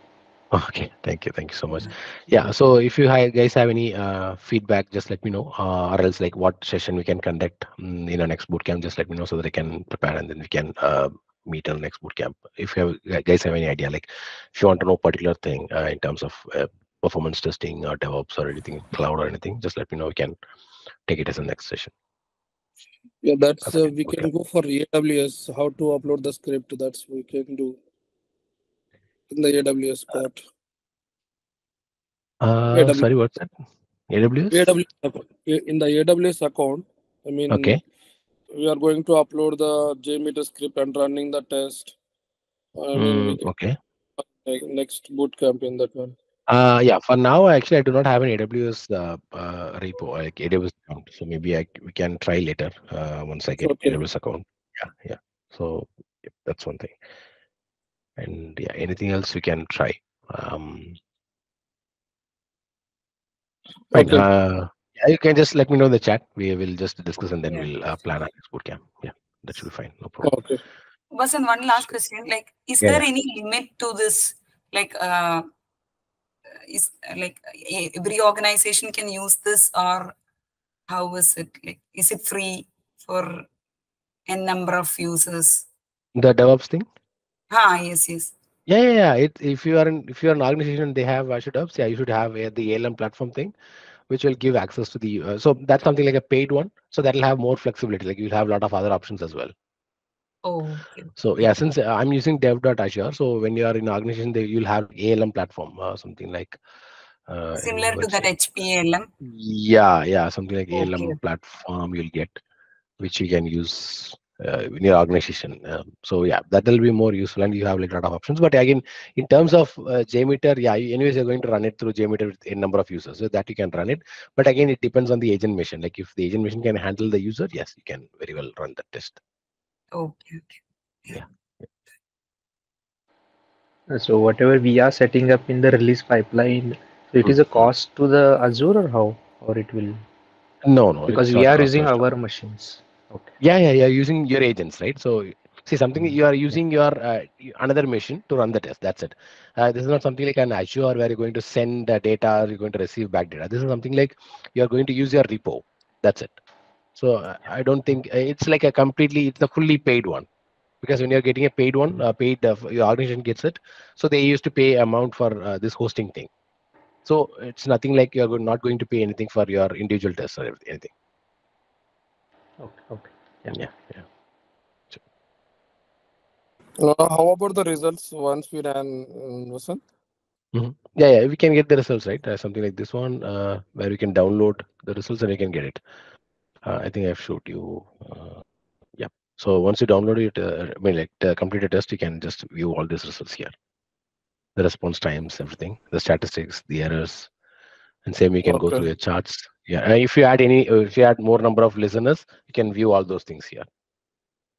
Okay, thank you, thank you so much. Yeah, so if you guys have any uh, feedback, just let me know, uh, or else like what session we can conduct mm, in our next bootcamp, just let me know so that I can prepare and then we can uh, meet on next bootcamp. If you have, guys have any idea, like if you want to know particular thing uh, in terms of uh, performance testing or DevOps or anything, cloud or anything, just let me know. We can take it as a next session. Yeah, that's, Okay, uh, we okay. can go for AWS, how to upload the script, that's we can do in the AWS part. Uh, AWS. sorry, what's that? AWS? AWS, in the AWS account, I mean. Okay. We are going to upload the JMeter script and running the test. I mean, Mm, okay. next boot camp in that one. Uh, yeah, for now, actually, I do not have an AWS uh, uh, repo, like AWS account. So maybe I, we can try later uh, once I get Okay. AWS account. Yeah, yeah. So yep, that's one thing. And yeah, anything else we can try. Um, fine. Okay. Uh, yeah, you can just let me know in the chat. We will just discuss and then Yeah. we'll uh, plan our next boot camp. Yeah, that should be fine. No problem. Okay. Vasan, one last question. Like, is Yeah, there any limit to this? Like, uh, is like every organization can use this, or how is it? Like, is it free for a number of users? The DevOps thing. Ah, yes, yes. Yeah, yeah, yeah. It, if you are in, if you are an organization, they have Azure DevOps. Yeah, you should have uh, the ALM platform thing, which will give access to the. Uh, so that's something like a paid one. So that will have more flexibility. Like you'll have a lot of other options as well. Oh, okay. So yeah, since uh, I'm using dev.azure, so when you are in organization, they, you'll have ALM platform, uh, something like. Uh, Similar to that it? HPLM. Yeah, yeah, something like Okay, ALM platform you'll get, which you can use in your organization. Um, so yeah, that will be more useful, and you have like a lot of options. But again, in terms of uh, JMeter, yeah, you- anyways you're going to run it through JMeter with a number of users, so that you can run it. But again, it depends on the agent machine. Like if the agent machine can handle the user, yes, you can very well run that test. Okay, okay. Uh, So whatever we are setting up in the release pipeline, so it is a cost to the Azure or how? Or it will No, no, because we are using our machines. Okay. Yeah, yeah, yeah. Using your agents, right? So see something you are using your uh, another machine to run the test. That's it. Uh, this is not something like an Azure where you're going to send the data, or you're going to receive back data. This is something like you're going to use your repo. That's it. So uh, I don't think uh, it's like a completely, it's a fully paid one. Because when you're getting a paid one, uh, paid uh, your organization gets it. So they used to pay amount for uh, this hosting thing. So it's nothing like you're not going to pay anything for your individual tests or anything. Okay. Okay. Yeah, yeah. Yeah. Uh, how about the results once we ran, Vasant? Mhm. Yeah, yeah, we can get the results, right? Uh, something like this one, uh, where we can download the results and we can get it. Uh, I think I've showed you. Uh, yeah. So once you download it, uh, I mean, like the complete a test, you can just view all these results here. The response times, everything, the statistics, the errors, and same you can go Okay. through your charts. Yeah. If you add any, uh, if you add more number of listeners, you can view all those things here.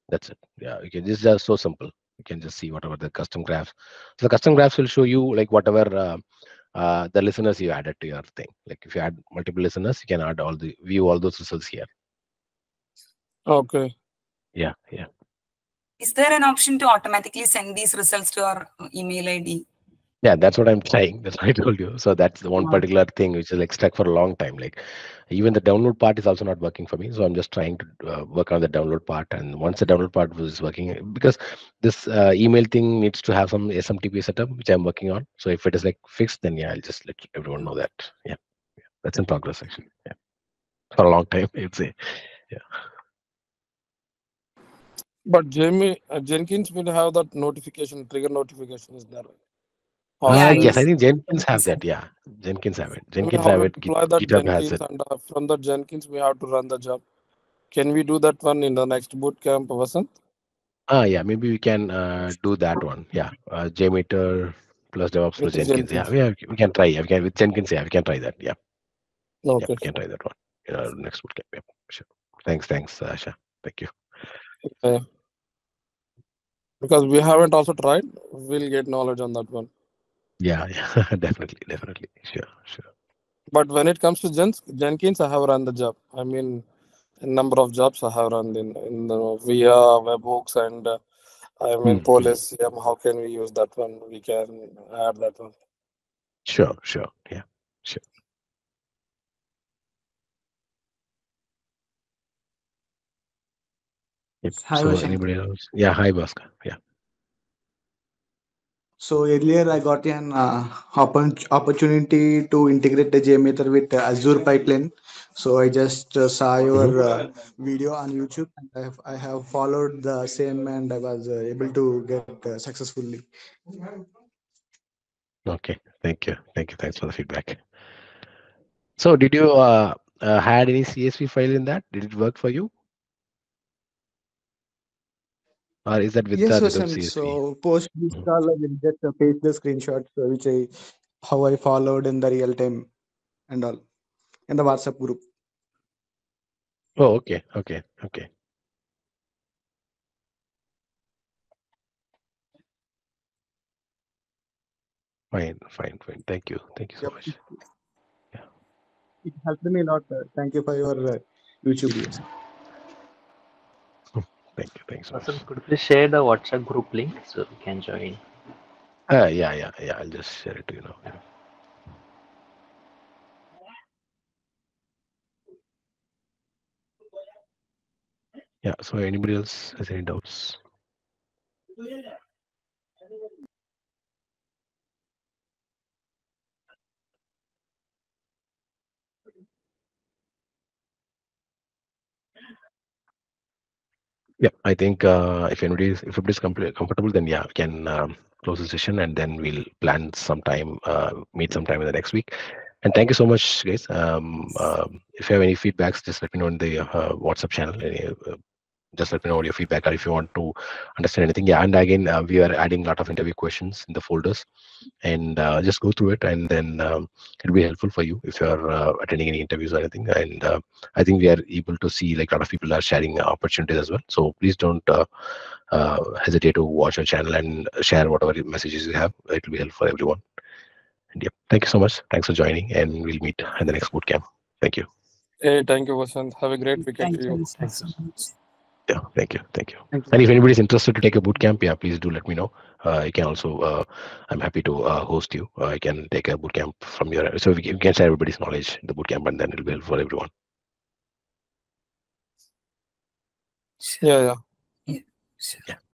That's it. Yeah. You can. This is just so simple. You can just see whatever the custom graphs. So the custom graphs will show you like whatever. Uh, uh, the listeners you added to your thing. Like if you add multiple listeners, you can add all the view all those results here. Okay. Yeah, yeah. Is there an option to automatically send these results to our email ID? Yeah, that's what I'm trying. That's what I told you. So that's the one Wow. particular thing which is like stuck for a long time. Like even the download part is also not working for me. So I'm just trying to uh, work on the download part. And once the download part was working, because this uh, email thing needs to have some SMTP setup, which I'm working on. So if it is like fixed, then yeah, I'll just let everyone know that. Yeah, yeah. that's in progress actually. Yeah, for a long time, I'd say. Yeah. But Jamie, uh, Jenkins will have that notification, trigger notification is there. Uh, Yeah, yes, I think Jenkins have that. Yeah, Jenkins have it. Jenkins have it. GitHub has it. and uh, from the Jenkins we have to run the job. Can we do that one in the next boot camp, Vasant? Ah, yeah, maybe we can uh, do that one. Yeah, uh, JMeter plus DevOps plus With Jenkins. Yeah, Jenkins. we, have, we can try. Yeah, we can with Jenkins. Yeah, we can try that. Yeah, yeah, Okay. we can try that one. Yeah, next bootcamp. Yeah, sure. Thanks, thanks, uh, Asha. Thank you. Uh, because we haven't also tried, we'll get knowledge on that one. Yeah, yeah, definitely, definitely. Sure, sure. But when it comes to Jens, Jenkins, I have run the job. I mean, a number of jobs I have run in in the via webhooks and uh, I mean hmm. Poll SCM, how can we use that one? We can add that one. Sure, sure. Yeah, sure. Yep. Hi, so Vasant. anybody else? Yeah, hi, Bhaskar. Yeah. So earlier I got an uh, oppor- opportunity to integrate the JMeter with Azure pipeline. So I just uh, saw your uh, video on YouTube and I have, I have followed the same and I was uh, able to get uh, successfully. Okay, thank you, thank you, thanks for the feedback. So, did you uh, uh, had any CSV file in that? Did it work for you, or is that with Yes, the without Vasant. CSV? So post this call, I will just paste the screenshots uh, which I how I followed in the real time and all in the WhatsApp group. Oh, okay, okay, okay. Fine, fine, fine. Thank you, thank you so Yep. much. It helped me a lot. Thank you for your uh, YouTube videos. Thank you, thanks. Awesome. Could you please share the WhatsApp group link so we can join? Uh, yeah, yeah, yeah. I'll just share it to you now. Yeah. Yeah. So, anybody else has any doubts? Yeah, I think uh, if anybody is, if everybody's compl- comfortable, then yeah, we can um, close the session and then we'll plan some time, uh, meet sometime in the next week. And thank you so much, guys. Um, um, if you have any feedbacks, just let me know in the uh, WhatsApp channel. Any, uh, just let me know what your feedback or if you want to understand anything. Yeah, and again, uh, we are adding a lot of interview questions in the folders, and uh, just go through it, and then um, it'll be helpful for you if you are uh, attending any interviews or anything. And uh, I think we are able to see like a lot of people are sharing opportunities as well. So please don't uh, uh, hesitate to watch our channel and share whatever messages you have. It will be helpful for everyone. And yeah, thank you so much. Thanks for joining, and we'll meet in the next bootcamp. Thank you. Hey, thank you, Vasant. Have a great weekend Thank to you. you so, so much. Yeah, thank you, thank you. Thank you. And if anybody is interested to take a boot camp, yeah, please do let me know. Uh, you can also, uh, I'm happy to uh, host you. Uh, I can take a boot camp from your, so we can, we can share everybody's knowledge in the boot camp, and then it'll be helpful for everyone. Yeah, yeah. Sure. Yeah.